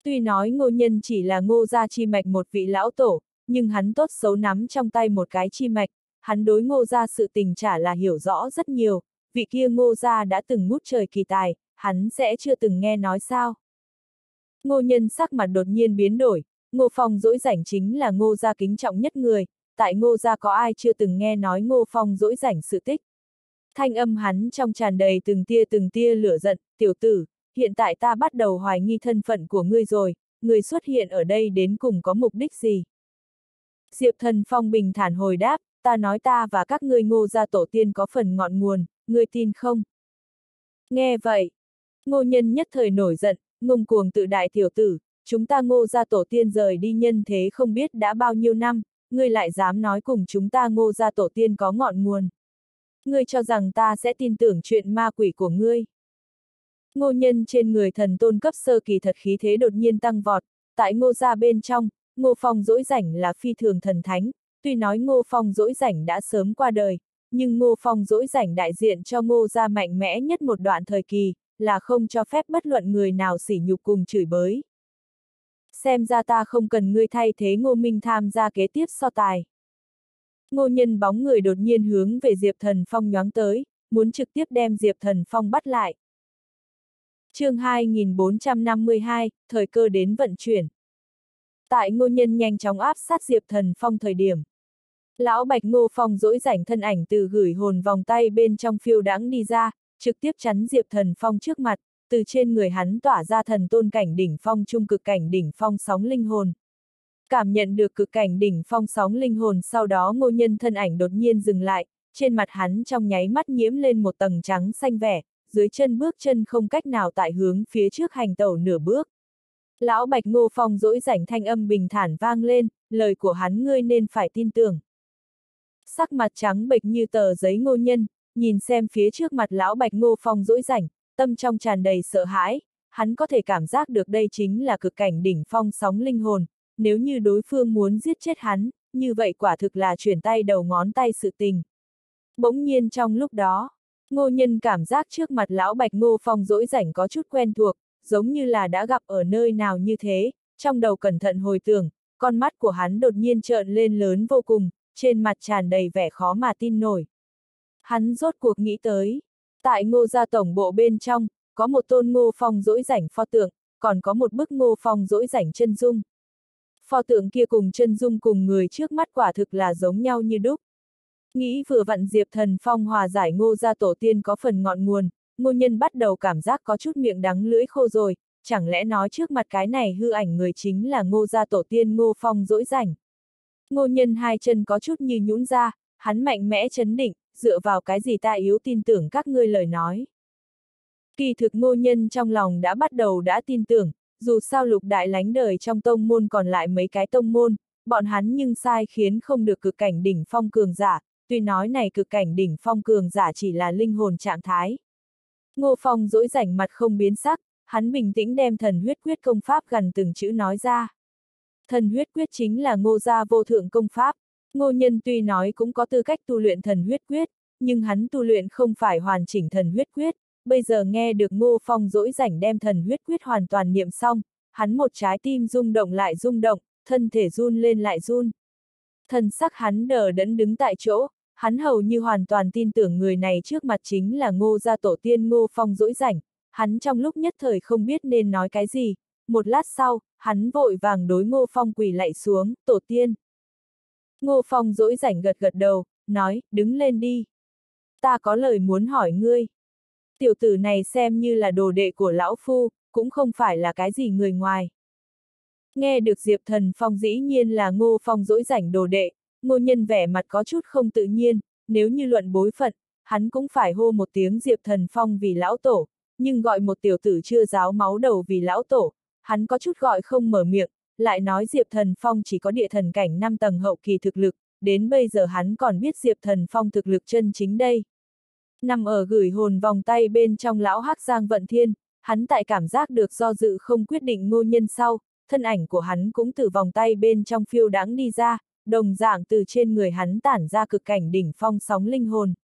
Tuy nói ngô nhân chỉ là ngô gia chi mạch một vị lão tổ, nhưng hắn tốt xấu nắm trong tay một cái chi mạch, hắn đối ngô gia sự tình trả là hiểu rõ rất nhiều, vị kia ngô gia đã từng ngút trời kỳ tài, hắn sẽ chưa từng nghe nói sao. Ngô nhân sắc mặt đột nhiên biến đổi, Ngô Phong dỗi rảnh chính là ngô gia kính trọng nhất người, tại ngô gia có ai chưa từng nghe nói ngô Phong dỗi rảnh sự tích. Thanh âm hắn trong tràn đầy từng tia từng tia lửa giận, tiểu tử, hiện tại ta bắt đầu hoài nghi thân phận của ngươi rồi, ngươi xuất hiện ở đây đến cùng có mục đích gì? Diệp thần phong bình thản hồi đáp, ta nói ta và các ngươi ngô gia tổ tiên có phần ngọn nguồn, ngươi tin không? Nghe vậy, ngô nhân nhất thời nổi giận, ngông cuồng tự đại tiểu tử, chúng ta ngô gia tổ tiên rời đi nhân thế không biết đã bao nhiêu năm, ngươi lại dám nói cùng chúng ta ngô gia tổ tiên có ngọn nguồn. Ngươi cho rằng ta sẽ tin tưởng chuyện ma quỷ của ngươi. Ngô nhân trên người thần tôn cấp sơ kỳ thật khí thế đột nhiên tăng vọt, tại ngô gia bên trong, ngô phong dỗi rảnh là phi thường thần thánh, tuy nói ngô phong dỗi rảnh đã sớm qua đời, nhưng ngô phong dỗi rảnh đại diện cho ngô gia mạnh mẽ nhất một đoạn thời kỳ, là không cho phép bất luận người nào sỉ nhục cùng chửi bới xem ra ta không cần ngươi thay thế Ngô Minh tham gia kế tiếp so tài. Ngô nhân bóng người đột nhiên hướng về Diệp Thần Phong nhoáng tới, muốn trực tiếp đem Diệp Thần Phong bắt lại. chương 2452, thời cơ đến vận chuyển. Tại ngô nhân nhanh chóng áp sát Diệp Thần Phong thời điểm. Lão Bạch Ngô Phong dỗi rảnh thân ảnh từ gửi hồn vòng tay bên trong phiêu đãng đi ra, trực tiếp chắn Diệp Thần Phong trước mặt, từ trên người hắn tỏa ra thần tôn cảnh đỉnh phong trung cực cảnh đỉnh phong sóng linh hồn. Cảm nhận được cực cảnh đỉnh phong sóng linh hồn sau đó ngô nhân thân ảnh đột nhiên dừng lại, trên mặt hắn trong nháy mắt nhiễm lên một tầng trắng xanh vẻ, dưới chân bước chân không cách nào tại hướng phía trước hành tẩu nửa bước. Lão Bạch Ngô Phong dỗi rảnh thanh âm bình thản vang lên, lời của hắn ngươi nên phải tin tưởng. Sắc mặt trắng bệch như tờ giấy ngô nhân, nhìn xem phía trước mặt lão Bạch Ngô Phong dỗi rảnh, tâm trong tràn đầy sợ hãi, hắn có thể cảm giác được đây chính là cực cảnh đỉnh phong sóng linh hồn, nếu như đối phương muốn giết chết hắn, như vậy quả thực là chuyển tay đầu ngón tay sự tình. Bỗng nhiên trong lúc đó, ngô nhân cảm giác trước mặt lão bạch ngô phong dỗi rảnh có chút quen thuộc, giống như là đã gặp ở nơi nào như thế, trong đầu cẩn thận hồi tưởng, con mắt của hắn đột nhiên trợn lên lớn vô cùng, trên mặt tràn đầy vẻ khó mà tin nổi. Hắn rốt cuộc nghĩ tới, tại ngô gia tổng bộ bên trong, có một tôn ngô phong dỗi rảnh pho tượng, còn có một bức ngô phong dỗi rảnh chân dung. Pho tượng kia cùng chân dung cùng người trước mắt quả thực là giống nhau như đúc. Nghĩ vừa vặn Diệp Thần Phong hòa giải ngô gia tổ tiên có phần ngọn nguồn, ngô nhân bắt đầu cảm giác có chút miệng đắng lưỡi khô rồi, chẳng lẽ nói trước mặt cái này hư ảnh người chính là ngô gia tổ tiên ngô phong dỗi rảnh. Ngô nhân hai chân có chút như nhũn ra, hắn mạnh mẽ chấn định, dựa vào cái gì ta yếu tin tưởng các ngươi lời nói. Kỳ thực ngô nhân trong lòng đã bắt đầu đã tin tưởng, dù sao lục đại lánh đời trong tông môn còn lại mấy cái tông môn, bọn hắn nhưng sai khiến không được cực cảnh đỉnh phong cường giả, tuy nói này cực cảnh đỉnh phong cường giả chỉ là linh hồn trạng thái. Ngô Phong dỗi rảnh mặt không biến sắc, hắn bình tĩnh đem thần huyết quyết công pháp gần từng chữ nói ra. Thần huyết quyết chính là ngô gia vô thượng công pháp, ngô nhân tuy nói cũng có tư cách tu luyện thần huyết quyết, nhưng hắn tu luyện không phải hoàn chỉnh thần huyết quyết, bây giờ nghe được ngô phong dỗi rảnh đem thần huyết quyết hoàn toàn niệm xong, hắn một trái tim rung động lại rung động, thân thể run lên lại run. Thần sắc hắn đờ đẫn đứng tại chỗ, hắn hầu như hoàn toàn tin tưởng người này trước mặt chính là ngô gia tổ tiên ngô phong dỗi rảnh, hắn trong lúc nhất thời không biết nên nói cái gì, một lát sau, hắn vội vàng đối ngô phong quỳ lạy xuống, tổ tiên. Ngô phong dỗi rảnh gật gật đầu, nói, đứng lên đi. Ta có lời muốn hỏi ngươi. Tiểu tử này xem như là đồ đệ của lão phu, cũng không phải là cái gì người ngoài. Nghe được Diệp Thần Phong dĩ nhiên là ngô phong dỗi rảnh đồ đệ, ngô nhân vẻ mặt có chút không tự nhiên, nếu như luận bối phận, hắn cũng phải hô một tiếng Diệp Thần Phong vì lão tổ, nhưng gọi một tiểu tử chưa giáo máu đầu vì lão tổ, hắn có chút gọi không mở miệng, lại nói Diệp Thần Phong chỉ có địa thần cảnh 5 tầng hậu kỳ thực lực, đến bây giờ hắn còn biết Diệp Thần Phong thực lực chân chính đây. Nằm ở gửi hồn vòng tay bên trong lão hắc giang vận thiên, hắn tại cảm giác được do dự không quyết định ngô nhân sau, thân ảnh của hắn cũng từ vòng tay bên trong phiêu đáng đi ra, đồng dạng từ trên người hắn tản ra cực cảnh đỉnh phong sóng linh hồn.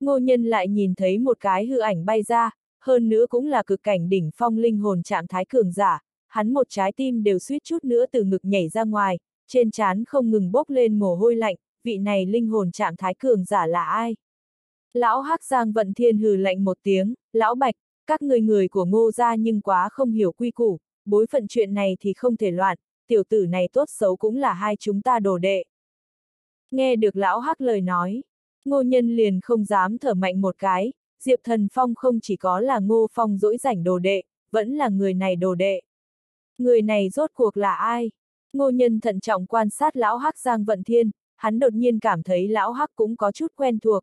Ngô nhân lại nhìn thấy một cái hư ảnh bay ra, hơn nữa cũng là cực cảnh đỉnh phong linh hồn trạng thái cường giả, hắn một trái tim đều suýt chút nữa từ ngực nhảy ra ngoài, trên trán không ngừng bốc lên mồ hôi lạnh, vị này linh hồn trạng thái cường giả là ai? Lão Hắc Giang vận thiên hừ lạnh một tiếng, lão Bạch, các người người của ngô gia nhưng quá không hiểu quy củ, bối phận chuyện này thì không thể loạn, tiểu tử này tốt xấu cũng là hai chúng ta đồ đệ. Nghe được lão Hắc lời nói, ngô nhân liền không dám thở mạnh một cái, Diệp Thần Phong không chỉ có là ngô phong dỗi rảnh đồ đệ, vẫn là người này đồ đệ. Người này rốt cuộc là ai? Ngô nhân thận trọng quan sát lão Hắc Giang Vận Thiên, hắn đột nhiên cảm thấy lão Hắc cũng có chút quen thuộc.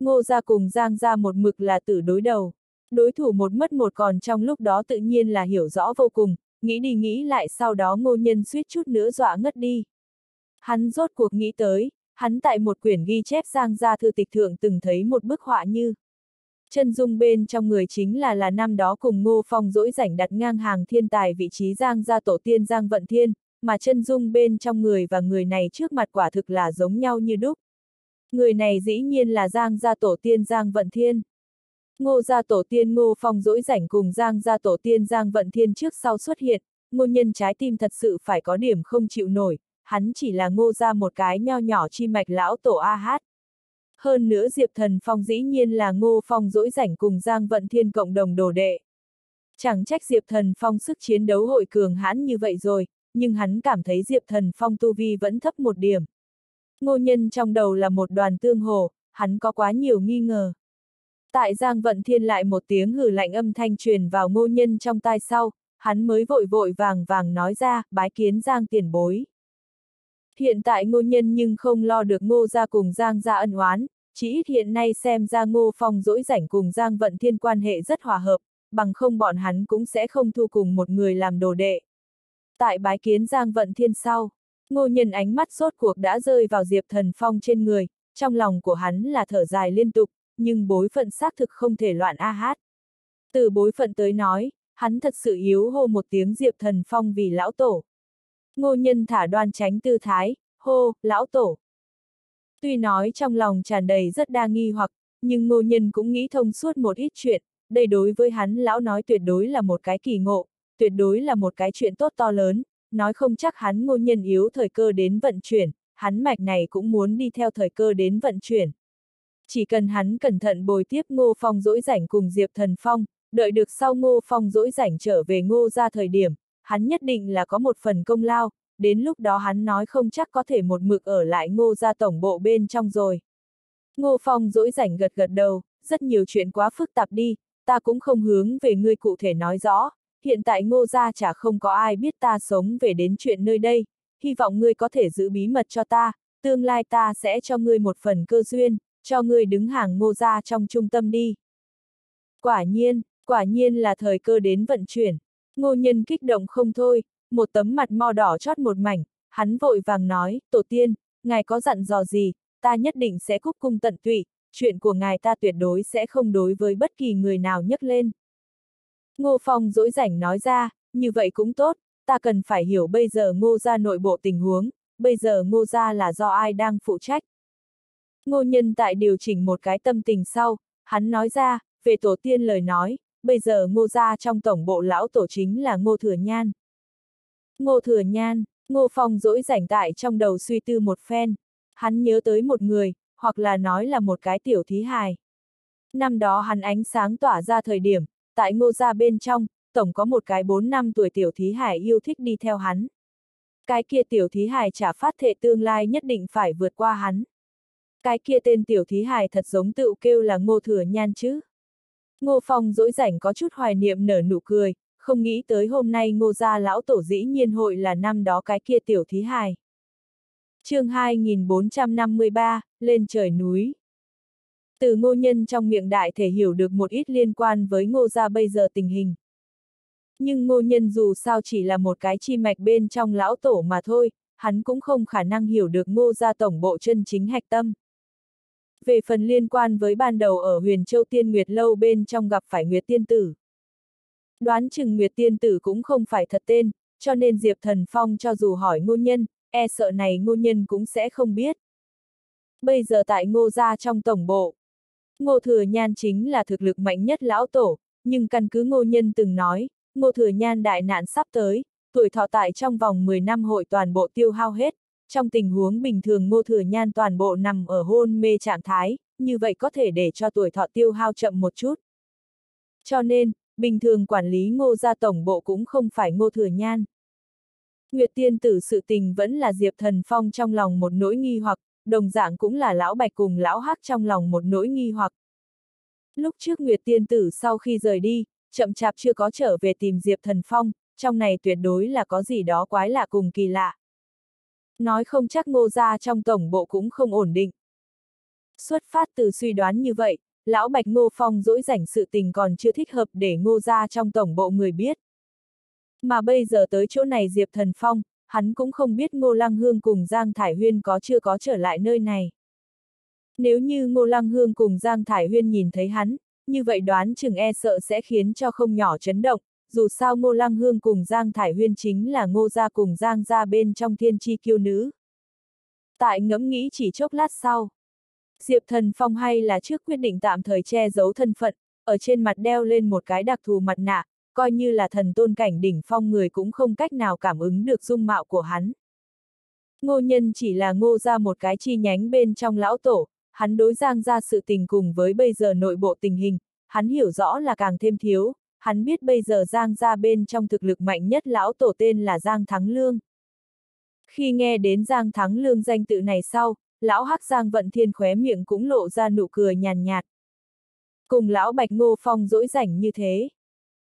Ngô ra cùng Giang ra một mực là tử đối đầu. Đối thủ một mất một còn trong lúc đó tự nhiên là hiểu rõ vô cùng, nghĩ đi nghĩ lại sau đó ngô nhân suýt chút nữa dọa ngất đi. Hắn rốt cuộc nghĩ tới, hắn tại một quyển ghi chép Giang ra thư tịch thượng từng thấy một bức họa như. Chân dung bên trong người chính là là năm đó cùng Ngô Phong dỗi rảnh đặt ngang hàng thiên tài vị trí Giang gia tổ tiên Giang Vận Thiên, mà chân dung bên trong người và người này trước mặt quả thực là giống nhau như đúc. Người này dĩ nhiên là Giang gia tổ tiên Giang Vận Thiên. Ngô gia tổ tiên Ngô Phong dỗi rảnh cùng Giang gia tổ tiên Giang Vận Thiên trước sau xuất hiện, ngô nhân trái tim thật sự phải có điểm không chịu nổi, hắn chỉ là ngô gia một cái nho nhỏ chi mạch lão tổ A hát. Hơn nữa Diệp Thần Phong dĩ nhiên là Ngô Phong dỗi rảnh cùng Giang Vận Thiên cộng đồng đồ đệ. Chẳng trách Diệp Thần Phong sức chiến đấu hội cường hãn như vậy rồi, nhưng hắn cảm thấy Diệp Thần Phong tu vi vẫn thấp một điểm. Ngô nhân trong đầu là một đoàn tương hồ, hắn có quá nhiều nghi ngờ. Tại Giang Vận Thiên lại một tiếng hử lạnh âm thanh truyền vào ngô nhân trong tai sau, hắn mới vội vội vàng vàng nói ra, bái kiến Giang tiền bối. Hiện tại ngô nhân nhưng không lo được ngô ra cùng Giang ra ân oán, chỉ ít hiện nay xem ra ngô phong dỗi rảnh cùng Giang Vận Thiên quan hệ rất hòa hợp, bằng không bọn hắn cũng sẽ không thu cùng một người làm đồ đệ. Tại bái kiến Giang Vận Thiên sau, ngô nhân ánh mắt sốt cuộc đã rơi vào Diệp Thần Phong trên người, trong lòng của hắn là thở dài liên tục, nhưng bối phận xác thực không thể loạn a hát. Từ bối phận tới nói, hắn thật sự yếu hô một tiếng Diệp Thần Phong vì lão tổ. Ngô nhân thả đoan tránh tư thái, hô, lão tổ. Tuy nói trong lòng tràn đầy rất đa nghi hoặc, nhưng ngô nhân cũng nghĩ thông suốt một ít chuyện, đây đối với hắn lão nói tuyệt đối là một cái kỳ ngộ, tuyệt đối là một cái chuyện tốt to lớn, nói không chắc hắn ngô nhân yếu thời cơ đến vận chuyển, hắn mạch này cũng muốn đi theo thời cơ đến vận chuyển. Chỉ cần hắn cẩn thận bồi tiếp ngô phong dỗi rảnh cùng Diệp Thần Phong, đợi được sau ngô phong dỗi rảnh trở về ngô ra thời điểm, hắn nhất định là có một phần công lao, đến lúc đó hắn nói không chắc có thể một mực ở lại ngô ra tổng bộ bên trong rồi. Ngô phong dỗi rảnh gật gật đầu, rất nhiều chuyện quá phức tạp đi, ta cũng không hướng về ngươi cụ thể nói rõ, hiện tại ngô gia chả không có ai biết ta sống về đến chuyện nơi đây, hy vọng ngươi có thể giữ bí mật cho ta, tương lai ta sẽ cho ngươi một phần cơ duyên, cho ngươi đứng hàng ngô gia trong trung tâm đi. Quả nhiên, quả nhiên là thời cơ đến vận chuyển, ngô nhân kích động không thôi, một tấm mặt mo đỏ chót một mảnh, hắn vội vàng nói, tổ tiên, ngài có dặn dò gì, ta nhất định sẽ cúc cung tận tụy, chuyện của ngài ta tuyệt đối sẽ không đối với bất kỳ người nào nhấc lên. Ngô Phong dỗi rảnh nói ra, như vậy cũng tốt, ta cần phải hiểu bây giờ ngô gia nội bộ tình huống, bây giờ ngô gia là do ai đang phụ trách. Ngô nhân tại điều chỉnh một cái tâm tình sau, hắn nói ra, về tổ tiên lời nói, bây giờ ngô gia trong tổng bộ lão tổ chính là ngô thừa nhan. Ngô thừa nhan, ngô phong dỗi rảnh tại trong đầu suy tư một phen, hắn nhớ tới một người, hoặc là nói là một cái tiểu thí hài. Năm đó hắn ánh sáng tỏa ra thời điểm, tại ngô gia bên trong, tổng có một cái 4 năm tuổi tiểu thí hải yêu thích đi theo hắn. Cái kia tiểu thí hải trả phát thệ tương lai nhất định phải vượt qua hắn. Cái kia tên tiểu thí hải thật giống tự kêu là ngô thừa nhan chứ. Ngô Phong dỗi rảnh có chút hoài niệm nở nụ cười, không nghĩ tới hôm nay ngô gia lão tổ dĩ nhiên hội là năm đó cái kia tiểu thí hài. chương 2453, lên trời núi. Từ ngô nhân trong miệng đại thể hiểu được một ít liên quan với ngô gia bây giờ tình hình. Nhưng ngô nhân dù sao chỉ là một cái chi mạch bên trong lão tổ mà thôi, hắn cũng không khả năng hiểu được ngô gia tổng bộ chân chính hạch tâm. Về phần liên quan với ban đầu ở huyền châu tiên Nguyệt Lâu bên trong gặp phải Nguyệt Tiên Tử. Đoán chừng Nguyệt Tiên Tử cũng không phải thật tên, cho nên Diệp Thần Phong cho dù hỏi ngô nhân, e sợ này ngô nhân cũng sẽ không biết. Bây giờ tại ngô gia trong tổng bộ, ngô thừa nhan chính là thực lực mạnh nhất lão tổ, nhưng căn cứ ngô nhân từng nói, ngô thừa nhan đại nạn sắp tới, tuổi thọ tại trong vòng 10 năm hội toàn bộ tiêu hao hết, trong tình huống bình thường ngô thừa nhan toàn bộ nằm ở hôn mê trạng thái, như vậy có thể để cho tuổi thọ tiêu hao chậm một chút. Cho nên, bình thường quản lý ngô gia tổng bộ cũng không phải ngô thừa nhan. Nguyệt tiên tử sự tình vẫn là Diệp Thần Phong trong lòng một nỗi nghi hoặc, đồng dạng cũng là lão bạch cùng lão hắc trong lòng một nỗi nghi hoặc. Lúc trước Nguyệt tiên tử sau khi rời đi, chậm chạp chưa có trở về tìm Diệp Thần Phong, trong này tuyệt đối là có gì đó quái lạ cùng kỳ lạ. Nói không chắc ngô gia trong tổng bộ cũng không ổn định. Xuất phát từ suy đoán như vậy, lão Bạch Ngô Phong dỗi rảnh sự tình còn chưa thích hợp để ngô gia trong tổng bộ người biết. Mà bây giờ tới chỗ này Diệp Thần Phong, hắn cũng không biết Ngô Lăng Hương cùng Giang Thải Huyên có chưa có trở lại nơi này. Nếu như Ngô Lăng Hương cùng Giang Thải Huyên nhìn thấy hắn, như vậy đoán chừng e sợ sẽ khiến cho không nhỏ chấn động, dù sao Ngô Lăng Hương cùng Giang Thải Huyên chính là Ngô gia cùng Giang gia bên trong thiên chi kiêu nữ. Tại ngẫm nghĩ chỉ chốc lát sau, Diệp Thần Phong hay là trước quyết định tạm thời che giấu thân phận, ở trên mặt đeo lên một cái đặc thù mặt nạ, coi như là thần tôn cảnh đỉnh phong người cũng không cách nào cảm ứng được dung mạo của hắn. Ngô nhân chỉ là ngô ra một cái chi nhánh bên trong lão tổ, hắn đối giang ra sự tình cùng với bây giờ nội bộ tình hình, hắn hiểu rõ là càng thêm thiếu, hắn biết bây giờ giang ra bên trong thực lực mạnh nhất lão tổ tên là Giang Thắng Lương. Khi nghe đến Giang Thắng Lương danh tự này sau, lão hắc Giang Vận Thiên khóe miệng cũng lộ ra nụ cười nhàn nhạt. Cùng lão Bạch Ngô Phong dỗi rảnh như thế.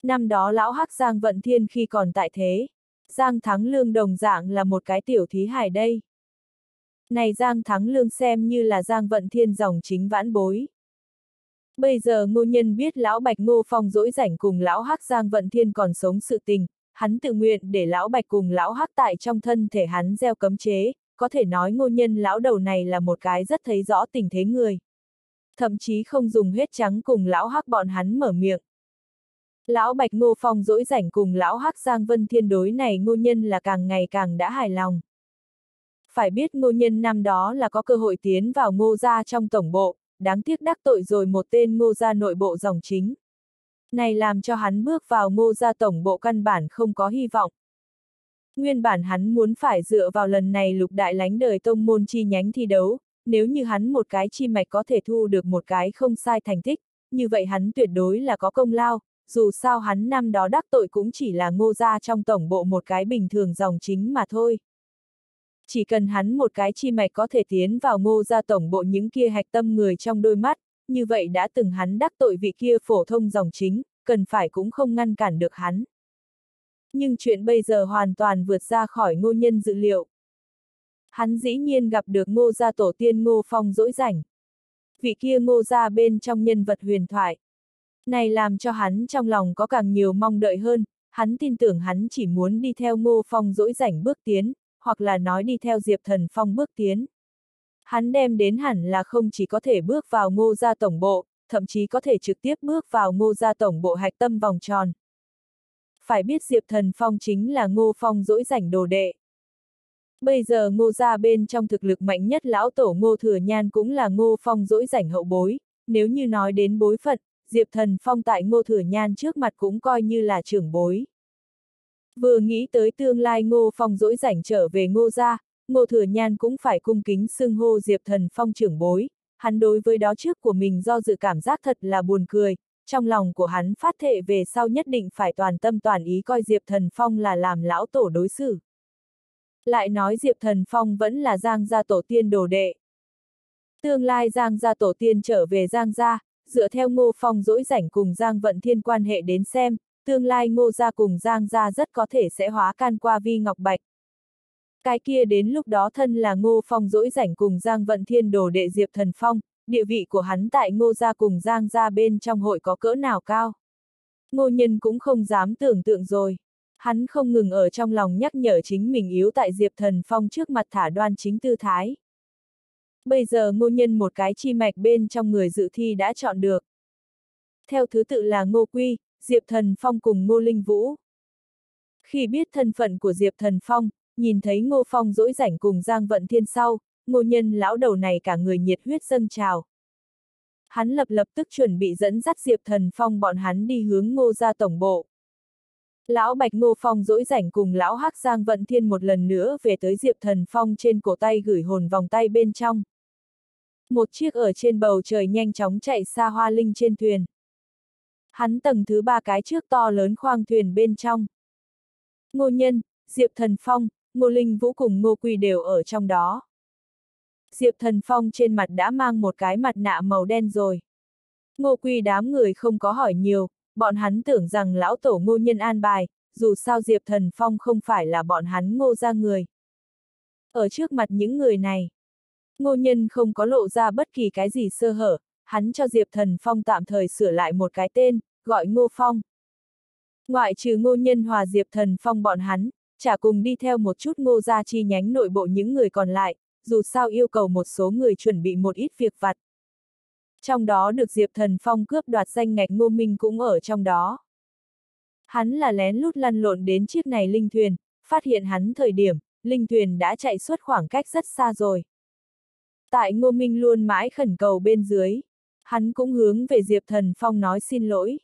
Năm đó lão hắc Giang Vận Thiên khi còn tại thế, Giang Thắng Lương đồng dạng là một cái tiểu thí hải đây. Này Giang Thắng Lương xem như là Giang Vận Thiên dòng chính vãn bối. Bây giờ ngô nhân biết lão Bạch Ngô Phong dỗi rảnh cùng lão Hắc Giang Vận Thiên còn sống sự tình, hắn tự nguyện để lão Bạch cùng lão Hắc tại trong thân thể hắn gieo cấm chế, có thể nói ngô nhân lão đầu này là một cái rất thấy rõ tình thế người. Thậm chí không dùng huyết trắng cùng lão Hắc bọn hắn mở miệng. Lão Bạch Ngô Phong dỗi rảnh cùng lão Hắc Giang Vân Thiên đối này ngô nhân là càng ngày càng đã hài lòng. Phải biết ngô nhân năm đó là có cơ hội tiến vào ngô gia trong tổng bộ, đáng tiếc đắc tội rồi một tên ngô gia nội bộ dòng chính. Này làm cho hắn bước vào ngô gia tổng bộ căn bản không có hy vọng. Nguyên bản hắn muốn phải dựa vào lần này lục đại lánh đời tông môn chi nhánh thi đấu, nếu như hắn một cái chi mạch có thể thu được một cái không sai thành tích, như vậy hắn tuyệt đối là có công lao, dù sao hắn năm đó đắc tội cũng chỉ là ngô gia trong tổng bộ một cái bình thường dòng chính mà thôi. Chỉ cần hắn một cái chi mạch có thể tiến vào ngô gia tổng bộ những kia hạch tâm người trong đôi mắt, như vậy đã từng hắn đắc tội vị kia phổ thông dòng chính, cần phải cũng không ngăn cản được hắn. Nhưng chuyện bây giờ hoàn toàn vượt ra khỏi ngô nhân dự liệu. Hắn dĩ nhiên gặp được ngô gia tổ tiên ngô phong dỗi rảnh. Vị kia ngô gia bên trong nhân vật huyền thoại. Này làm cho hắn trong lòng có càng nhiều mong đợi hơn, hắn tin tưởng hắn chỉ muốn đi theo ngô phong dỗi rảnh bước tiến, hoặc là nói đi theo Diệp Thần Phong bước tiến. Hắn đem đến hẳn là không chỉ có thể bước vào ngô gia tổng bộ, thậm chí có thể trực tiếp bước vào ngô gia tổng bộ hạch tâm vòng tròn. Phải biết Diệp Thần Phong chính là ngô phong dỗi rảnh đồ đệ. Bây giờ ngô gia bên trong thực lực mạnh nhất lão tổ ngô thừa nhan cũng là ngô phong dỗi rảnh hậu bối, nếu như nói đến bối phận, Diệp Thần Phong tại ngô thừa nhan trước mặt cũng coi như là trưởng bối. Vừa nghĩ tới tương lai ngô phong dỗi rảnh trở về ngô gia, ngô thừa nhan cũng phải cung kính xưng hô Diệp Thần Phong trưởng bối, hắn đối với đó trước của mình do dự cảm giác thật là buồn cười, trong lòng của hắn phát thệ về sau nhất định phải toàn tâm toàn ý coi Diệp Thần Phong là làm lão tổ đối xử. Lại nói Diệp Thần Phong vẫn là Giang gia tổ tiên đồ đệ. Tương lai Giang gia tổ tiên trở về Giang gia, dựa theo Ngô Phong dỗi rảnh cùng Giang Vận Thiên quan hệ đến xem, tương lai Ngô gia cùng Giang gia rất có thể sẽ hóa can qua Vi Ngọc Bạch. Cái kia đến lúc đó thân là Ngô Phong dỗi rảnh cùng Giang Vận Thiên đồ đệ Diệp Thần Phong, địa vị của hắn tại Ngô gia cùng Giang gia bên trong hội có cỡ nào cao. Ngô nhân cũng không dám tưởng tượng rồi. Hắn không ngừng ở trong lòng nhắc nhở chính mình yếu tại Diệp Thần Phong trước mặt thả đoan chính tư thái. Bây giờ ngô nhân một cái chi mạch bên trong người dự thi đã chọn được. Theo thứ tự là Ngô Quy, Diệp Thần Phong cùng Ngô Linh Vũ. Khi biết thân phận của Diệp Thần Phong, nhìn thấy Ngô Phong dỗi rảnh cùng Giang Vận Thiên sau, ngô nhân lão đầu này cả người nhiệt huyết dâng trào. Hắn lập lập tức chuẩn bị dẫn dắt Diệp Thần Phong bọn hắn đi hướng ngô ra tổng bộ. Lão Bạch Ngô Phong dỗi rảnh cùng lão Hắc Giang Vận Thiên một lần nữa về tới Diệp Thần Phong trên cổ tay gửi hồn vòng tay bên trong. Một chiếc ở trên bầu trời nhanh chóng chạy xa hoa linh trên thuyền. Hắn tầng thứ ba cái trước to lớn khoang thuyền bên trong. Ngô Nhân, Diệp Thần Phong, Ngô Linh Vũ cùng Ngô Quỳ đều ở trong đó. Diệp Thần Phong trên mặt đã mang một cái mặt nạ màu đen rồi. Ngô Quy đám người không có hỏi nhiều, bọn hắn tưởng rằng lão tổ ngô nhân an bài, dù sao Diệp Thần Phong không phải là bọn hắn ngô ra người. Ở trước mặt những người này, ngô nhân không có lộ ra bất kỳ cái gì sơ hở, hắn cho Diệp Thần Phong tạm thời sửa lại một cái tên, gọi Ngô Phong. Ngoại trừ ngô nhân hòa Diệp Thần Phong bọn hắn, chả cùng đi theo một chút ngô gia chi nhánh nội bộ những người còn lại, dù sao yêu cầu một số người chuẩn bị một ít việc vặt. Trong đó được Diệp Thần Phong cướp đoạt danh ngạch ngô minh cũng ở trong đó. Hắn là lén lút lăn lộn đến chiếc này linh thuyền, phát hiện hắn thời điểm, linh thuyền đã chạy suốt khoảng cách rất xa rồi. Tại ngô minh luôn mãi khẩn cầu bên dưới, hắn cũng hướng về Diệp Thần Phong nói xin lỗi.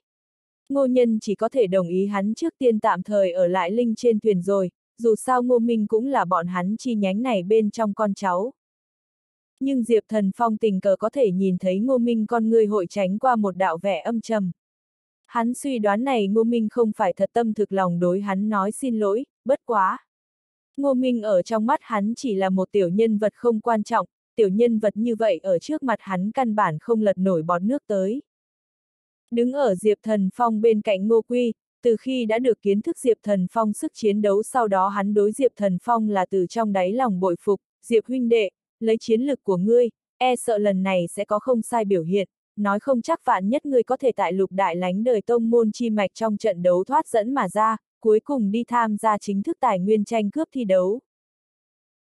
Ngô nhân chỉ có thể đồng ý hắn trước tiên tạm thời ở lại linh trên thuyền rồi, dù sao Ngô Minh cũng là bọn hắn chi nhánh này bên trong con cháu. Nhưng Diệp Thần Phong tình cờ có thể nhìn thấy Ngô Minh con người hội tránh qua một đạo vẻ âm trầm. Hắn suy đoán này Ngô Minh không phải thật tâm thực lòng đối hắn nói xin lỗi, bất quá. Ngô Minh ở trong mắt hắn chỉ là một tiểu nhân vật không quan trọng, tiểu nhân vật như vậy ở trước mặt hắn căn bản không lật nổi bọt nước tới. Đứng ở Diệp Thần Phong bên cạnh Ngô Quy, từ khi đã được kiến thức Diệp Thần Phong sức chiến đấu sau đó hắn đối Diệp Thần Phong là từ trong đáy lòng bội phục, Diệp huynh đệ, lấy chiến lực của ngươi, e sợ lần này sẽ có không sai biểu hiện, nói không chắc vạn nhất ngươi có thể tại lục đại lánh đời tông môn chi mạch trong trận đấu thoát dẫn mà ra, cuối cùng đi tham gia chính thức tài nguyên tranh cướp thi đấu.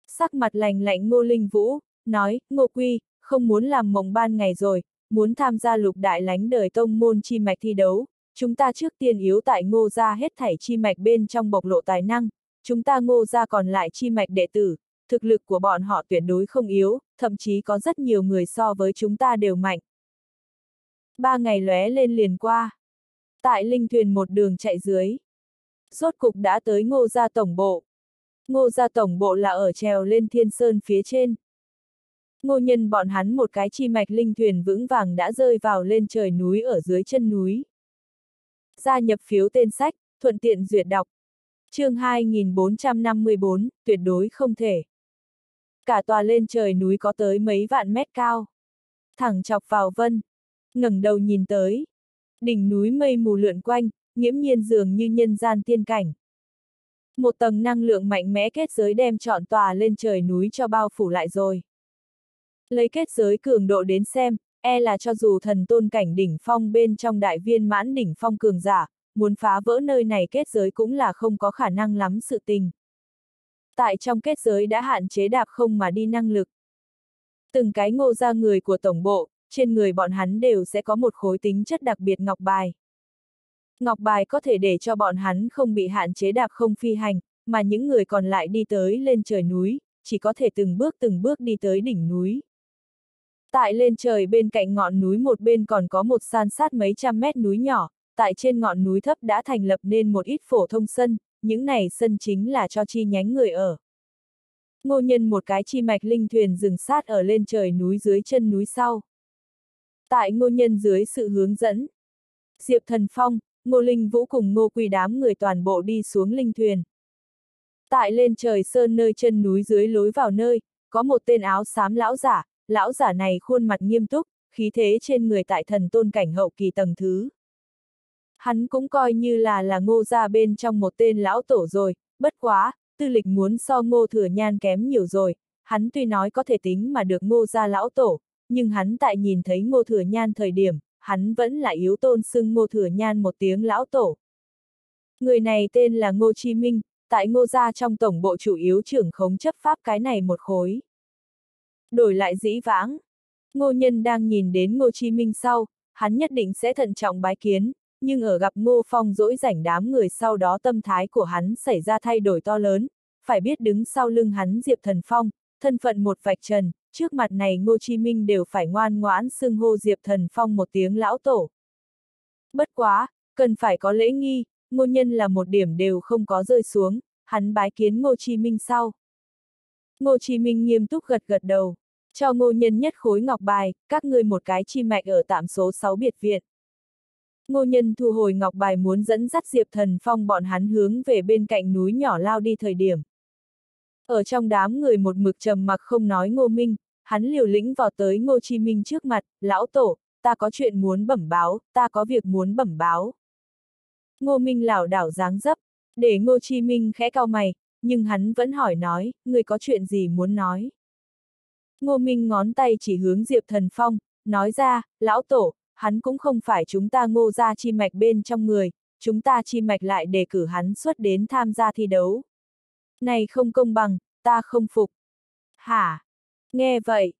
Sắc mặt lành lạnh Ngô Linh Vũ, nói, Ngô Quy, không muốn làm mộng ban ngày rồi, muốn tham gia lục đại lánh đời tông môn chi mạch thi đấu, chúng ta trước tiên yếu tại ngô gia hết thảy chi mạch bên trong bộc lộ tài năng, chúng ta ngô gia còn lại chi mạch đệ tử, thực lực của bọn họ tuyệt đối không yếu, thậm chí có rất nhiều người so với chúng ta đều mạnh. Ba ngày lóe lên liền qua. Tại linh thuyền một đường chạy dưới. Rốt cục đã tới ngô gia tổng bộ. Ngô gia tổng bộ là ở trèo lên thiên sơn phía trên. Ngô nhân bọn hắn một cái chi mạch linh thuyền vững vàng đã rơi vào lên trời núi ở dưới chân núi. Gia nhập phiếu tên sách, thuận tiện duyệt đọc. chương 2454, tuyệt đối không thể. Cả tòa lên trời núi có tới mấy vạn mét cao. Thẳng chọc vào vân. ngẩng đầu nhìn tới. Đỉnh núi mây mù lượn quanh, nghiễm nhiên dường như nhân gian tiên cảnh. Một tầng năng lượng mạnh mẽ kết giới đem trọn tòa lên trời núi cho bao phủ lại rồi. Lấy kết giới cường độ đến xem, e là cho dù thần tôn cảnh đỉnh phong bên trong đại viên mãn đỉnh phong cường giả, muốn phá vỡ nơi này kết giới cũng là không có khả năng lắm sự tình. Tại trong kết giới đã hạn chế đạp không mà đi năng lực. Từng cái ngô ra người của tổng bộ, trên người bọn hắn đều sẽ có một khối tính chất đặc biệt ngọc bài. Ngọc bài có thể để cho bọn hắn không bị hạn chế đạp không phi hành, mà những người còn lại đi tới lên trời núi, chỉ có thể từng bước từng bước đi tới đỉnh núi. Tại lên trời bên cạnh ngọn núi một bên còn có một san sát mấy trăm mét núi nhỏ, tại trên ngọn núi thấp đã thành lập nên một ít phổ thông sân, những này sân chính là cho chi nhánh người ở. Ngô nhân một cái chi mạch linh thuyền dừng sát ở lên trời núi dưới chân núi sau. Tại ngô nhân dưới sự hướng dẫn, Diệp Thần Phong, Ngô Linh Vũ cùng Ngô Quỳ đám người toàn bộ đi xuống linh thuyền. Tại lên trời sơn nơi chân núi dưới lối vào nơi, có một tên áo xám lão giả, lão giả này khuôn mặt nghiêm túc, khí thế trên người tại thần tôn cảnh hậu kỳ tầng thứ. Hắn cũng coi như là là ngô gia bên trong một tên lão tổ rồi, bất quá, tư lịch muốn so ngô thừa nhan kém nhiều rồi, hắn tuy nói có thể tính mà được ngô gia lão tổ, nhưng hắn tại nhìn thấy ngô thừa nhan thời điểm, hắn vẫn là yếu tôn xưng ngô thừa nhan một tiếng lão tổ. Người này tên là Ngô Chi Minh, tại ngô gia trong tổng bộ chủ yếu trưởng khống chấp pháp cái này một khối. Đổi lại dĩ vãng. Ngô nhân đang nhìn đến Ngô Chi Minh sau, hắn nhất định sẽ thận trọng bái kiến, nhưng ở gặp Ngô Phong dỗi rảnh đám người sau đó tâm thái của hắn xảy ra thay đổi to lớn, phải biết đứng sau lưng hắn Diệp Thần Phong, thân phận một vạch trần, trước mặt này Ngô Chi Minh đều phải ngoan ngoãn xưng hô Diệp Thần Phong một tiếng lão tổ. Bất quá, cần phải có lễ nghi, ngô nhân là một điểm đều không có rơi xuống, hắn bái kiến Ngô Chi Minh sau. Ngô Chi Minh nghiêm túc gật gật đầu, cho ngô nhân nhất khối ngọc bài, các ngươi một cái chi mạch ở tạm số 6 biệt viện. Ngô nhân thu hồi ngọc bài muốn dẫn dắt Diệp Thần Phong bọn hắn hướng về bên cạnh núi nhỏ lao đi thời điểm. Ở trong đám người một mực trầm mặc không nói ngô minh, hắn liều lĩnh vào tới ngô chi minh trước mặt, lão tổ, ta có chuyện muốn bẩm báo, ta có việc muốn bẩm báo. Ngô minh lảo đảo dáng dấp, để ngô chi minh khẽ cau mày, nhưng hắn vẫn hỏi nói, người có chuyện gì muốn nói. Ngô minh ngón tay chỉ hướng Diệp Thần Phong, nói ra, lão tổ, hắn cũng không phải chúng ta ngô ra chi mạch bên trong người, chúng ta chi mạch lại đề cử hắn xuất đến tham gia thi đấu. Này không công bằng, ta không phục. Hả? Nghe vậy.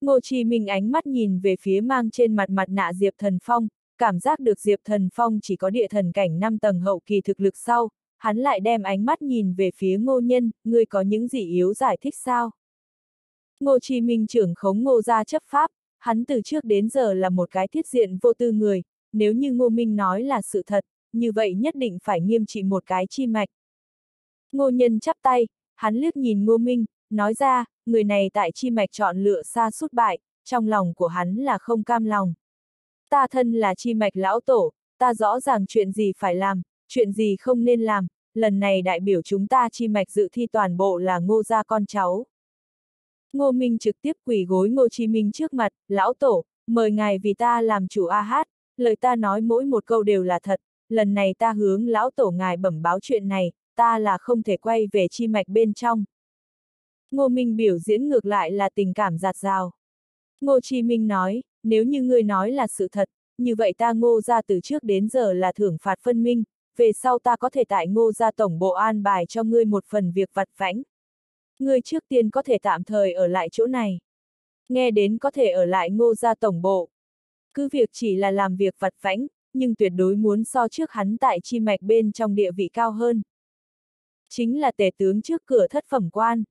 Ngô Chi Minh ánh mắt nhìn về phía mang trên mặt mặt nạ Diệp Thần Phong, cảm giác được Diệp Thần Phong chỉ có địa thần cảnh 5 tầng hậu kỳ thực lực sau, hắn lại đem ánh mắt nhìn về phía ngô nhân, ngươi có những gì yếu giải thích sao? Ngô Chi Minh trưởng khống ngô gia chấp pháp, hắn từ trước đến giờ là một cái thiết diện vô tư người, nếu như ngô Minh nói là sự thật, như vậy nhất định phải nghiêm trị một cái chi mạch. Ngô nhân chắp tay, hắn liếc nhìn ngô Minh, nói ra, người này tại chi mạch chọn lựa xa sút bại, trong lòng của hắn là không cam lòng. Ta thân là chi mạch lão tổ, ta rõ ràng chuyện gì phải làm, chuyện gì không nên làm, lần này đại biểu chúng ta chi mạch dự thi toàn bộ là ngô gia con cháu. Ngô Minh trực tiếp quỳ gối Ngô Chí Minh trước mặt, lão tổ, mời ngài vì ta làm chủ A hát, lời ta nói mỗi một câu đều là thật, lần này ta hướng lão tổ ngài bẩm báo chuyện này, ta là không thể quay về chi mạch bên trong. Ngô Minh biểu diễn ngược lại là tình cảm giạt rào. Ngô Chí Minh nói, nếu như ngươi nói là sự thật, như vậy ta ngô ra từ trước đến giờ là thưởng phạt phân minh, về sau ta có thể tại ngô ra tổng bộ an bài cho ngươi một phần việc vặt vãnh. Ngươi trước tiên có thể tạm thời ở lại chỗ này. Nghe đến có thể ở lại ngô gia tổng bộ. Cứ việc chỉ là làm việc vặt vãnh, nhưng tuyệt đối muốn so trước hắn tại chi mạch bên trong địa vị cao hơn. Chính là tể tướng trước cửa thất phẩm quan.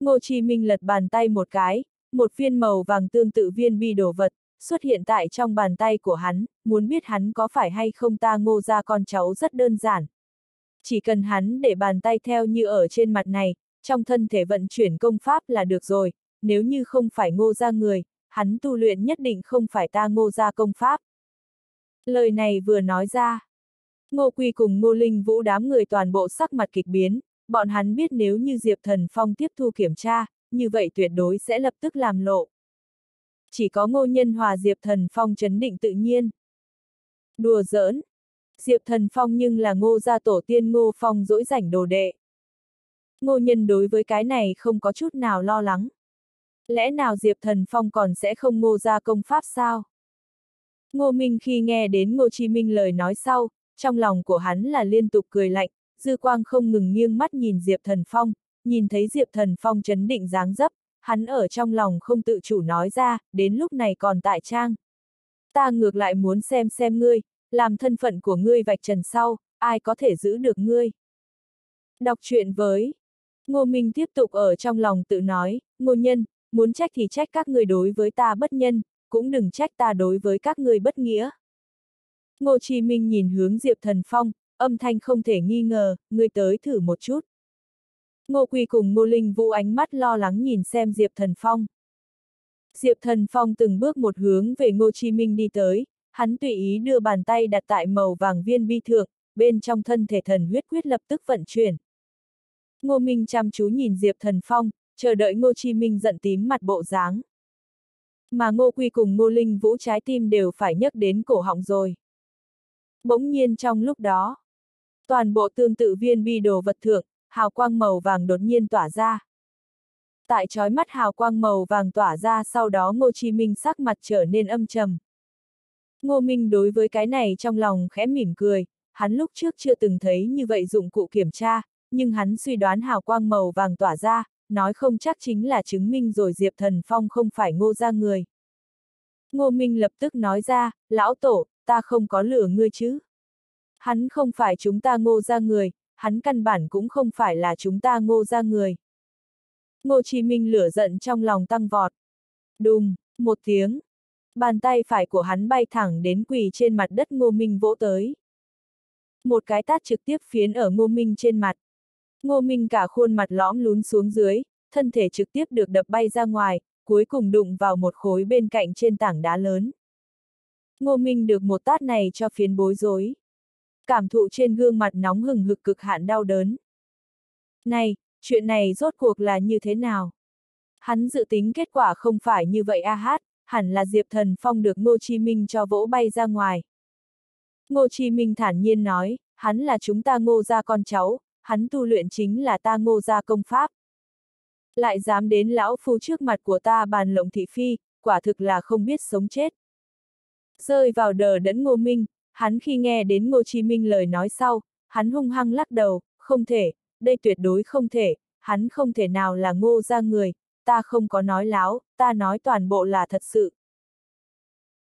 Ngô Chi Minh lật bàn tay một cái, một viên màu vàng tương tự viên bi đồ vật, xuất hiện tại trong bàn tay của hắn, muốn biết hắn có phải hay không ta ngô ra con cháu rất đơn giản. Chỉ cần hắn để bàn tay theo như ở trên mặt này, trong thân thể vận chuyển công pháp là được rồi, nếu như không phải ngô ra người, hắn tu luyện nhất định không phải ta ngô ra công pháp. Lời này vừa nói ra. Ngô Quy cùng Ngô Linh Vũ đám người toàn bộ sắc mặt kịch biến, bọn hắn biết nếu như Diệp Thần Phong tiếp thu kiểm tra, như vậy tuyệt đối sẽ lập tức làm lộ. Chỉ có Ngô Nhân Hòa Diệp Thần Phong chấn định tự nhiên. Đùa giỡn. Diệp Thần Phong nhưng là Ngô gia tổ tiên Ngô Phong dỗi rảnh đồ đệ. Ngô Nhân đối với cái này không có chút nào lo lắng. Lẽ nào Diệp Thần Phong còn sẽ không ngô ra công pháp sao? Ngô Minh khi nghe đến Ngô Chi Minh lời nói sau, trong lòng của hắn là liên tục cười lạnh, dư quang không ngừng nghiêng mắt nhìn Diệp Thần Phong, nhìn thấy Diệp Thần Phong chấn định dáng dấp, hắn ở trong lòng không tự chủ nói ra, đến lúc này còn tại trang. Ta ngược lại muốn xem xem ngươi, làm thân phận của ngươi vạch trần sau, ai có thể giữ được ngươi. Đọc truyện với Ngô Minh tiếp tục ở trong lòng tự nói, ngô nhân, muốn trách thì trách các người đối với ta bất nhân, cũng đừng trách ta đối với các người bất nghĩa. Ngô Chí Minh nhìn hướng Diệp Thần Phong, âm thanh không thể nghi ngờ, ngươi tới thử một chút. Ngô Quỳ cùng Ngô Linh Vũ ánh mắt lo lắng nhìn xem Diệp Thần Phong. Diệp Thần Phong từng bước một hướng về Ngô Chí Minh đi tới, hắn tùy ý đưa bàn tay đặt tại màu vàng viên bi thượng, bên trong thân thể thần huyết quyết lập tức vận chuyển. Ngô Minh chăm chú nhìn Diệp Thần Phong, chờ đợi Ngô Chi Minh giận tím mặt bộ dáng. Mà Ngô Quy cùng Ngô Linh Vũ trái tim đều phải nhấc đến cổ họng rồi. Bỗng nhiên trong lúc đó, toàn bộ tương tự viên bi đồ vật thượng, hào quang màu vàng đột nhiên tỏa ra. Tại trói mắt hào quang màu vàng tỏa ra sau đó Ngô Chi Minh sắc mặt trở nên âm trầm. Ngô Minh đối với cái này trong lòng khẽ mỉm cười, hắn lúc trước chưa từng thấy như vậy dụng cụ kiểm tra, nhưng hắn suy đoán hào quang màu vàng tỏa ra, nói không chắc chính là chứng minh rồi Diệp Thần Phong không phải ngô ra người. Ngô Minh lập tức nói ra, lão tổ, ta không có lửa ngươi chứ. Hắn không phải chúng ta ngô ra người, hắn căn bản cũng không phải là chúng ta ngô ra người. Ngô Chí Minh lửa giận trong lòng tăng vọt. Đùng, một tiếng. Bàn tay phải của hắn bay thẳng đến quỳ trên mặt đất Ngô Minh vỗ tới. Một cái tát trực tiếp phiến ở Ngô Minh trên mặt. Ngô Minh cả khuôn mặt lõm lún xuống dưới, thân thể trực tiếp được đập bay ra ngoài, cuối cùng đụng vào một khối bên cạnh trên tảng đá lớn. Ngô Minh được một tát này cho phiến bối rối. Cảm thụ trên gương mặt nóng hừng hực cực hạn đau đớn. Này, chuyện này rốt cuộc là như thế nào? Hắn dự tính kết quả không phải như vậy a hát, hẳn là Diệp Thần Phong được Ngô Chi Minh cho vỗ bay ra ngoài. Ngô Chi Minh thản nhiên nói, hắn là chúng ta ngô ra con cháu, hắn tu luyện chính là ta ngô gia công pháp. Lại dám đến lão phu trước mặt của ta bàn lộng thị phi, quả thực là không biết sống chết. Rơi vào đờ đẫn ngô minh, hắn khi nghe đến ngô chi minh lời nói sau, hắn hung hăng lắc đầu, không thể, đây tuyệt đối không thể, hắn không thể nào là ngô gia người, ta không có nói láo, ta nói toàn bộ là thật sự.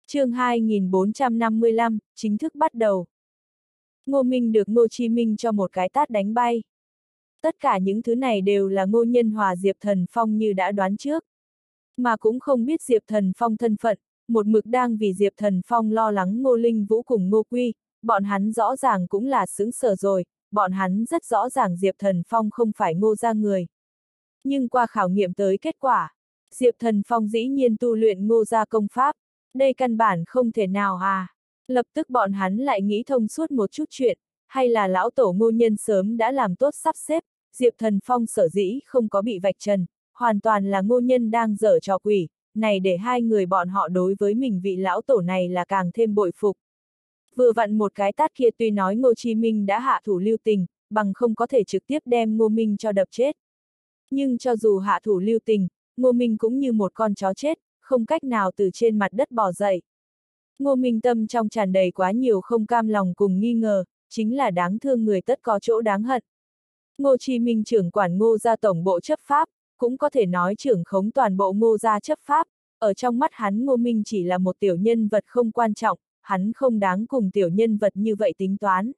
chương 2455, chính thức bắt đầu. Ngô Minh được Ngô Chi Minh cho một cái tát đánh bay. Tất cả những thứ này đều là Ngô Nhân Hòa Diệp Thần Phong như đã đoán trước. Mà cũng không biết Diệp Thần Phong thân phận, một mực đang vì Diệp Thần Phong lo lắng Ngô Linh Vũ cùng Ngô Quy, bọn hắn rõ ràng cũng là xứng sở rồi, bọn hắn rất rõ ràng Diệp Thần Phong không phải ngô ra người. Nhưng qua khảo nghiệm tới kết quả, Diệp Thần Phong dĩ nhiên tu luyện ngô ra công pháp, đây căn bản không thể nào à. Lập tức bọn hắn lại nghĩ thông suốt một chút chuyện, hay là lão tổ ngô nhân sớm đã làm tốt sắp xếp, Diệp Thần Phong sở dĩ không có bị vạch trần, hoàn toàn là ngô nhân đang dở trò quỷ, này để hai người bọn họ đối với mình vị lão tổ này là càng thêm bội phục. Vừa vặn một cái tát kia tuy nói Ngô Chi Minh đã hạ thủ lưu tình, bằng không có thể trực tiếp đem Ngô Minh cho đập chết. Nhưng cho dù hạ thủ lưu tình, Ngô Minh cũng như một con chó chết, không cách nào từ trên mặt đất bò dậy. Ngô Minh Tâm trong tràn đầy quá nhiều không cam lòng cùng nghi ngờ, chính là đáng thương người tất có chỗ đáng hận. Ngô Chi Minh trưởng quản ngô gia tổng bộ chấp pháp, cũng có thể nói trưởng khống toàn bộ ngô gia chấp pháp, ở trong mắt hắn ngô Minh chỉ là một tiểu nhân vật không quan trọng, hắn không đáng cùng tiểu nhân vật như vậy tính toán.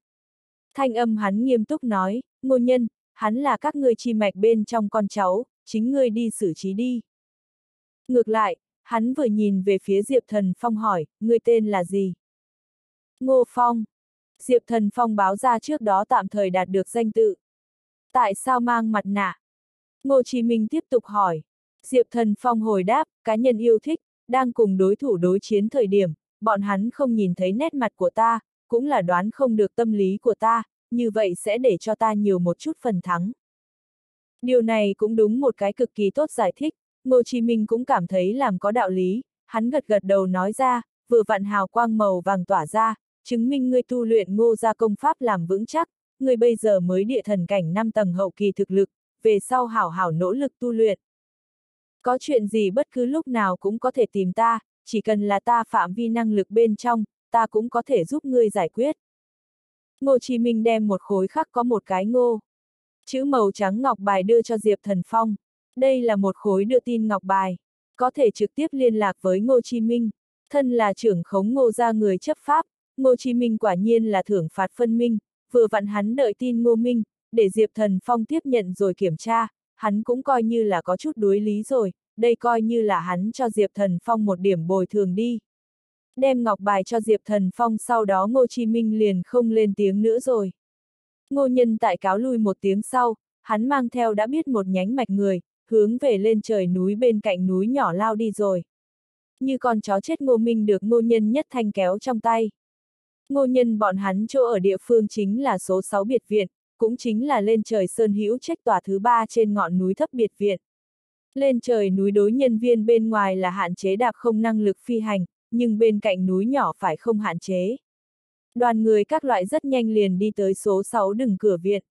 Thanh âm hắn nghiêm túc nói, ngô nhân, hắn là các ngươi chi mạch bên trong con cháu, chính ngươi đi xử trí đi. Ngược lại, hắn vừa nhìn về phía Diệp Thần Phong hỏi, người tên là gì? Ngô Phong. Diệp Thần Phong báo ra trước đó tạm thời đạt được danh tự. Tại sao mang mặt nạ? Ngô Chí Minh tiếp tục hỏi. Diệp Thần Phong hồi đáp, cá nhân yêu thích, đang cùng đối thủ đối chiến thời điểm, bọn hắn không nhìn thấy nét mặt của ta, cũng là đoán không được tâm lý của ta, như vậy sẽ để cho ta nhiều một chút phần thắng. Điều này cũng đúng một cái cực kỳ tốt giải thích, Ngô Chí Minh cũng cảm thấy làm có đạo lý, hắn gật gật đầu nói ra, vừa vặn hào quang màu vàng tỏa ra, chứng minh ngươi tu luyện ngô gia công pháp làm vững chắc, ngươi bây giờ mới địa thần cảnh 5 tầng hậu kỳ thực lực, về sau hảo hảo nỗ lực tu luyện. Có chuyện gì bất cứ lúc nào cũng có thể tìm ta, chỉ cần là ta phạm vi năng lực bên trong, ta cũng có thể giúp ngươi giải quyết. Ngô Chí Minh đem một khối khắc có một cái ngô. Chữ màu trắng ngọc bài đưa cho Diệp Thần Phong. Đây là một khối đưa tin ngọc bài. Có thể trực tiếp liên lạc với Ngô Chí Minh. Thân là trưởng khống ngô gia người chấp pháp, Ngô Chí Minh quả nhiên là thưởng phạt phân minh, vừa vặn hắn đợi tin Ngô Minh, để Diệp Thần Phong tiếp nhận rồi kiểm tra, hắn cũng coi như là có chút đối lý rồi, đây coi như là hắn cho Diệp Thần Phong một điểm bồi thường đi. Đem ngọc bài cho Diệp Thần Phong sau đó Ngô Chí Minh liền không lên tiếng nữa rồi. Ngô nhân tại cáo lui một tiếng sau, hắn mang theo đã biết một nhánh mạch người, hướng về lên trời núi bên cạnh núi nhỏ lao đi rồi. Như con chó chết ngô minh được ngô nhân nhất thanh kéo trong tay. Ngô nhân bọn hắn chỗ ở địa phương chính là số 6 biệt viện, cũng chính là lên trời Sơn Hữu trách tòa thứ ba trên ngọn núi thấp biệt viện. Lên trời núi đối nhân viên bên ngoài là hạn chế đạp không năng lực phi hành, nhưng bên cạnh núi nhỏ phải không hạn chế. Đoàn người các loại rất nhanh liền đi tới số 6 đừng cửa viện.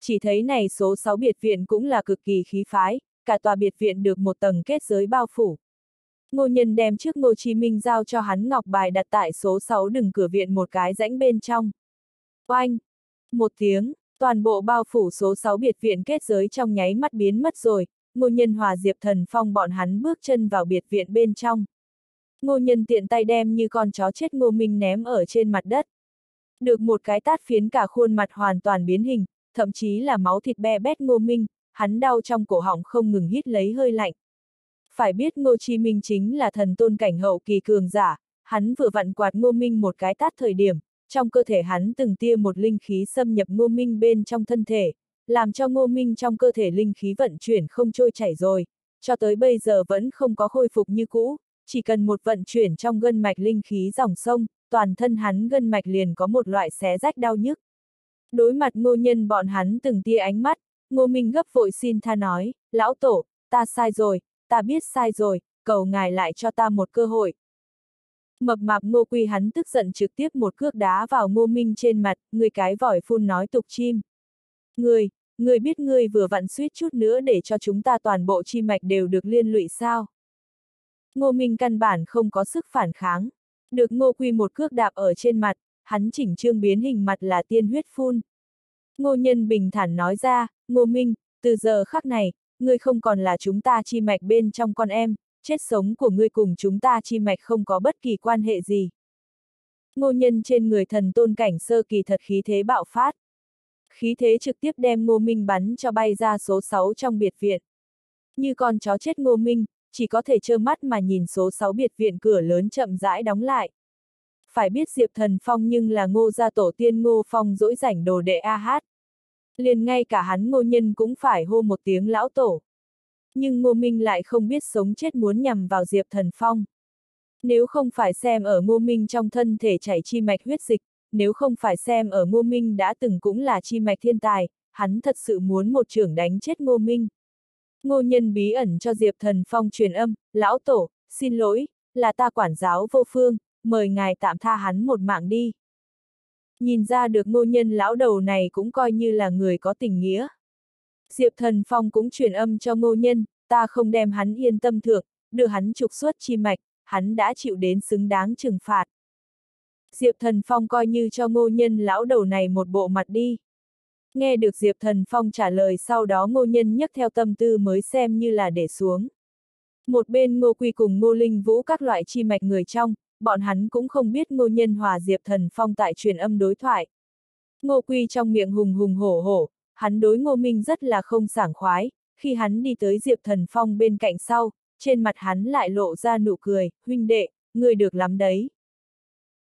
Chỉ thấy này số 6 biệt viện cũng là cực kỳ khí phái, cả tòa biệt viện được một tầng kết giới bao phủ. Ngô Nhân đem trước Ngô Chí Minh giao cho hắn ngọc bài đặt tại số 6 đừng cửa viện một cái rãnh bên trong. Oanh! Một tiếng, toàn bộ bao phủ số 6 biệt viện kết giới trong nháy mắt biến mất rồi, Ngô Nhân hòa Diệp Thần Phong bọn hắn bước chân vào biệt viện bên trong. Ngô Nhân tiện tay đem như con chó chết Ngô Minh ném ở trên mặt đất. Được một cái tát phiến cả khuôn mặt hoàn toàn biến hình, thậm chí là máu thịt be bét Ngô Minh, hắn đau trong cổ họng không ngừng hít lấy hơi lạnh. Phải biết Ngô Chi Minh chính là thần tôn cảnh hậu kỳ cường giả, hắn vừa vặn quạt Ngô Minh một cái tát thời điểm, trong cơ thể hắn từng tia một linh khí xâm nhập Ngô Minh bên trong thân thể, làm cho Ngô Minh trong cơ thể linh khí vận chuyển không trôi chảy rồi, cho tới bây giờ vẫn không có khôi phục như cũ, chỉ cần một vận chuyển trong gân mạch linh khí dòng sông, toàn thân hắn gân mạch liền có một loại xé rách đau nhức. Đối mặt ngô nhân bọn hắn từng tia ánh mắt, ngô minh gấp vội xin tha nói, lão tổ, ta sai rồi, ta biết sai rồi, cầu ngài lại cho ta một cơ hội. Mập mạp ngô quy hắn tức giận trực tiếp một cước đá vào ngô minh trên mặt, người cái vòi phun nói tục chim. Người, người biết người vừa vặn suýt chút nữa để cho chúng ta toàn bộ chi mạch đều được liên lụy sao. Ngô minh căn bản không có sức phản kháng. Được ngô quy một cước đạp ở trên mặt, hắn chỉnh trương biến hình mặt là tiên huyết phun. Ngô nhân bình thản nói ra, ngô minh, từ giờ khắc này, ngươi không còn là chúng ta chi mạch bên trong con em, chết sống của ngươi cùng chúng ta chi mạch không có bất kỳ quan hệ gì. Ngô nhân trên người thần tôn cảnh sơ kỳ thật khí thế bạo phát. Khí thế trực tiếp đem ngô minh bắn cho bay ra số 6 trong biệt viện. Như con chó chết ngô minh, chỉ có thể trơ mắt mà nhìn số 6 biệt viện cửa lớn chậm rãi đóng lại. Phải biết Diệp Thần Phong nhưng là ngô gia tổ tiên ngô phong dỗi rảnh đồ đệ A hát. Liền ngay cả hắn ngô nhân cũng phải hô một tiếng lão tổ. Nhưng ngô minh lại không biết sống chết muốn nhằm vào Diệp Thần Phong. Nếu không phải xem ở ngô minh trong thân thể chảy chi mạch huyết dịch, nếu không phải xem ở ngô minh đã từng cũng là chi mạch thiên tài, hắn thật sự muốn một trưởng đánh chết ngô minh. Ngô nhân bí ẩn cho Diệp Thần Phong truyền âm, lão tổ, xin lỗi, là ta quản giáo vô phương, mời ngài tạm tha hắn một mạng đi. Nhìn ra được ngô nhân lão đầu này cũng coi như là người có tình nghĩa. Diệp Thần Phong cũng truyền âm cho ngô nhân, ta không đem hắn yên tâm thượng, đưa hắn trục xuất chi mạch, hắn đã chịu đến xứng đáng trừng phạt. Diệp Thần Phong coi như cho ngô nhân lão đầu này một bộ mặt đi. Nghe được Diệp Thần Phong trả lời sau đó ngô nhân nhấc theo tâm tư mới xem như là để xuống. Một bên ngô quy cùng ngô linh vũ các loại chi mạch người trong, bọn hắn cũng không biết ngô nhân hòa Diệp Thần Phong tại truyền âm đối thoại. Ngô quy trong miệng hùng hùng hổ hổ, hắn đối ngô minh rất là không sảng khoái, khi hắn đi tới Diệp Thần Phong bên cạnh sau, trên mặt hắn lại lộ ra nụ cười, huynh đệ, người được lắm đấy.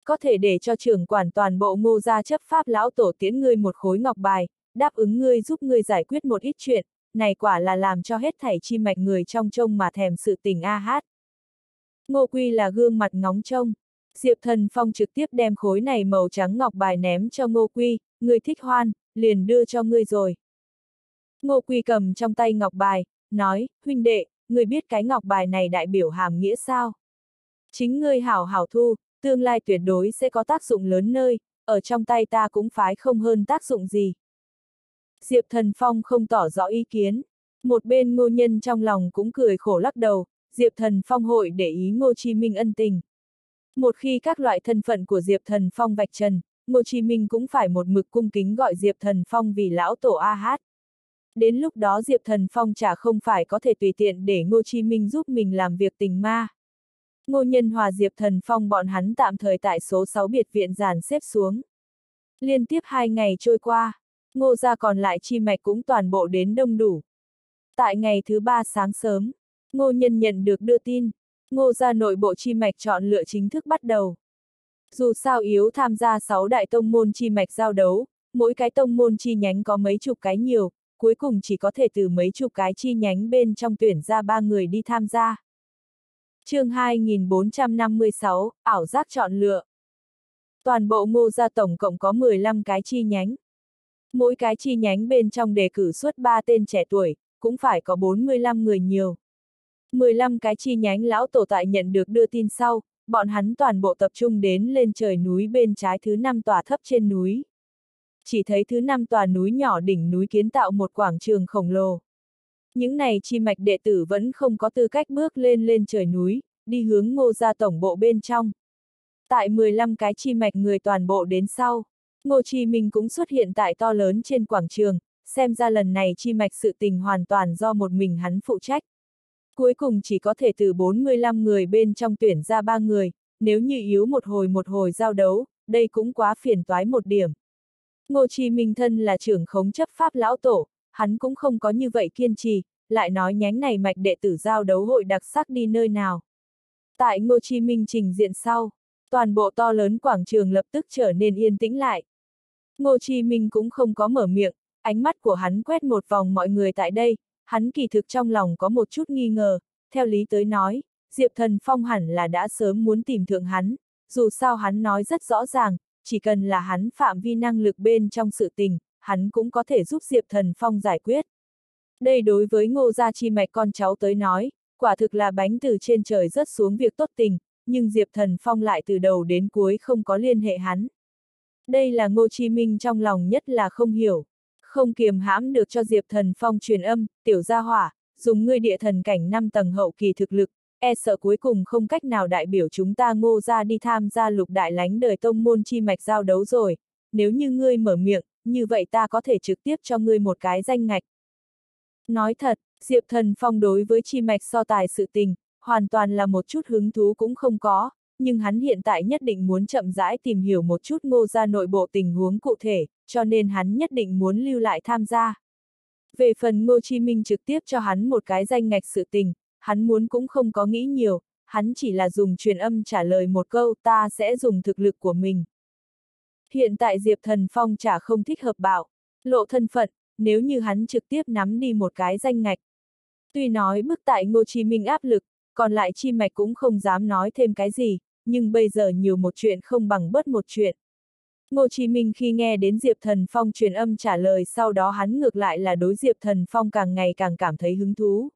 Có thể để cho trưởng quản toàn bộ ngô gia chấp pháp lão tổ tiễn ngươi một khối ngọc bài, đáp ứng ngươi giúp ngươi giải quyết một ít chuyện, này quả là làm cho hết thảy chi mạch người trong trông mà thèm sự tình a hát. Ngô Quy là gương mặt ngóng trông. Diệp Thần Phong trực tiếp đem khối này màu trắng ngọc bài ném cho Ngô Quy, người thích hoan, liền đưa cho ngươi rồi. Ngô Quy cầm trong tay ngọc bài, nói, huynh đệ, người biết cái ngọc bài này đại biểu hàm nghĩa sao? Chính ngươi hảo hảo thu, tương lai tuyệt đối sẽ có tác dụng lớn nơi, ở trong tay ta cũng phái không hơn tác dụng gì. Diệp Thần Phong không tỏ rõ ý kiến. Một bên ngô nhân trong lòng cũng cười khổ lắc đầu, Diệp Thần Phong hội để ý Ngô Chi Minh ân tình. Một khi các loại thân phận của Diệp Thần Phong vạch trần, Ngô Chi Minh cũng phải một mực cung kính gọi Diệp Thần Phong vì lão tổ A Hát. Đến lúc đó Diệp Thần Phong chả không phải có thể tùy tiện để Ngô Chi Minh giúp mình làm việc tình ma. Ngô Nhân Hòa Diệp Thần Phong bọn hắn tạm thời tại số 6 biệt viện giàn xếp xuống. Liên tiếp hai ngày trôi qua, ngô gia còn lại chi mạch cũng toàn bộ đến đông đủ. Tại ngày thứ ba sáng sớm, ngô nhân nhận được đưa tin, ngô gia nội bộ chi mạch chọn lựa chính thức bắt đầu. Dù sao yếu tham gia 6 đại tông môn chi mạch giao đấu, mỗi cái tông môn chi nhánh có mấy chục cái nhiều, cuối cùng chỉ có thể từ mấy chục cái chi nhánh bên trong tuyển ra ba người đi tham gia. chương 2456, ảo giác chọn lựa. Toàn bộ ngô gia tổng cộng có 15 cái chi nhánh. Mỗi cái chi nhánh bên trong đề cử suốt 3 tên trẻ tuổi, cũng phải có 45 người nhiều. 15 cái chi nhánh lão tổ tại nhận được đưa tin sau, bọn hắn toàn bộ tập trung đến lên trời núi bên trái thứ năm tòa thấp trên núi. Chỉ thấy thứ năm tòa núi nhỏ đỉnh núi kiến tạo một quảng trường khổng lồ. Những này chi mạch đệ tử vẫn không có tư cách bước lên lên trời núi, đi hướng ngô ra tổng bộ bên trong. Tại 15 cái chi mạch người toàn bộ đến sau. Ngô Chi Minh cũng xuất hiện tại to lớn trên quảng trường, xem ra lần này chi mạch sự tình hoàn toàn do một mình hắn phụ trách. Cuối cùng chỉ có thể từ 45 người bên trong tuyển ra ba người, nếu như yếu một hồi một hồi giao đấu, đây cũng quá phiền toái một điểm. Ngô Chi Minh thân là trưởng khống chấp pháp lão tổ, hắn cũng không có như vậy kiên trì, lại nói nhánh này mạch đệ tử giao đấu hội đặc sắc đi nơi nào. Tại Ngô Chi Minh trình diện sau, toàn bộ to lớn quảng trường lập tức trở nên yên tĩnh lại. Ngô Chi Minh cũng không có mở miệng, ánh mắt của hắn quét một vòng mọi người tại đây, hắn kỳ thực trong lòng có một chút nghi ngờ, theo lý tới nói, Diệp Thần Phong hẳn là đã sớm muốn tìm thượng hắn, dù sao hắn nói rất rõ ràng, chỉ cần là hắn phạm vi năng lực bên trong sự tình, hắn cũng có thể giúp Diệp Thần Phong giải quyết. Đây đối với ngô gia chi mạch con cháu tới nói, quả thực là bánh từ trên trời rớt xuống việc tốt tình, nhưng Diệp Thần Phong lại từ đầu đến cuối không có liên hệ hắn. Đây là Ngô Chi Minh trong lòng nhất là không hiểu. Không kiềm hãm được cho Diệp Thần Phong truyền âm, tiểu gia hỏa, dùng ngươi địa thần cảnh 5 tầng hậu kỳ thực lực, e sợ cuối cùng không cách nào đại biểu chúng ta ngô ra đi tham gia lục đại lánh đời tông môn chi mạch giao đấu rồi. Nếu như ngươi mở miệng, như vậy ta có thể trực tiếp cho ngươi một cái danh ngạch. Nói thật, Diệp Thần Phong đối với chi mạch so tài sự tình, hoàn toàn là một chút hứng thú cũng không có, nhưng hắn hiện tại nhất định muốn chậm rãi tìm hiểu một chút ngô ra nội bộ tình huống cụ thể, cho nên hắn nhất định muốn lưu lại tham gia. Về phần Ngô Chi Minh trực tiếp cho hắn một cái danh ngạch sự tình, hắn muốn cũng không có nghĩ nhiều, hắn chỉ là dùng truyền âm trả lời một câu ta sẽ dùng thực lực của mình. Hiện tại Diệp Thần Phong chả không thích hợp bảo, lộ thân phận, nếu như hắn trực tiếp nắm đi một cái danh ngạch. Tuy nói bức tại Ngô Chi Minh áp lực, còn lại chi mạch cũng không dám nói thêm cái gì, nhưng bây giờ nhiều một chuyện không bằng bớt một chuyện. Ngô Chí Minh khi nghe đến Diệp Thần Phong truyền âm trả lời sau đó hắn ngược lại là đối Diệp Thần Phong càng ngày càng cảm thấy hứng thú.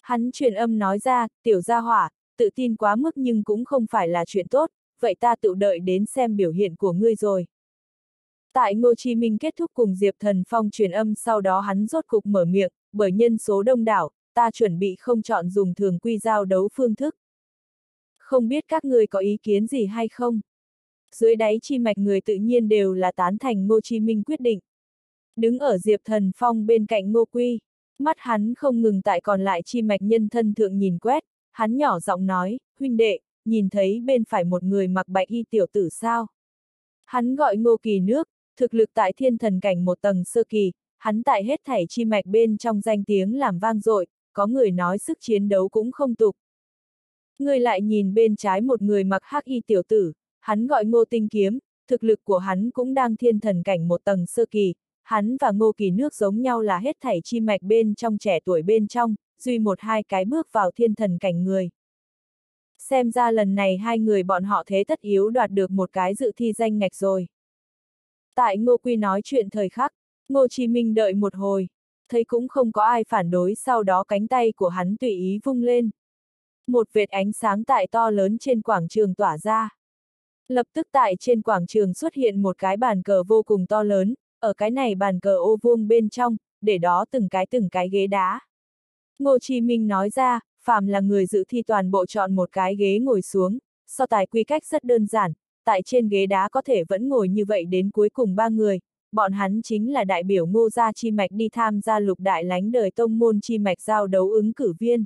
Hắn truyền âm nói ra, tiểu gia hỏa, tự tin quá mức nhưng cũng không phải là chuyện tốt, vậy ta tự đợi đến xem biểu hiện của ngươi rồi. Tại Ngô Chí Minh kết thúc cùng Diệp Thần Phong truyền âm sau đó hắn rốt cục mở miệng, bởi nhân số đông đảo, ta chuẩn bị không chọn dùng thường quy giao đấu phương thức. Không biết các người có ý kiến gì hay không? Dưới đáy chi mạch người tự nhiên đều là tán thành Ngô Chi Minh quyết định. Đứng ở Diệp Thần Phong bên cạnh Ngô Quy, mắt hắn không ngừng tại còn lại chi mạch nhân thân thượng nhìn quét, hắn nhỏ giọng nói, huynh đệ, nhìn thấy bên phải một người mặc bạch y tiểu tử sao. Hắn gọi Ngô Kỳ nước, thực lực tại thiên thần cảnh một tầng sơ kỳ, hắn tại hết thảy chi mạch bên trong danh tiếng làm vang dội, có người nói sức chiến đấu cũng không tục. Người lại nhìn bên trái một người mặc hắc y tiểu tử, hắn gọi ngô tinh kiếm, thực lực của hắn cũng đang thiên thần cảnh một tầng sơ kỳ, hắn và ngô kỳ nước giống nhau là hết thảy chi mạch bên trong trẻ tuổi bên trong, duy một hai cái bước vào thiên thần cảnh người. Xem ra lần này hai người bọn họ thế tất yếu đoạt được một cái dự thi danh ngạch rồi. Tại Ngô Quy nói chuyện thời khắc, Ngô Chí Minh đợi một hồi, thấy cũng không có ai phản đối sau đó cánh tay của hắn tùy ý vung lên. Một vệt ánh sáng tại to lớn trên quảng trường tỏa ra. Lập tức tại trên quảng trường xuất hiện một cái bàn cờ vô cùng to lớn, ở cái này bàn cờ ô vuông bên trong, để đó từng cái từng cái ghế đá. Ngô Chí Minh nói ra, phàm là người dự thi toàn bộ chọn một cái ghế ngồi xuống, so tài quy cách rất đơn giản, tại trên ghế đá có thể vẫn ngồi như vậy đến cuối cùng ba người, bọn hắn chính là đại biểu ngô gia chi mạch đi tham gia lục đại lánh đời tông môn chi mạch giao đấu ứng cử viên.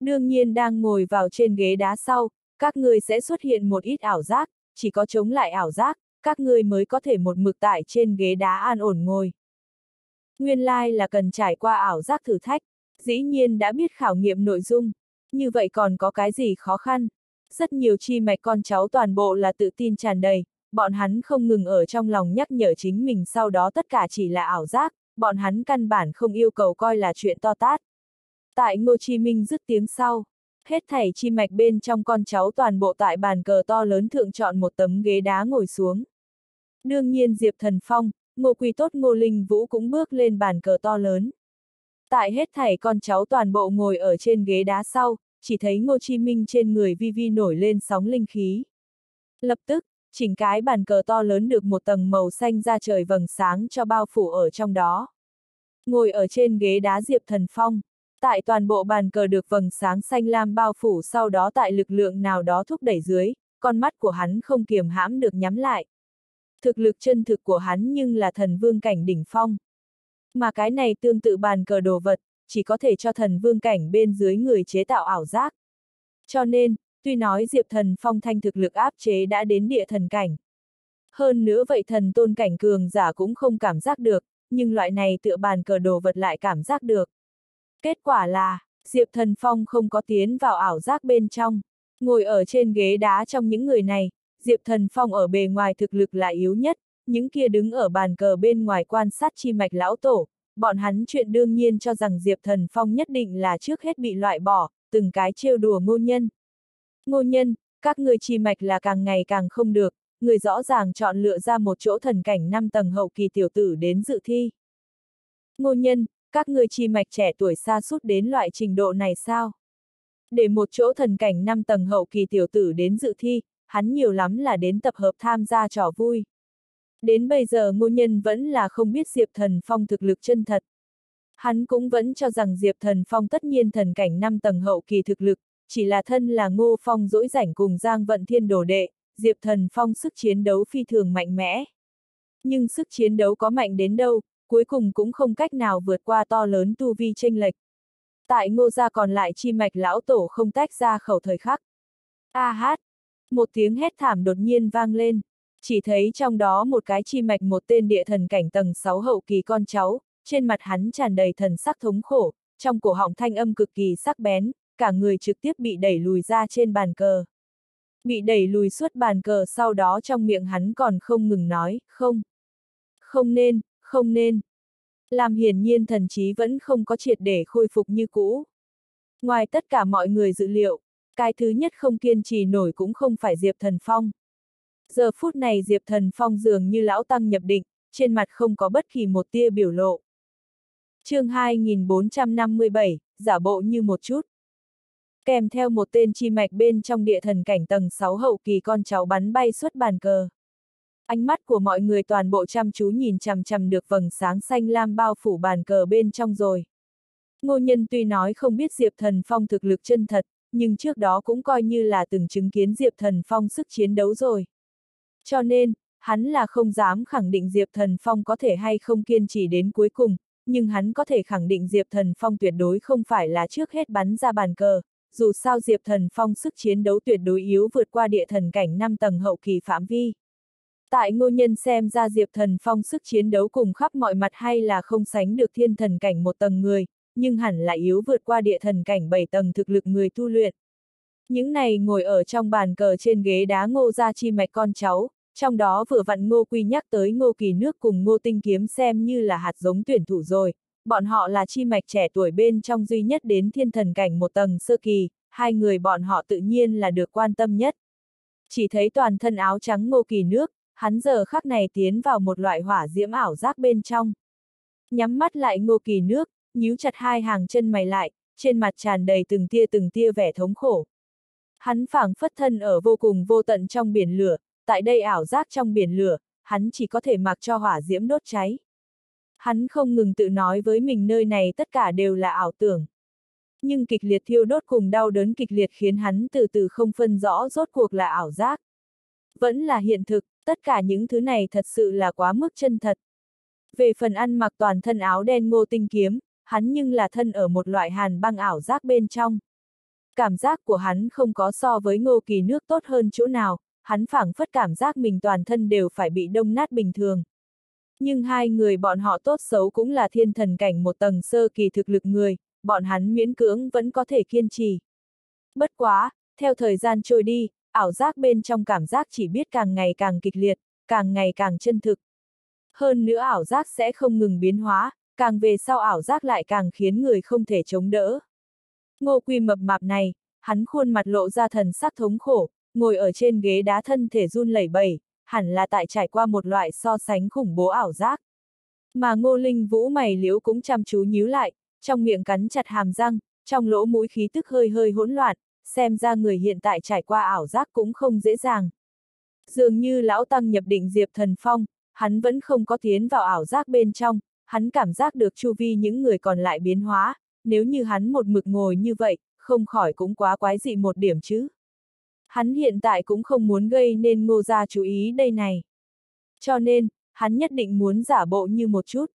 Đương nhiên đang ngồi vào trên ghế đá sau, các người sẽ xuất hiện một ít ảo giác, chỉ có chống lại ảo giác, các người mới có thể một mực tại trên ghế đá an ổn ngồi. Nguyên lai like là cần trải qua ảo giác thử thách, dĩ nhiên đã biết khảo nghiệm nội dung, như vậy còn có cái gì khó khăn. Rất nhiều chi mạch con cháu toàn bộ là tự tin tràn đầy, bọn hắn không ngừng ở trong lòng nhắc nhở chính mình sau đó tất cả chỉ là ảo giác, bọn hắn căn bản không yêu cầu coi là chuyện to tát. Tại Ngô Chi Minh dứt tiếng sau, hết thảy chi mạch bên trong con cháu toàn bộ tại bàn cờ to lớn thượng chọn một tấm ghế đá ngồi xuống. Đương nhiên Diệp Thần Phong, Ngô Quy Tốt Ngô Linh Vũ cũng bước lên bàn cờ to lớn. Tại hết thảy con cháu toàn bộ ngồi ở trên ghế đá sau, chỉ thấy Ngô Chi Minh trên người vi vi nổi lên sóng linh khí. Lập tức, chỉnh cái bàn cờ to lớn được một tầng màu xanh ra trời vầng sáng cho bao phủ ở trong đó. Ngồi ở trên ghế đá Diệp Thần Phong, tại toàn bộ bàn cờ được vầng sáng xanh lam bao phủ sau đó tại lực lượng nào đó thúc đẩy dưới, con mắt của hắn không kiềm hãm được nhắm lại. Thực lực chân thực của hắn nhưng là thần vương cảnh đỉnh phong. Mà cái này tương tự bàn cờ đồ vật, chỉ có thể cho thần vương cảnh bên dưới người chế tạo ảo giác. Cho nên, tuy nói Diệp Thần Phong thanh thực lực áp chế đã đến địa thần cảnh. Hơn nữa vậy thần tôn cảnh cường giả cũng không cảm giác được, nhưng loại này tựa bàn cờ đồ vật lại cảm giác được. Kết quả là, Diệp Thần Phong không có tiến vào ảo giác bên trong, ngồi ở trên ghế đá trong những người này, Diệp Thần Phong ở bề ngoài thực lực là yếu nhất, những kia đứng ở bàn cờ bên ngoài quan sát chi mạch lão tổ, bọn hắn chuyện đương nhiên cho rằng Diệp Thần Phong nhất định là trước hết bị loại bỏ, từng cái trêu đùa ngô nhân. Ngô nhân, các người chi mạch là càng ngày càng không được, người rõ ràng chọn lựa ra một chỗ thần cảnh 5 tầng hậu kỳ tiểu tử đến dự thi. Ngô nhân, các người chi mạch trẻ tuổi xa suốt đến loại trình độ này sao? Để một chỗ thần cảnh 5 tầng hậu kỳ tiểu tử đến dự thi, hắn nhiều lắm là đến tập hợp tham gia trò vui. Đến bây giờ ngô nhân vẫn là không biết Diệp Thần Phong thực lực chân thật. Hắn cũng vẫn cho rằng Diệp Thần Phong tất nhiên thần cảnh 5 tầng hậu kỳ thực lực, chỉ là thân là ngô phong dỗi rảnh cùng Giang Vận Thiên đồ đệ, Diệp Thần Phong sức chiến đấu phi thường mạnh mẽ. Nhưng sức chiến đấu có mạnh đến đâu, cuối cùng cũng không cách nào vượt qua to lớn tu vi tranh lệch. Tại ngô gia còn lại chi mạch lão tổ không tách ra khẩu thời khắc. A hát! Một tiếng hét thảm đột nhiên vang lên. Chỉ thấy trong đó một cái chi mạch một tên địa thần cảnh tầng 6 hậu kỳ con cháu, trên mặt hắn tràn đầy thần sắc thống khổ, trong cổ họng thanh âm cực kỳ sắc bén, cả người trực tiếp bị đẩy lùi ra trên bàn cờ. Bị đẩy lùi suốt bàn cờ sau đó trong miệng hắn còn không ngừng nói, không. Không nên, không nên. Làm hiển nhiên thần trí vẫn không có triệt để khôi phục như cũ. Ngoài tất cả mọi người dự liệu, cái thứ nhất không kiên trì nổi cũng không phải Diệp Thần Phong. Giờ phút này Diệp Thần Phong dường như lão tăng nhập định, trên mặt không có bất kỳ một tia biểu lộ. chương 2457, giả bộ như một chút. Kèm theo một tên chi mạch bên trong địa thần cảnh tầng 6 hậu kỳ con cháu bắn bay suốt bàn cờ. Ánh mắt của mọi người toàn bộ chăm chú nhìn chằm chằm được vầng sáng xanh lam bao phủ bàn cờ bên trong rồi. Ngô nhân tuy nói không biết Diệp Thần Phong thực lực chân thật, nhưng trước đó cũng coi như là từng chứng kiến Diệp Thần Phong sức chiến đấu rồi. Cho nên, hắn là không dám khẳng định Diệp Thần Phong có thể hay không kiên trì đến cuối cùng, nhưng hắn có thể khẳng định Diệp Thần Phong tuyệt đối không phải là trước hết bắn ra bàn cờ, dù sao Diệp Thần Phong sức chiến đấu tuyệt đối yếu vượt qua địa thần cảnh 5 tầng hậu kỳ phạm vi. Tại ngô nhân xem ra Diệp Thần Phong sức chiến đấu cùng khắp mọi mặt hay là không sánh được thiên thần cảnh một tầng người, nhưng hẳn là yếu vượt qua địa thần cảnh 7 tầng thực lực người tu luyện. Những này ngồi ở trong bàn cờ trên ghế đá ngô ra chi mạch con cháu, trong đó vừa vặn ngô quy nhắc tới ngô kỳ nước cùng ngô tinh kiếm xem như là hạt giống tuyển thủ rồi, bọn họ là chi mạch trẻ tuổi bên trong duy nhất đến thiên thần cảnh một tầng sơ kỳ, hai người bọn họ tự nhiên là được quan tâm nhất. Chỉ thấy toàn thân áo trắng ngô kỳ nước, hắn giờ khắc này tiến vào một loại hỏa diễm ảo giác bên trong. Nhắm mắt lại ngô kỳ nước, nhíu chặt hai hàng chân mày lại, trên mặt tràn đầy từng tia từng tia vẻ thống khổ. Hắn phảng phất thân ở vô cùng vô tận trong biển lửa, tại đây ảo giác trong biển lửa, hắn chỉ có thể mặc cho hỏa diễm đốt cháy. Hắn không ngừng tự nói với mình nơi này tất cả đều là ảo tưởng. Nhưng kịch liệt thiêu đốt cùng đau đớn kịch liệt khiến hắn từ từ không phân rõ rốt cuộc là ảo giác. Vẫn là hiện thực, tất cả những thứ này thật sự là quá mức chân thật. Về phần ăn mặc toàn thân áo đen ngô tinh kiếm, hắn nhưng là thân ở một loại hàn băng ảo giác bên trong. Cảm giác của hắn không có so với ngô kỳ nước tốt hơn chỗ nào, hắn phảng phất cảm giác mình toàn thân đều phải bị đông nát bình thường. Nhưng hai người bọn họ tốt xấu cũng là thiên thần cảnh một tầng sơ kỳ thực lực người, bọn hắn miễn cưỡng vẫn có thể kiên trì. Bất quá, theo thời gian trôi đi, ảo giác bên trong cảm giác chỉ biết càng ngày càng kịch liệt, càng ngày càng chân thực. Hơn nữa ảo giác sẽ không ngừng biến hóa, càng về sau ảo giác lại càng khiến người không thể chống đỡ. Ngô Quy mập mạp này, hắn khuôn mặt lộ ra thần sắc thống khổ, ngồi ở trên ghế đá thân thể run lẩy bẩy, hẳn là tại trải qua một loại so sánh khủng bố ảo giác. Mà Ngô Linh Vũ mày liếu cũng chăm chú nhíu lại, trong miệng cắn chặt hàm răng, trong lỗ mũi khí tức hơi hơi hỗn loạn, xem ra người hiện tại trải qua ảo giác cũng không dễ dàng. Dường như lão tăng nhập định Diệp Thần Phong, hắn vẫn không có tiến vào ảo giác bên trong, hắn cảm giác được chu vi những người còn lại biến hóa, nếu như hắn một mực ngồi như vậy, không khỏi cũng quá quái dị một điểm chứ. Hắn hiện tại cũng không muốn gây nên ngô gia chú ý đây này. Cho nên, hắn nhất định muốn giả bộ như một chút.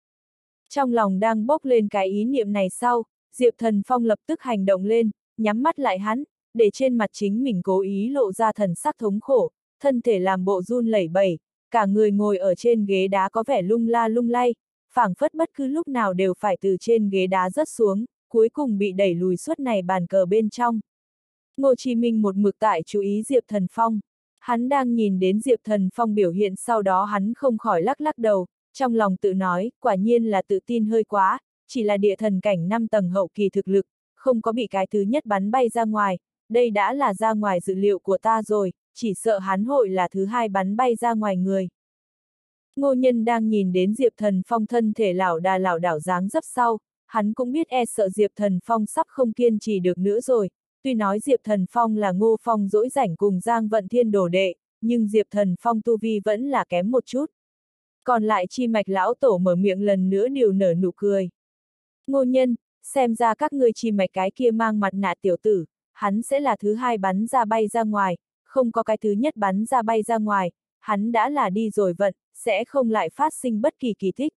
Trong lòng đang bốc lên cái ý niệm này sau, Diệp Thần Phong lập tức hành động lên, nhắm mắt lại hắn, để trên mặt chính mình cố ý lộ ra thần sắc thống khổ, thân thể làm bộ run lẩy bẩy, cả người ngồi ở trên ghế đá có vẻ lung la lung lay, phảng phất bất cứ lúc nào đều phải từ trên ghế đá rớt xuống, cuối cùng bị đẩy lùi suốt này bàn cờ bên trong. Ngô Chí Minh một mực tại chú ý Diệp Thần Phong. Hắn đang nhìn đến Diệp Thần Phong biểu hiện sau đó hắn không khỏi lắc lắc đầu, trong lòng tự nói, quả nhiên là tự tin hơi quá, chỉ là địa thần cảnh 5 tầng hậu kỳ thực lực, không có bị cái thứ nhất bắn bay ra ngoài, đây đã là ra ngoài dự liệu của ta rồi, chỉ sợ hắn hội là thứ hai bắn bay ra ngoài người. Ngô nhân đang nhìn đến Diệp Thần Phong thân thể lão đà lão đảo dáng dấp sau, hắn cũng biết e sợ Diệp Thần Phong sắp không kiên trì được nữa rồi, tuy nói Diệp Thần Phong là ngô phong dỗi rảnh cùng Giang Vận Thiên đồ đệ, nhưng Diệp Thần Phong tu vi vẫn là kém một chút. Còn lại chi mạch lão tổ mở miệng lần nữa điều nở nụ cười. Ngô nhân, xem ra các ngươi chi mạch cái kia mang mặt nạ tiểu tử, hắn sẽ là thứ hai bắn ra bay ra ngoài, không có cái thứ nhất bắn ra bay ra ngoài, hắn đã là đi rồi vận, sẽ không lại phát sinh bất kỳ kỳ tích.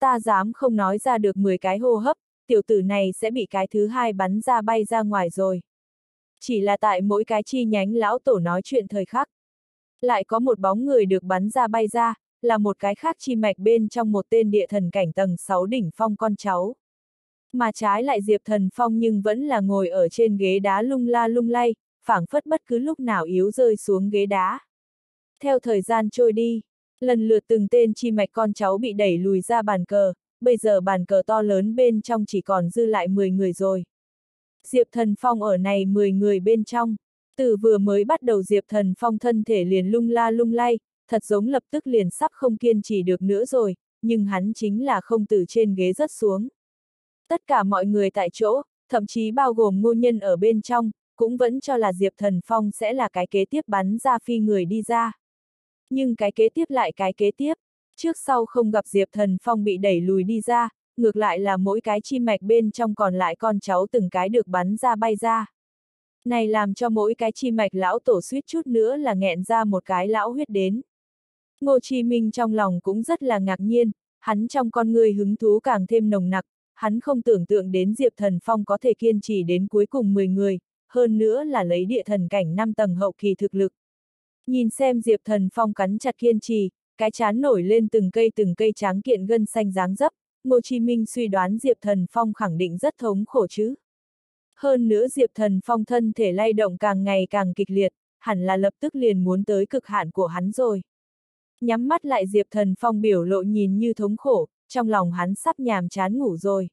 Ta dám không nói ra được 10 cái hô hấp, tiểu tử này sẽ bị cái thứ hai bắn ra bay ra ngoài rồi. Chỉ là tại mỗi cái chi nhánh lão tổ nói chuyện thời khắc. Lại có một bóng người được bắn ra bay ra, là một cái khác chi mạch bên trong một tên địa thần cảnh tầng 6 đỉnh phong con cháu. Mà trái lại Diệp Thần Phong nhưng vẫn là ngồi ở trên ghế đá lung la lung lay, phảng phất bất cứ lúc nào yếu rơi xuống ghế đá. Theo thời gian trôi đi, lần lượt từng tên chi mạch con cháu bị đẩy lùi ra bàn cờ, bây giờ bàn cờ to lớn bên trong chỉ còn dư lại 10 người rồi. Diệp Thần Phong ở này 10 người bên trong, từ vừa mới bắt đầu Diệp Thần Phong thân thể liền lung la lung lay, thật giống lập tức liền sắp không kiên trì được nữa rồi, nhưng hắn chính là không từ trên ghế rớt xuống. Tất cả mọi người tại chỗ, thậm chí bao gồm ngô nhân ở bên trong, cũng vẫn cho là Diệp Thần Phong sẽ là cái kế tiếp bắn ra phi người đi ra. Nhưng cái kế tiếp lại cái kế tiếp, trước sau không gặp Diệp Thần Phong bị đẩy lùi đi ra, ngược lại là mỗi cái chi mạch bên trong còn lại con cháu từng cái được bắn ra bay ra. Này làm cho mỗi cái chi mạch lão tổ suýt chút nữa là nghẹn ra một cái lão huyết đến. Ngô Chi Minh trong lòng cũng rất là ngạc nhiên, hắn trong con người hứng thú càng thêm nồng nặc, hắn không tưởng tượng đến Diệp Thần Phong có thể kiên trì đến cuối cùng 10 người, hơn nữa là lấy địa thần cảnh 5 tầng hậu kỳ thực lực. Nhìn xem Diệp Thần Phong cắn chặt kiên trì, cái chán nổi lên từng cây từng cây tráng kiện gân xanh dáng dấp, Ngô Chi Minh suy đoán Diệp Thần Phong khẳng định rất thống khổ chứ. Hơn nữa Diệp Thần Phong thân thể lay động càng ngày càng kịch liệt, hẳn là lập tức liền muốn tới cực hạn của hắn rồi. Nhắm mắt lại Diệp Thần Phong biểu lộ nhìn như thống khổ, trong lòng hắn sắp nhàm chán ngủ rồi.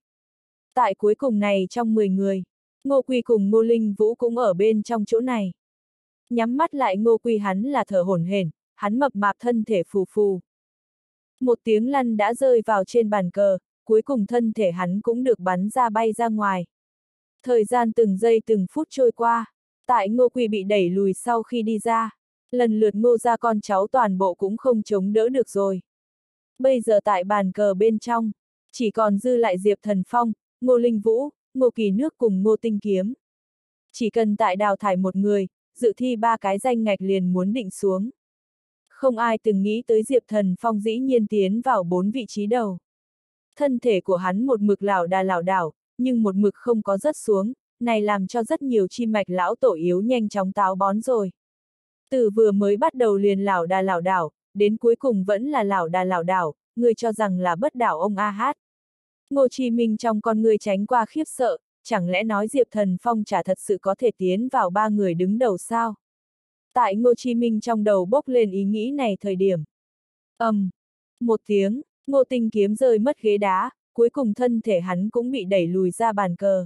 Tại cuối cùng này trong 10 người, Ngô Quy cùng Ngô Linh Vũ cũng ở bên trong chỗ này. Nhắm mắt lại Ngô Quy hắn là thở hổn hển, hắn mập mạp thân thể phù phù. Một tiếng lăn đã rơi vào trên bàn cờ, cuối cùng thân thể hắn cũng được bắn ra bay ra ngoài. Thời gian từng giây từng phút trôi qua, tại Ngô Quy bị đẩy lùi sau khi đi ra, lần lượt ngô ra con cháu toàn bộ cũng không chống đỡ được rồi. Bây giờ tại bàn cờ bên trong, chỉ còn dư lại Diệp Thần Phong, Ngô Linh Vũ, Ngô Kỳ Nước cùng Ngô Tinh Kiếm. Chỉ cần tại đào thải một người, dự thi ba cái danh ngạch liền muốn định xuống. Không ai từng nghĩ tới Diệp Thần Phong dĩ nhiên tiến vào bốn vị trí đầu. Thân thể của hắn một mực lảo đà lảo đảo, nhưng một mực không có rớt xuống, này làm cho rất nhiều chi mạch lão tổ yếu nhanh chóng táo bón rồi. Từ vừa mới bắt đầu liền lảo đà lảo đảo, đến cuối cùng vẫn là lão đà lão đảo, người cho rằng là bất đảo ông A Hát. Ngô Chi Minh trong con người tránh qua khiếp sợ, chẳng lẽ nói Diệp Thần Phong chả thật sự có thể tiến vào ba người đứng đầu sao? Tại Ngô Chi Minh trong đầu bốc lên ý nghĩ này thời điểm. ầm, um, một tiếng, Ngô Tinh kiếm rơi mất ghế đá, cuối cùng thân thể hắn cũng bị đẩy lùi ra bàn cờ.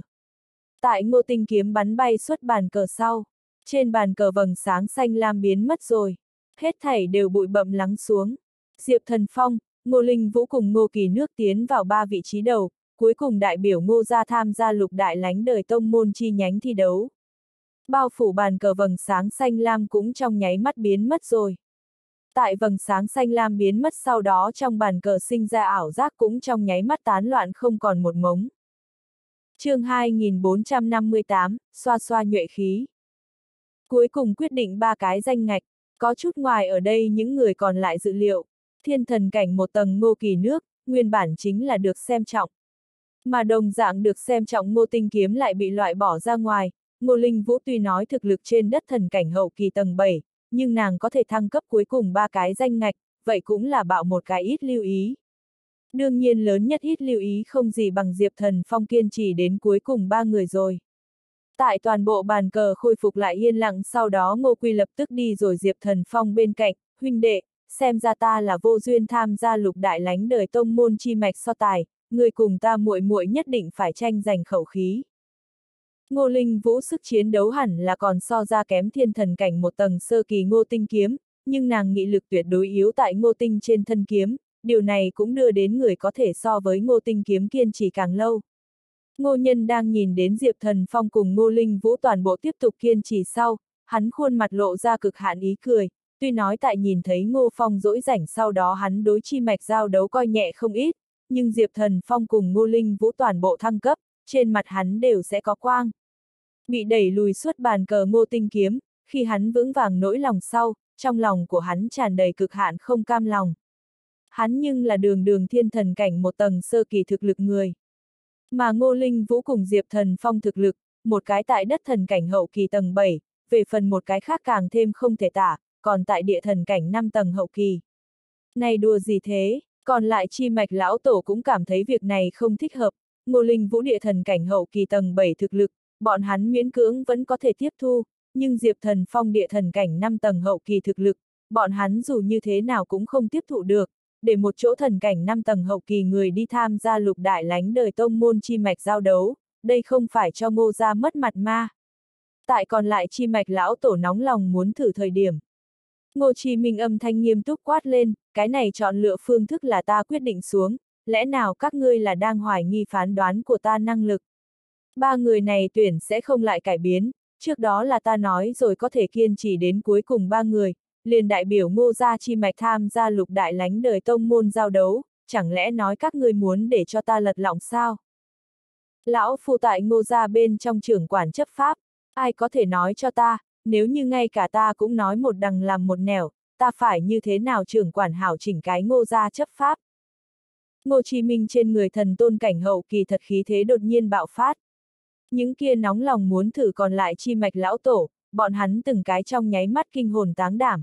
Tại Ngô Tinh kiếm bắn bay xuất bàn cờ sau, trên bàn cờ vầng sáng xanh lam biến mất rồi, hết thảy đều bụi bậm lắng xuống. Diệp Thần Phong, Ngô Linh Vũ cùng Ngô Kỳ Nước tiến vào ba vị trí đầu, cuối cùng đại biểu Ngô gia tham gia lục đại lánh đời tông môn chi nhánh thi đấu. Bao phủ bàn cờ vầng sáng xanh lam cũng trong nháy mắt biến mất rồi. Tại vầng sáng xanh lam biến mất sau đó trong bàn cờ sinh ra ảo giác cũng trong nháy mắt tán loạn không còn một mống. chương 2458, xoa xoa nhuệ khí. Cuối cùng quyết định ba cái danh ngạch, có chút ngoài ở đây những người còn lại dự liệu, thiên thần cảnh một tầng ngô kỳ nước, nguyên bản chính là được xem trọng. Mà đồng dạng được xem trọng ngô tinh kiếm lại bị loại bỏ ra ngoài, ngô linh vũ tuy nói thực lực trên đất thần cảnh hậu kỳ tầng 7, nhưng nàng có thể thăng cấp cuối cùng ba cái danh ngạch, vậy cũng là bạo một cái ít lưu ý. Đương nhiên lớn nhất ít lưu ý không gì bằng Diệp Thần Phong kiên trì đến cuối cùng ba người rồi. Tại toàn bộ bàn cờ khôi phục lại yên lặng sau đó Ngô Quy lập tức đi rồi Diệp Thần Phong bên cạnh, huynh đệ, xem ra ta là vô duyên tham gia lục đại lánh đời tông môn chi mạch so tài, người cùng ta muội muội nhất định phải tranh giành khẩu khí. Ngô Linh Vũ sức chiến đấu hẳn là còn so ra kém thiên thần cảnh một tầng sơ kỳ ngô tinh kiếm, nhưng nàng nghị lực tuyệt đối yếu tại ngô tinh trên thân kiếm, điều này cũng đưa đến người có thể so với ngô tinh kiếm kiên trì càng lâu. Ngô Nhân đang nhìn đến Diệp Thần Phong cùng Ngô Linh Vũ toàn bộ tiếp tục kiên trì sau, hắn khuôn mặt lộ ra cực hạn ý cười, tuy nói tại nhìn thấy Ngô Phong dỗi rảnh sau đó hắn đối chi mạch giao đấu coi nhẹ không ít, nhưng Diệp Thần Phong cùng Ngô Linh Vũ toàn bộ thăng cấp, trên mặt hắn đều sẽ có quang. Bị đẩy lùi suốt bàn cờ Ngô Tinh Kiếm, khi hắn vững vàng nỗi lòng sau, trong lòng của hắn tràn đầy cực hạn không cam lòng. Hắn nhưng là đường đường thiên thần cảnh một tầng sơ kỳ thực lực người. Mà Ngô Linh Vũ cùng Diệp Thần Phong thực lực, một cái tại đất thần cảnh hậu kỳ tầng 7, về phần một cái khác càng thêm không thể tả, còn tại địa thần cảnh 5 tầng hậu kỳ. Này đùa gì thế, còn lại chi mạch lão tổ cũng cảm thấy việc này không thích hợp, Ngô Linh Vũ địa thần cảnh hậu kỳ tầng 7 thực lực, bọn hắn miễn cưỡng vẫn có thể tiếp thu, nhưng Diệp Thần Phong địa thần cảnh 5 tầng hậu kỳ thực lực, bọn hắn dù như thế nào cũng không tiếp thụ được, để một chỗ thần cảnh 5 tầng hậu kỳ người đi tham gia lục đại lánh đời tông môn chi mạch giao đấu, đây không phải cho ngô ra mất mặt ma. Tại còn lại chi mạch lão tổ nóng lòng muốn thử thời điểm. Ngô Chi Minh âm thanh nghiêm túc quát lên, cái này chọn lựa phương thức là ta quyết định xuống, lẽ nào các ngươi là đang hoài nghi phán đoán của ta năng lực. Ba người này tuyển sẽ không lại cải biến, trước đó là ta nói rồi có thể kiên trì đến cuối cùng ba người, liền đại biểu ngô gia chi mạch tham gia lục đại lánh đời tông môn giao đấu, chẳng lẽ nói các ngươi muốn để cho ta lật lọng sao? Lão phu tại ngô gia bên trong trưởng quản chấp pháp, ai có thể nói cho ta, nếu như ngay cả ta cũng nói một đằng làm một nẻo, ta phải như thế nào trưởng quản hảo chỉnh cái ngô gia chấp pháp? Ngô Chi Minh trên người thần tôn cảnh hậu kỳ thật khí thế đột nhiên bạo phát. Những kia nóng lòng muốn thử còn lại chi mạch lão tổ, bọn hắn từng cái trong nháy mắt kinh hồn táng đảm,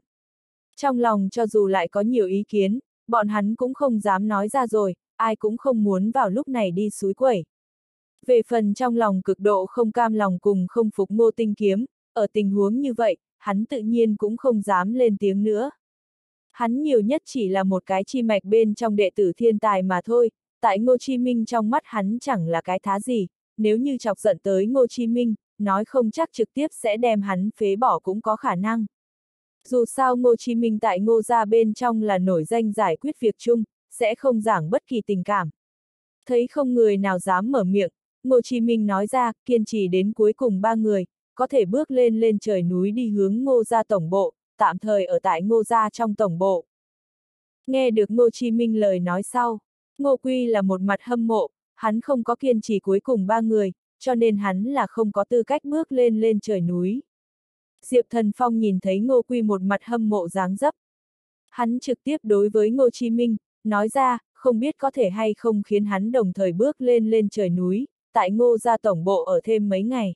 Trong lòng cho dù lại có nhiều ý kiến, bọn hắn cũng không dám nói ra rồi, ai cũng không muốn vào lúc này đi suối quẩy. Về phần trong lòng cực độ không cam lòng cùng không phục ngô tinh kiếm, ở tình huống như vậy, hắn tự nhiên cũng không dám lên tiếng nữa. Hắn nhiều nhất chỉ là một cái chi mạch bên trong đệ tử thiên tài mà thôi, tại Ngô Chi Minh trong mắt hắn chẳng là cái thá gì, nếu như chọc giận tới Ngô Chi Minh, nói không chắc trực tiếp sẽ đem hắn phế bỏ cũng có khả năng. Dù sao Ngô Chí Minh tại Ngô gia bên trong là nổi danh giải quyết việc chung, sẽ không giảng bất kỳ tình cảm. Thấy không người nào dám mở miệng, Ngô Chí Minh nói ra, kiên trì đến cuối cùng ba người, có thể bước lên lên trời núi đi hướng Ngô gia tổng bộ, tạm thời ở tại Ngô gia trong tổng bộ. Nghe được Ngô Chí Minh lời nói sau, Ngô Quy là một mặt hâm mộ, hắn không có kiên trì cuối cùng ba người, cho nên hắn là không có tư cách bước lên lên trời núi. Diệp Thần Phong nhìn thấy Ngô Quy một mặt hâm mộ dáng dấp. Hắn trực tiếp đối với Ngô Chi Minh, nói ra, không biết có thể hay không khiến hắn đồng thời bước lên lên trời núi, tại Ngô gia tổng bộ ở thêm mấy ngày.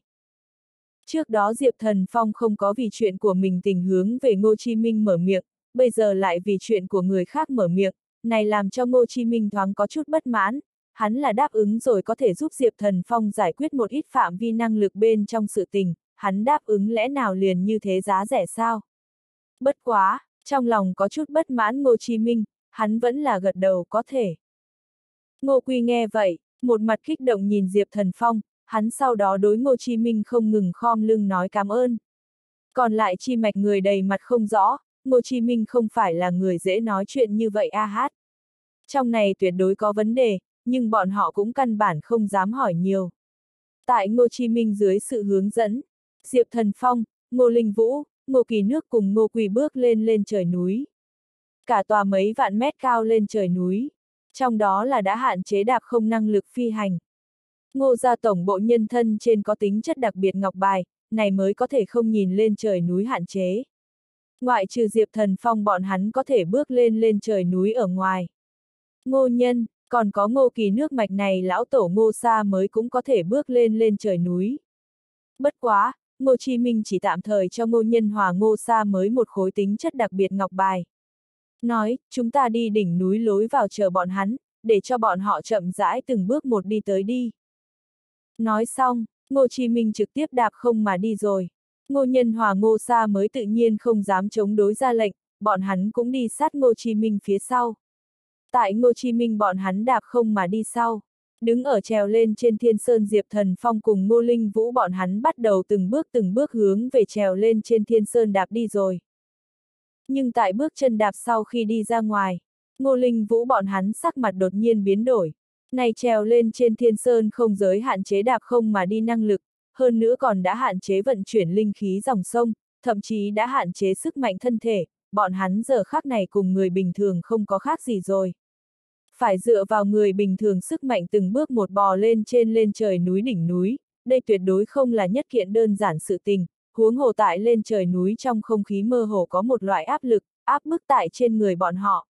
Trước đó Diệp Thần Phong không có vì chuyện của mình tình hướng về Ngô Chi Minh mở miệng, bây giờ lại vì chuyện của người khác mở miệng, này làm cho Ngô Chi Minh thoáng có chút bất mãn, hắn là đáp ứng rồi có thể giúp Diệp Thần Phong giải quyết một ít phạm vi năng lực bên trong sự tình, hắn đáp ứng lẽ nào liền như thế giá rẻ sao? Bất quá, trong lòng có chút bất mãn Ngô chí Minh, hắn vẫn là gật đầu có thể. Ngô Quy nghe vậy, một mặt kích động nhìn Diệp Thần Phong, hắn sau đó đối Ngô chí Minh không ngừng khom lưng nói cảm ơn. Còn lại chi mạch người đầy mặt không rõ, Ngô chí Minh không phải là người dễ nói chuyện như vậy a hát. Trong này tuyệt đối có vấn đề, nhưng bọn họ cũng căn bản không dám hỏi nhiều. Tại Ngô Chi Minh dưới sự hướng dẫn, Diệp Thần Phong, Ngô Linh Vũ, Ngô Kỳ Nước cùng Ngô Quỳ bước lên lên trời núi. Cả tòa mấy vạn mét cao lên trời núi, trong đó là đã hạn chế đạp không năng lực phi hành. Ngô gia tổng bộ nhân thân trên có tính chất đặc biệt ngọc bài, này mới có thể không nhìn lên trời núi hạn chế. Ngoại trừ Diệp Thần Phong bọn hắn có thể bước lên lên trời núi ở ngoài. Ngô nhân, còn có ngô kỳ nước mạch này lão tổ ngô sa mới cũng có thể bước lên lên trời núi. Bất quá, ngô chi minh chỉ tạm thời cho ngô nhân hòa ngô sa mới một khối tính chất đặc biệt ngọc bài. Nói, chúng ta đi đỉnh núi lối vào chờ bọn hắn, để cho bọn họ chậm rãi từng bước một đi tới đi. Nói xong, Ngô Chi Minh trực tiếp đạp không mà đi rồi. Ngô Nhân Hòa Ngô Sa mới tự nhiên không dám chống đối ra lệnh, bọn hắn cũng đi sát Ngô Chi Minh phía sau. Tại Ngô Chi Minh bọn hắn đạp không mà đi sau. Đứng ở trèo lên trên thiên sơn Diệp Thần Phong cùng Ngô Linh Vũ bọn hắn bắt đầu từng bước từng bước hướng về trèo lên trên thiên sơn đạp đi rồi. Nhưng tại bước chân đạp sau khi đi ra ngoài, Ngô Linh Vũ bọn hắn sắc mặt đột nhiên biến đổi. Này trèo lên trên thiên sơn không giới hạn chế đạp không mà đi năng lực, hơn nữa còn đã hạn chế vận chuyển linh khí dòng sông, thậm chí đã hạn chế sức mạnh thân thể, bọn hắn giờ khác này cùng người bình thường không có khác gì rồi. Phải dựa vào người bình thường sức mạnh từng bước một bò lên trên lên trời núi đỉnh núi, đây tuyệt đối không là nhất kiện đơn giản sự tình, huống hồ tại lên trời núi trong không khí mơ hồ có một loại áp lực, áp bức tại trên người bọn họ.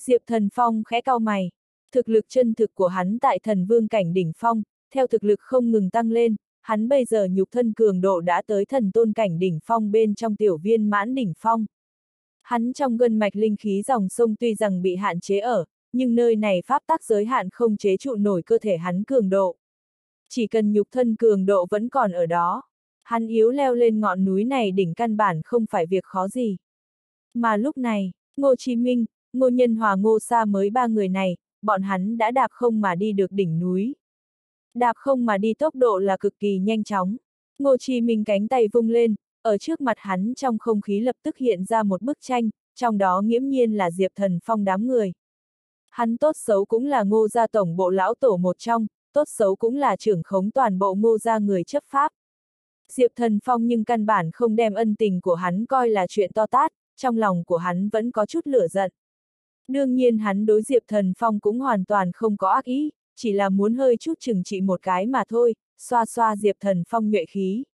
Diệp Thần Phong khẽ cau mày, thực lực chân thực của hắn tại thần vương cảnh đỉnh phong, theo thực lực không ngừng tăng lên, hắn bây giờ nhục thân cường độ đã tới thần tôn cảnh đỉnh phong bên trong tiểu viên mãn đỉnh phong. Hắn trong gân mạch linh khí dòng sông tuy rằng bị hạn chế ở, nhưng nơi này pháp tắc giới hạn không chế trụ nổi cơ thể hắn cường độ. Chỉ cần nhục thân cường độ vẫn còn ở đó, hắn yếu leo lên ngọn núi này đỉnh căn bản không phải việc khó gì. Mà lúc này, Ngô Chí Minh, Ngô Nhân Hòa Ngô Sa mới ba người này, bọn hắn đã đạp không mà đi được đỉnh núi. Đạp không mà đi tốc độ là cực kỳ nhanh chóng. Ngô Chí Minh cánh tay vung lên, ở trước mặt hắn trong không khí lập tức hiện ra một bức tranh, trong đó nghiễm nhiên là Diệp Thần Phong đám người. Hắn tốt xấu cũng là ngô gia tổng bộ lão tổ một trong, tốt xấu cũng là trưởng khống toàn bộ ngô gia người chấp pháp. Diệp Thần Phong nhưng căn bản không đem ân tình của hắn coi là chuyện to tát, trong lòng của hắn vẫn có chút lửa giận. Đương nhiên hắn đối Diệp Thần Phong cũng hoàn toàn không có ác ý, chỉ là muốn hơi chút chừng trị một cái mà thôi, xoa xoa Diệp Thần Phong nhuệ khí.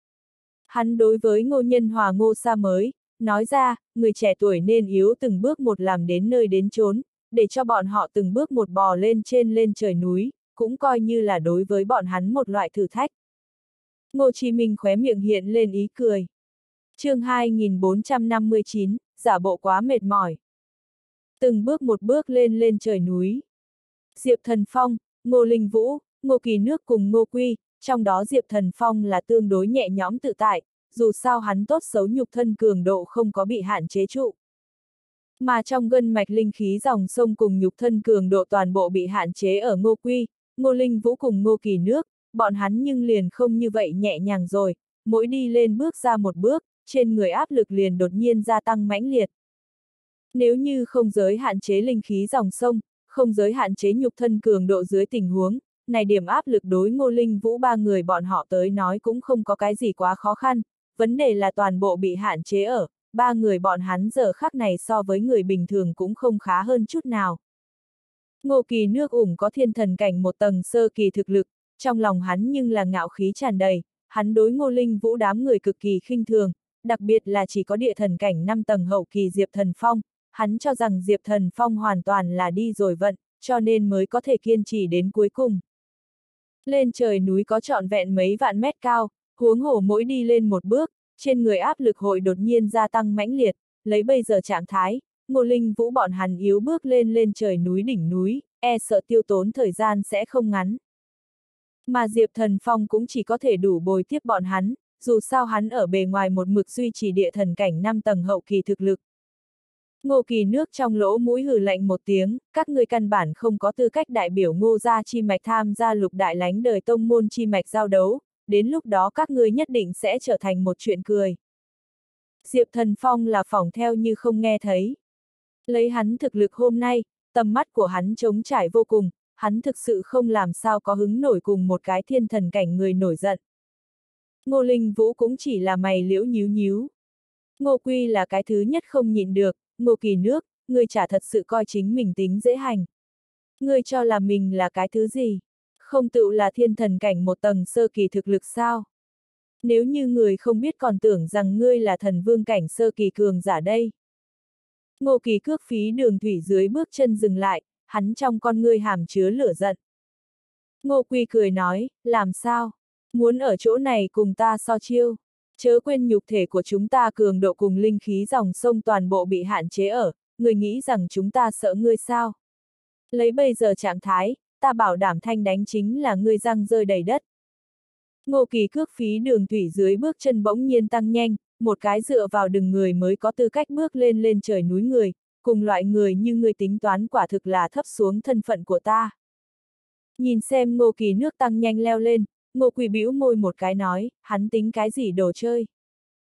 Hắn đối với ngô nhân hòa ngô sa mới, nói ra, người trẻ tuổi nên yếu từng bước một làm đến nơi đến chốn, để cho bọn họ từng bước một bò lên trên lên trời núi, cũng coi như là đối với bọn hắn một loại thử thách. Ngô Chí Minh khóe miệng hiện lên ý cười. chương 2459, giả bộ quá mệt mỏi. Từng bước một bước lên lên trời núi. Diệp Thần Phong, Ngô Linh Vũ, Ngô Kỳ Nước cùng Ngô Quy, trong đó Diệp Thần Phong là tương đối nhẹ nhõm tự tại, dù sao hắn tốt xấu nhục thân cường độ không có bị hạn chế trụ. Mà trong gân mạch linh khí dòng sông cùng nhục thân cường độ toàn bộ bị hạn chế ở Ngô Quy, Ngô Linh Vũ cùng Ngô Kỳ Nước, bọn hắn nhưng liền không như vậy nhẹ nhàng rồi, mỗi đi lên bước ra một bước, trên người áp lực liền đột nhiên gia tăng mãnh liệt. Nếu như không giới hạn chế linh khí dòng sông, không giới hạn chế nhục thân cường độ dưới tình huống, này điểm áp lực đối ngô linh vũ ba người bọn họ tới nói cũng không có cái gì quá khó khăn, vấn đề là toàn bộ bị hạn chế ở, ba người bọn hắn giờ khắc này so với người bình thường cũng không khá hơn chút nào. Ngô kỳ nước ủng có thiên thần cảnh một tầng sơ kỳ thực lực, trong lòng hắn nhưng là ngạo khí tràn đầy, hắn đối ngô linh vũ đám người cực kỳ khinh thường, đặc biệt là chỉ có địa thần cảnh 5 tầng hậu kỳ Diệp Thần Phong, hắn cho rằng Diệp Thần Phong hoàn toàn là đi rồi vận, cho nên mới có thể kiên trì đến cuối cùng. Lên trời núi có trọn vẹn mấy vạn mét cao, huống hổ mỗi đi lên một bước, trên người áp lực hội đột nhiên gia tăng mãnh liệt, lấy bây giờ trạng thái, ngô linh vũ bọn hắn yếu bước lên lên trời núi đỉnh núi, e sợ tiêu tốn thời gian sẽ không ngắn. Mà Diệp Thần Phong cũng chỉ có thể đủ bồi tiếp bọn hắn, dù sao hắn ở bề ngoài một mực duy trì địa thần cảnh 5 tầng hậu kỳ thực lực. Ngô kỳ nước trong lỗ mũi hừ lạnh một tiếng, các người căn bản không có tư cách đại biểu ngô gia chi mạch tham gia lục đại lánh đời tông môn chi mạch giao đấu, đến lúc đó các ngươi nhất định sẽ trở thành một chuyện cười. Diệp Thần Phong là phỏng theo như không nghe thấy. Lấy hắn thực lực hôm nay, tầm mắt của hắn trống trải vô cùng, hắn thực sự không làm sao có hứng nổi cùng một cái thiên thần cảnh người nổi giận. Ngô Linh Vũ cũng chỉ là mày liễu nhíu nhíu. Ngô Quy là cái thứ nhất không nhịn được, Ngô Kỳ nước, ngươi chả thật sự coi chính mình tính dễ hành. Ngươi cho là mình là cái thứ gì? Không tự là thiên thần cảnh một tầng sơ kỳ thực lực sao? Nếu như người không biết còn tưởng rằng ngươi là thần vương cảnh sơ kỳ cường giả đây. Ngô Kỳ cước phí đường thủy dưới bước chân dừng lại, hắn trong con ngươi hàm chứa lửa giận. Ngô Quy cười nói, làm sao? Muốn ở chỗ này cùng ta so chiêu? Chớ quên nhục thể của chúng ta cường độ cùng linh khí dòng sông toàn bộ bị hạn chế ở, người nghĩ rằng chúng ta sợ ngươi sao? Lấy bây giờ trạng thái, ta bảo đảm thanh đánh chính là ngươi răng rơi đầy đất. Ngô Kỳ cước phí đường thủy dưới bước chân bỗng nhiên tăng nhanh, một cái dựa vào đừng người mới có tư cách bước lên lên trời núi người, cùng loại người như ngươi tính toán quả thực là thấp xuống thân phận của ta. Nhìn xem Ngô Kỳ nước tăng nhanh leo lên, Ngô Quỳ bĩu môi một cái nói, hắn tính cái gì đồ chơi.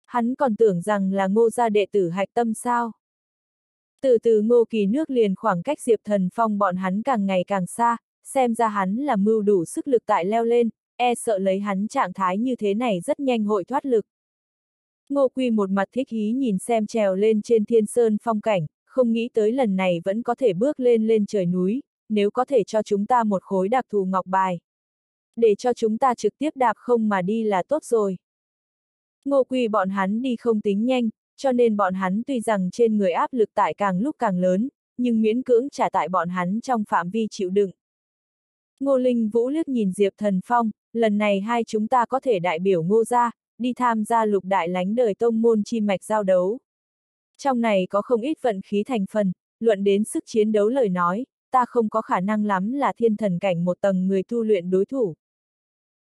Hắn còn tưởng rằng là ngô gia đệ tử hạch tâm sao. Từ từ ngô kỳ nước liền khoảng cách Diệp Thần Phong bọn hắn càng ngày càng xa, xem ra hắn là mưu đủ sức lực tại leo lên, e sợ lấy hắn trạng thái như thế này rất nhanh hội thoát lực. Ngô Quy một mặt thích hí nhìn xem trèo lên trên thiên sơn phong cảnh, không nghĩ tới lần này vẫn có thể bước lên lên trời núi, nếu có thể cho chúng ta một khối đặc thù ngọc bài để cho chúng ta trực tiếp đạp không mà đi là tốt rồi. Ngô Quy bọn hắn đi không tính nhanh, cho nên bọn hắn tuy rằng trên người áp lực tại càng lúc càng lớn, nhưng miễn cưỡng trả tại bọn hắn trong phạm vi chịu đựng. Ngô Linh Vũ liếc nhìn Diệp Thần Phong, lần này hai chúng ta có thể đại biểu ngô gia, đi tham gia lục đại lánh đời tông môn chi mạch giao đấu. Trong này có không ít vận khí thành phần, luận đến sức chiến đấu lời nói, ta không có khả năng lắm là thiên thần cảnh một tầng người tu luyện đối thủ.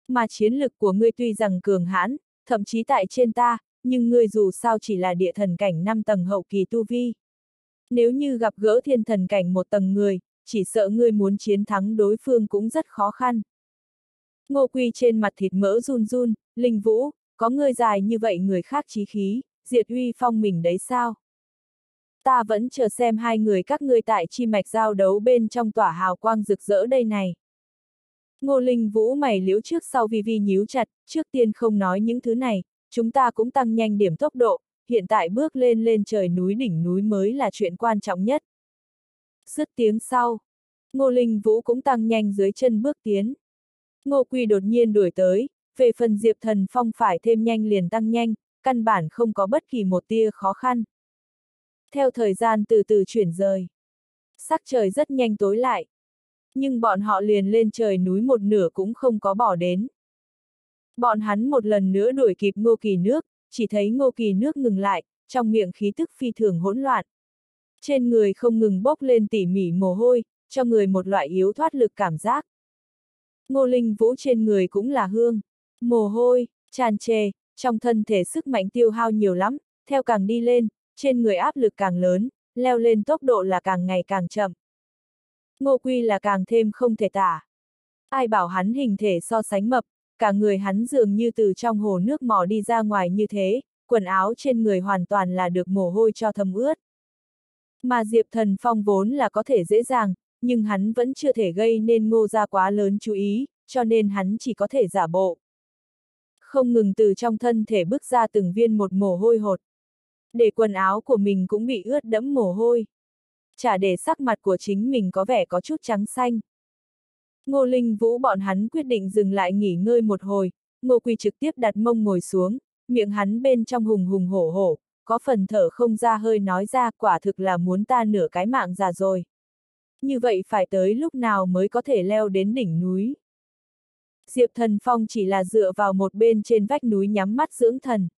Mà chiến lực của ngươi tuy rằng cường hãn, thậm chí tại trên ta, nhưng ngươi dù sao chỉ là địa thần cảnh 5 tầng hậu kỳ tu vi. Nếu như gặp gỡ thiên thần cảnh một tầng người, chỉ sợ ngươi muốn chiến thắng đối phương cũng rất khó khăn. Ngô Quy trên mặt thịt mỡ run run, Linh Vũ, có ngươi dài như vậy người khác chí khí, diệt uy phong mình đấy sao? Ta vẫn chờ xem hai người các ngươi tại chi mạch giao đấu bên trong tỏa hào quang rực rỡ đây này. Ngô Linh Vũ mày liếu trước sau vi vi nhíu chặt, trước tiên không nói những thứ này, chúng ta cũng tăng nhanh điểm tốc độ, hiện tại bước lên lên trời núi đỉnh núi mới là chuyện quan trọng nhất. Dứt tiếng sau, Ngô Linh Vũ cũng tăng nhanh dưới chân bước tiến. Ngô Quy đột nhiên đuổi tới, về phần Diệp Thần Phong phải thêm nhanh liền tăng nhanh, căn bản không có bất kỳ một tia khó khăn. Theo thời gian từ từ chuyển rời, sắc trời rất nhanh tối lại nhưng bọn họ liền lên trời núi một nửa cũng không có bỏ đến. Bọn hắn một lần nữa đuổi kịp ngô kỳ nước, chỉ thấy ngô kỳ nước ngừng lại, trong miệng khí tức phi thường hỗn loạn. Trên người không ngừng bốc lên tỉ mỉ mồ hôi, cho người một loại yếu thoát lực cảm giác. Ngô Linh Vũ trên người cũng là hương, mồ hôi, tràn trề, trong thân thể sức mạnh tiêu hao nhiều lắm, theo càng đi lên, trên người áp lực càng lớn, leo lên tốc độ là càng ngày càng chậm. Ngô Quy là càng thêm không thể tả. Ai bảo hắn hình thể so sánh mập, cả người hắn dường như từ trong hồ nước mò đi ra ngoài như thế, quần áo trên người hoàn toàn là được mồ hôi cho thấm ướt. Mà Diệp Thần Phong vốn là có thể dễ dàng, nhưng hắn vẫn chưa thể gây nên ngô ra quá lớn chú ý, cho nên hắn chỉ có thể giả bộ. Không ngừng từ trong thân thể bước ra từng viên một mồ hôi hột. Để quần áo của mình cũng bị ướt đẫm mồ hôi. Chả để sắc mặt của chính mình có vẻ có chút trắng xanh. Ngô Linh Vũ bọn hắn quyết định dừng lại nghỉ ngơi một hồi, Ngô Quy trực tiếp đặt mông ngồi xuống, miệng hắn bên trong hùng hùng hổ hổ, có phần thở không ra hơi nói ra quả thực là muốn ta nửa cái mạng già rồi. Như vậy phải tới lúc nào mới có thể leo đến đỉnh núi. Diệp Thần Phong chỉ là dựa vào một bên trên vách núi nhắm mắt dưỡng thần.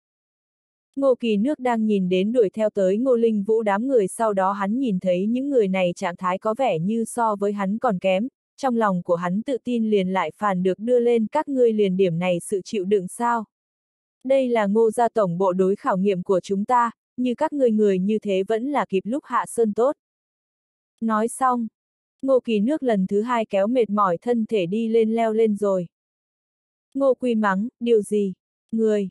Ngô Kỳ Nước đang nhìn đến đuổi theo tới Ngô Linh Vũ đám người sau đó hắn nhìn thấy những người này trạng thái có vẻ như so với hắn còn kém, trong lòng của hắn tự tin liền lại phản được đưa lên các ngươi liền điểm này sự chịu đựng sao. Đây là ngô gia tổng bộ đối khảo nghiệm của chúng ta, như các người người như thế vẫn là kịp lúc hạ sơn tốt. Nói xong, ngô kỳ nước lần thứ hai kéo mệt mỏi thân thể đi lên leo lên rồi. Ngô quy mắng, điều gì? Người!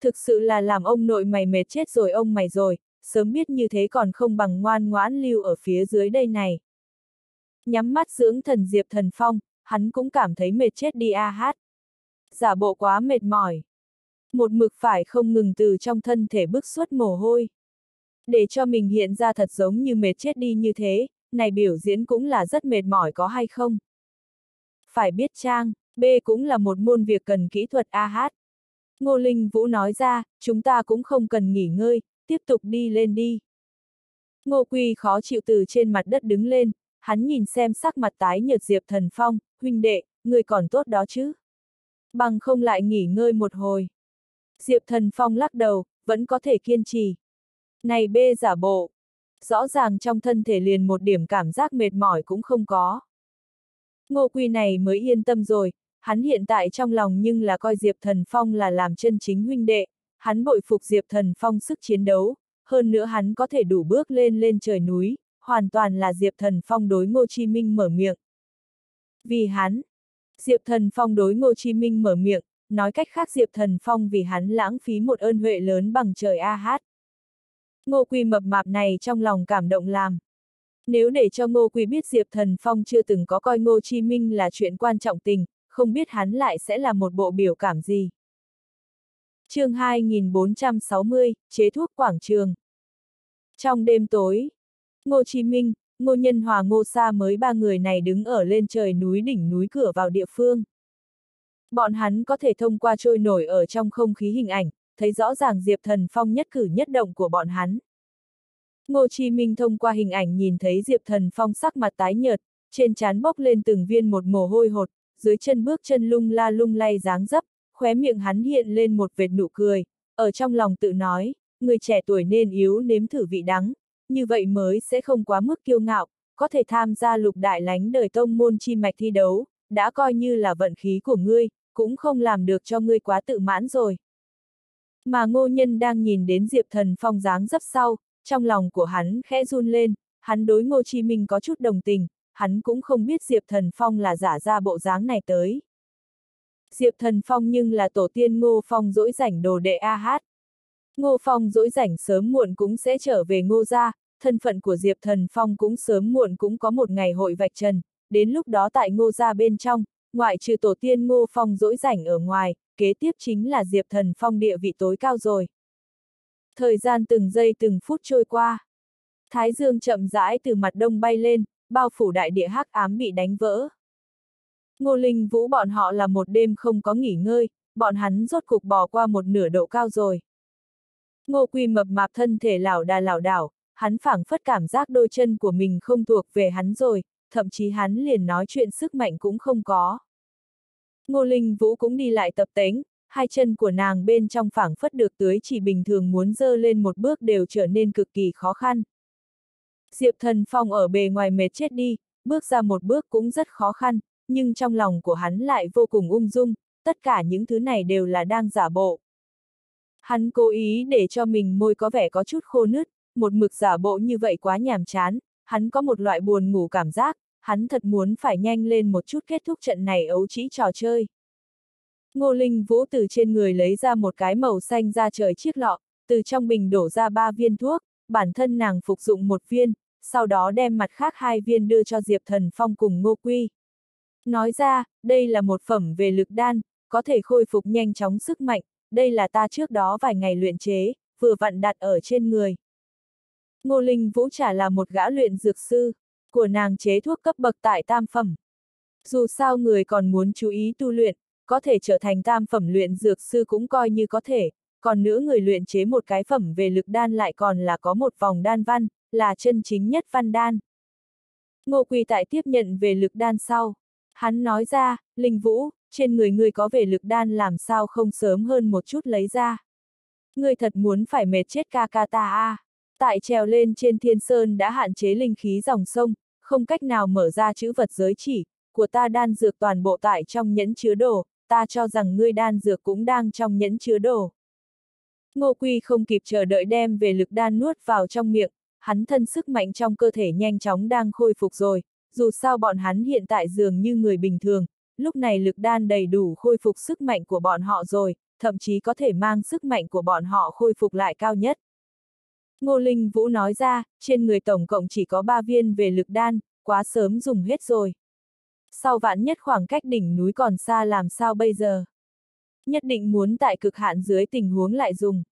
Thực sự là làm ông nội mày mệt chết rồi ông mày rồi, sớm biết như thế còn không bằng ngoan ngoãn lưu ở phía dưới đây này. Nhắm mắt dưỡng thần Diệp Thần Phong, hắn cũng cảm thấy mệt chết đi a hát. Giả bộ quá mệt mỏi. Một mực phải không ngừng từ trong thân thể bức xuất mồ hôi. Để cho mình hiện ra thật giống như mệt chết đi như thế, này biểu diễn cũng là rất mệt mỏi có hay không? Phải biết trang, B cũng là một môn việc cần kỹ thuật ah. Ngô Linh Vũ nói ra, chúng ta cũng không cần nghỉ ngơi, tiếp tục đi lên đi. Ngô Quy khó chịu từ trên mặt đất đứng lên, hắn nhìn xem sắc mặt tái nhợt Diệp Thần Phong, huynh đệ, người còn tốt đó chứ. Bằng không lại nghỉ ngơi một hồi. Diệp Thần Phong lắc đầu, vẫn có thể kiên trì. Này bê giả bộ. Rõ ràng trong thân thể liền một điểm cảm giác mệt mỏi cũng không có. Ngô Quy này mới yên tâm rồi, hắn hiện tại trong lòng nhưng là coi Diệp Thần Phong là làm chân chính huynh đệ, hắn bội phục Diệp Thần Phong sức chiến đấu, hơn nữa hắn có thể đủ bước lên lên trời núi, hoàn toàn là Diệp Thần Phong đối Ngô Chi Minh mở miệng. Vì hắn, Diệp Thần Phong đối Ngô Chi Minh mở miệng, nói cách khác Diệp Thần Phong vì hắn lãng phí một ơn huệ lớn bằng trời A hát. Ngô Quy mập mạp này trong lòng cảm động làm. Nếu để cho Ngô Quy biết Diệp Thần Phong chưa từng có coi Ngô Chi Minh là chuyện quan trọng tình, không biết hắn lại sẽ là một bộ biểu cảm gì. chương 2460, chế thuốc quảng trường. Trong đêm tối, Ngô Chí Minh, Ngô Nhân Hòa Ngô Sa mới ba người này đứng ở lên trời núi đỉnh núi cửa vào địa phương. Bọn hắn có thể thông qua trôi nổi ở trong không khí hình ảnh, thấy rõ ràng Diệp Thần Phong nhất cử nhất động của bọn hắn. Ngô Chí Minh thông qua hình ảnh nhìn thấy Diệp Thần Phong sắc mặt tái nhợt, trên trán bốc lên từng viên một mồ hôi hột, dưới chân bước chân lung la lung lay dáng dấp, khóe miệng hắn hiện lên một vệt nụ cười, ở trong lòng tự nói, người trẻ tuổi nên yếu nếm thử vị đắng, như vậy mới sẽ không quá mức kiêu ngạo, có thể tham gia lục đại lánh đời tông môn chi mạch thi đấu, đã coi như là vận khí của ngươi, cũng không làm được cho ngươi quá tự mãn rồi. Mà ngô nhân đang nhìn đến Diệp Thần Phong dáng dấp sau, trong lòng của hắn khẽ run lên, hắn đối ngô chi minh có chút đồng tình, hắn cũng không biết Diệp Thần Phong là giả ra bộ dáng này tới. Diệp Thần Phong nhưng là tổ tiên Ngô Phong dỗi rảnh đồ đệ A hát. Ngô Phong dỗi rảnh sớm muộn cũng sẽ trở về Ngô gia, thân phận của Diệp Thần Phong cũng sớm muộn cũng có một ngày hội vạch trần, đến lúc đó tại Ngô gia bên trong, ngoại trừ tổ tiên Ngô Phong dỗi rảnh ở ngoài, kế tiếp chính là Diệp Thần Phong địa vị tối cao rồi. Thời gian từng giây từng phút trôi qua. Thái dương chậm rãi từ mặt đông bay lên, bao phủ đại địa hắc ám bị đánh vỡ. Ngô Linh Vũ bọn họ là một đêm không có nghỉ ngơi, bọn hắn rốt cục bỏ qua một nửa độ cao rồi. Ngô Quy mập mạp thân thể lảo đà lảo đảo, hắn phảng phất cảm giác đôi chân của mình không thuộc về hắn rồi, thậm chí hắn liền nói chuyện sức mạnh cũng không có. Ngô Linh Vũ cũng đi lại tập tính, hai chân của nàng bên trong phảng phất được tưới chỉ bình thường muốn dơ lên một bước đều trở nên cực kỳ khó khăn. Diệp Thần Phong ở bề ngoài mệt chết đi, bước ra một bước cũng rất khó khăn, nhưng trong lòng của hắn lại vô cùng ung dung, tất cả những thứ này đều là đang giả bộ. Hắn cố ý để cho mình môi có vẻ có chút khô nứt, một mực giả bộ như vậy quá nhàm chán, hắn có một loại buồn ngủ cảm giác, hắn thật muốn phải nhanh lên một chút kết thúc trận này ấu trĩ trò chơi. Ngô Linh Vũ từ trên người lấy ra một cái màu xanh ra trời chiếc lọ, từ trong bình đổ ra ba viên thuốc, bản thân nàng phục dụng một viên, sau đó đem mặt khác hai viên đưa cho Diệp Thần Phong cùng Ngô Quy. Nói ra, đây là một phẩm về lực đan, có thể khôi phục nhanh chóng sức mạnh, đây là ta trước đó vài ngày luyện chế, vừa vặn đặt ở trên người. Ngô Linh Vũ trả là một gã luyện dược sư, của nàng chế thuốc cấp bậc tại tam phẩm. Dù sao người còn muốn chú ý tu luyện, có thể trở thành tam phẩm luyện dược sư cũng coi như có thể, còn nữa người luyện chế một cái phẩm về lực đan lại còn là có một vòng đan văn, là chân chính nhất văn đan. Ngô Quỳ tại tiếp nhận về lực đan sau. Hắn nói ra, Linh Vũ, trên người ngươi có về lực đan làm sao không sớm hơn một chút lấy ra. Ngươi thật muốn phải mệt chết ca ca ta a. Tại trèo lên trên thiên sơn đã hạn chế linh khí dòng sông, không cách nào mở ra chữ vật giới chỉ, của ta đan dược toàn bộ tại trong nhẫn chứa đồ, ta cho rằng ngươi đan dược cũng đang trong nhẫn chứa đồ. Ngô Quy không kịp chờ đợi đem về lực đan nuốt vào trong miệng, hắn thân sức mạnh trong cơ thể nhanh chóng đang khôi phục rồi, dù sao bọn hắn hiện tại dường như người bình thường, lúc này lực đan đầy đủ khôi phục sức mạnh của bọn họ rồi, thậm chí có thể mang sức mạnh của bọn họ khôi phục lại cao nhất. Ngô Linh Vũ nói ra, trên người tổng cộng chỉ có 3 viên về lực đan, quá sớm dùng hết rồi. Sau vạn nhất khoảng cách đỉnh núi còn xa làm sao bây giờ? Nhất định muốn tại cực hạn dưới tình huống lại dùng.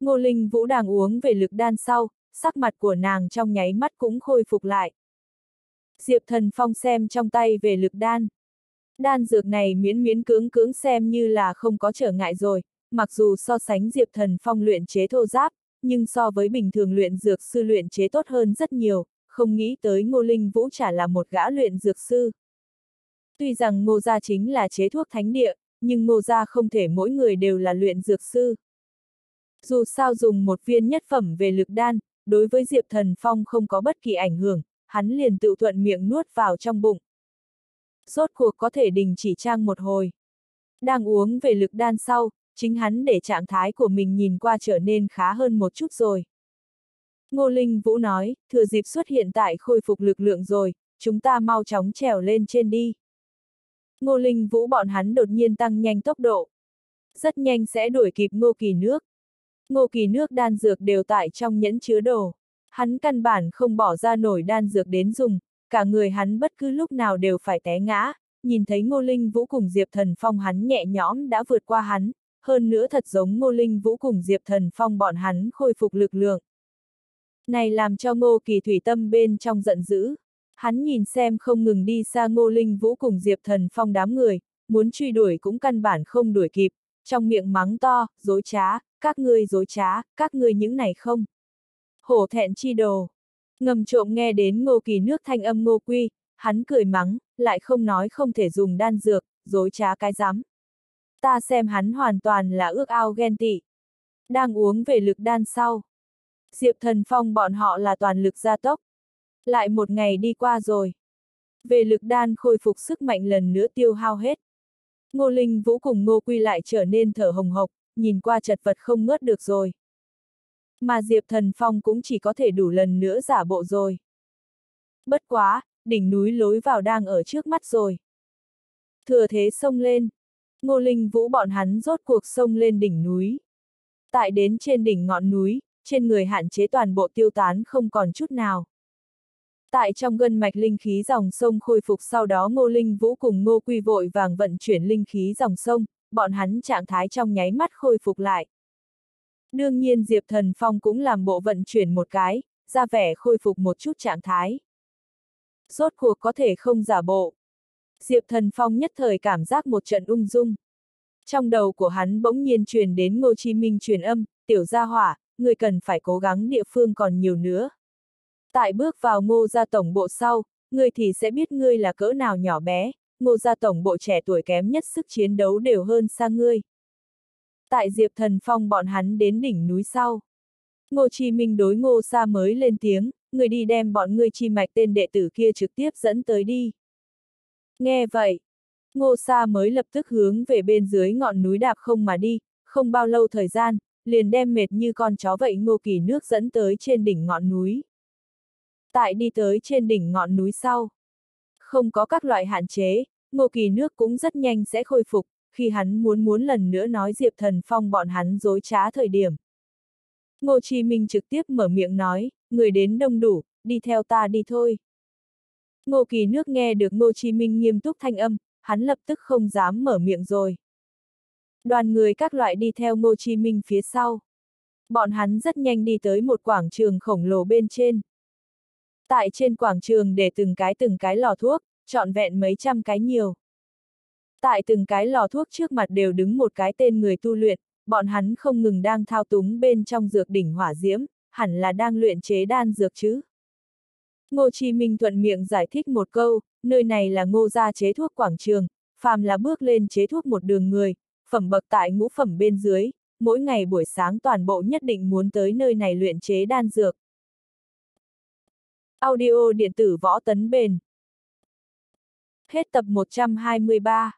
Ngô Linh Vũ đang uống về lực đan sau, sắc mặt của nàng trong nháy mắt cũng khôi phục lại. Diệp Thần Phong xem trong tay về lực đan. Đan dược này miễn miễn cưỡng cưỡng xem như là không có trở ngại rồi, mặc dù so sánh Diệp Thần Phong luyện chế thô giáp, nhưng so với bình thường luyện dược sư luyện chế tốt hơn rất nhiều, không nghĩ tới Ngô Linh Vũ trả là một gã luyện dược sư. Tuy rằng Ngô Gia chính là chế thuốc thánh địa, nhưng Ngô Gia không thể mỗi người đều là luyện dược sư. Dù sao dùng một viên nhất phẩm về lực đan, đối với Diệp Thần Phong không có bất kỳ ảnh hưởng, hắn liền tự thuận miệng nuốt vào trong bụng. Rốt cuộc có thể đình chỉ trang một hồi. Đang uống về lực đan sau, chính hắn để trạng thái của mình nhìn qua trở nên khá hơn một chút rồi. Ngô Linh Vũ nói, thừa dịp xuất hiện tại khôi phục lực lượng rồi, chúng ta mau chóng trèo lên trên đi. Ngô Linh Vũ bọn hắn đột nhiên tăng nhanh tốc độ. Rất nhanh sẽ đuổi kịp Ngô Kỳ nước. Ngô Kỳ nước đan dược đều tại trong nhẫn chứa đồ. Hắn căn bản không bỏ ra nổi đan dược đến dùng, cả người hắn bất cứ lúc nào đều phải té ngã, nhìn thấy Ngô Linh Vũ cùng Diệp Thần Phong hắn nhẹ nhõm đã vượt qua hắn, hơn nữa thật giống Ngô Linh Vũ cùng Diệp Thần Phong bọn hắn khôi phục lực lượng. Này làm cho Ngô Kỳ Thủy tâm bên trong giận dữ. Hắn nhìn xem không ngừng đi xa Ngô Linh Vũ cùng Diệp Thần Phong đám người, muốn truy đuổi cũng căn bản không đuổi kịp, trong miệng mắng to, dối trá, các ngươi dối trá, các ngươi những này không. Hổ thẹn chi đồ. Ngầm trộm nghe đến Ngô Kỳ nước thanh âm Ngô Quy, hắn cười mắng, lại không nói không thể dùng đan dược, dối trá cái rắm ta xem hắn hoàn toàn là ước ao ghen tị. Đang uống về lực đan sau. Diệp Thần Phong bọn họ là toàn lực gia tốc. Lại một ngày đi qua rồi. Về lực đan khôi phục sức mạnh lần nữa tiêu hao hết. Ngô Linh Vũ cùng Ngô Quy lại trở nên thở hồng hộc, nhìn qua chật vật không ngớt được rồi. Mà Diệp Thần Phong cũng chỉ có thể đủ lần nữa giả bộ rồi. Bất quá, đỉnh núi lối vào đang ở trước mắt rồi. Thừa thế xông lên. Ngô Linh Vũ bọn hắn rốt cuộc sông lên đỉnh núi. Tại đến trên đỉnh ngọn núi, trên người hạn chế toàn bộ tiêu tán không còn chút nào. Tại trong gân mạch linh khí dòng sông khôi phục sau đó Ngô Linh Vũ cùng Ngô Quy vội vàng vận chuyển linh khí dòng sông, bọn hắn trạng thái trong nháy mắt khôi phục lại. Đương nhiên Diệp Thần Phong cũng làm bộ vận chuyển một cái, ra vẻ khôi phục một chút trạng thái. Rốt cuộc có thể không giả bộ. Diệp Thần Phong nhất thời cảm giác một trận ung dung. Trong đầu của hắn bỗng nhiên truyền đến Ngô Chi Minh truyền âm, tiểu gia hỏa, người cần phải cố gắng địa phương còn nhiều nữa. Tại bước vào ngô gia tổng bộ sau, người thì sẽ biết ngươi là cỡ nào nhỏ bé, ngô gia tổng bộ trẻ tuổi kém nhất sức chiến đấu đều hơn xa ngươi. Tại Diệp Thần Phong bọn hắn đến đỉnh núi sau. Ngô Chi Minh đối Ngô Sa mới lên tiếng, người đi đem bọn ngươi chi mạch tên đệ tử kia trực tiếp dẫn tới đi. Nghe vậy, Ngô Sa mới lập tức hướng về bên dưới ngọn núi đạp không mà đi, không bao lâu thời gian, liền đem mệt như con chó vậy Ngô Kỳ nước dẫn tới trên đỉnh ngọn núi. Tại đi tới trên đỉnh ngọn núi sau, không có các loại hạn chế, Ngô Kỳ nước cũng rất nhanh sẽ khôi phục, khi hắn muốn muốn lần nữa nói Diệp Thần Phong bọn hắn dối trá thời điểm. Ngô Chi Minh trực tiếp mở miệng nói, người đến đông đủ, đi theo ta đi thôi. Ngô Kỳ nước nghe được Ngô Chi Minh nghiêm túc thanh âm, hắn lập tức không dám mở miệng rồi. Đoàn người các loại đi theo Ngô Chi Minh phía sau. Bọn hắn rất nhanh đi tới một quảng trường khổng lồ bên trên. Tại trên quảng trường để từng cái từng cái lò thuốc, trọn vẹn mấy trăm cái nhiều. Tại từng cái lò thuốc trước mặt đều đứng một cái tên người tu luyện, bọn hắn không ngừng đang thao túng bên trong dược đỉnh hỏa diễm, hẳn là đang luyện chế đan dược chứ. Ngô Chi Minh thuận miệng giải thích một câu, nơi này là ngô gia chế thuốc quảng trường, phàm là bước lên chế thuốc một đường người, phẩm bậc tại ngũ phẩm bên dưới, mỗi ngày buổi sáng toàn bộ nhất định muốn tới nơi này luyện chế đan dược. Audio điện tử võ tấn bền Hết tập 123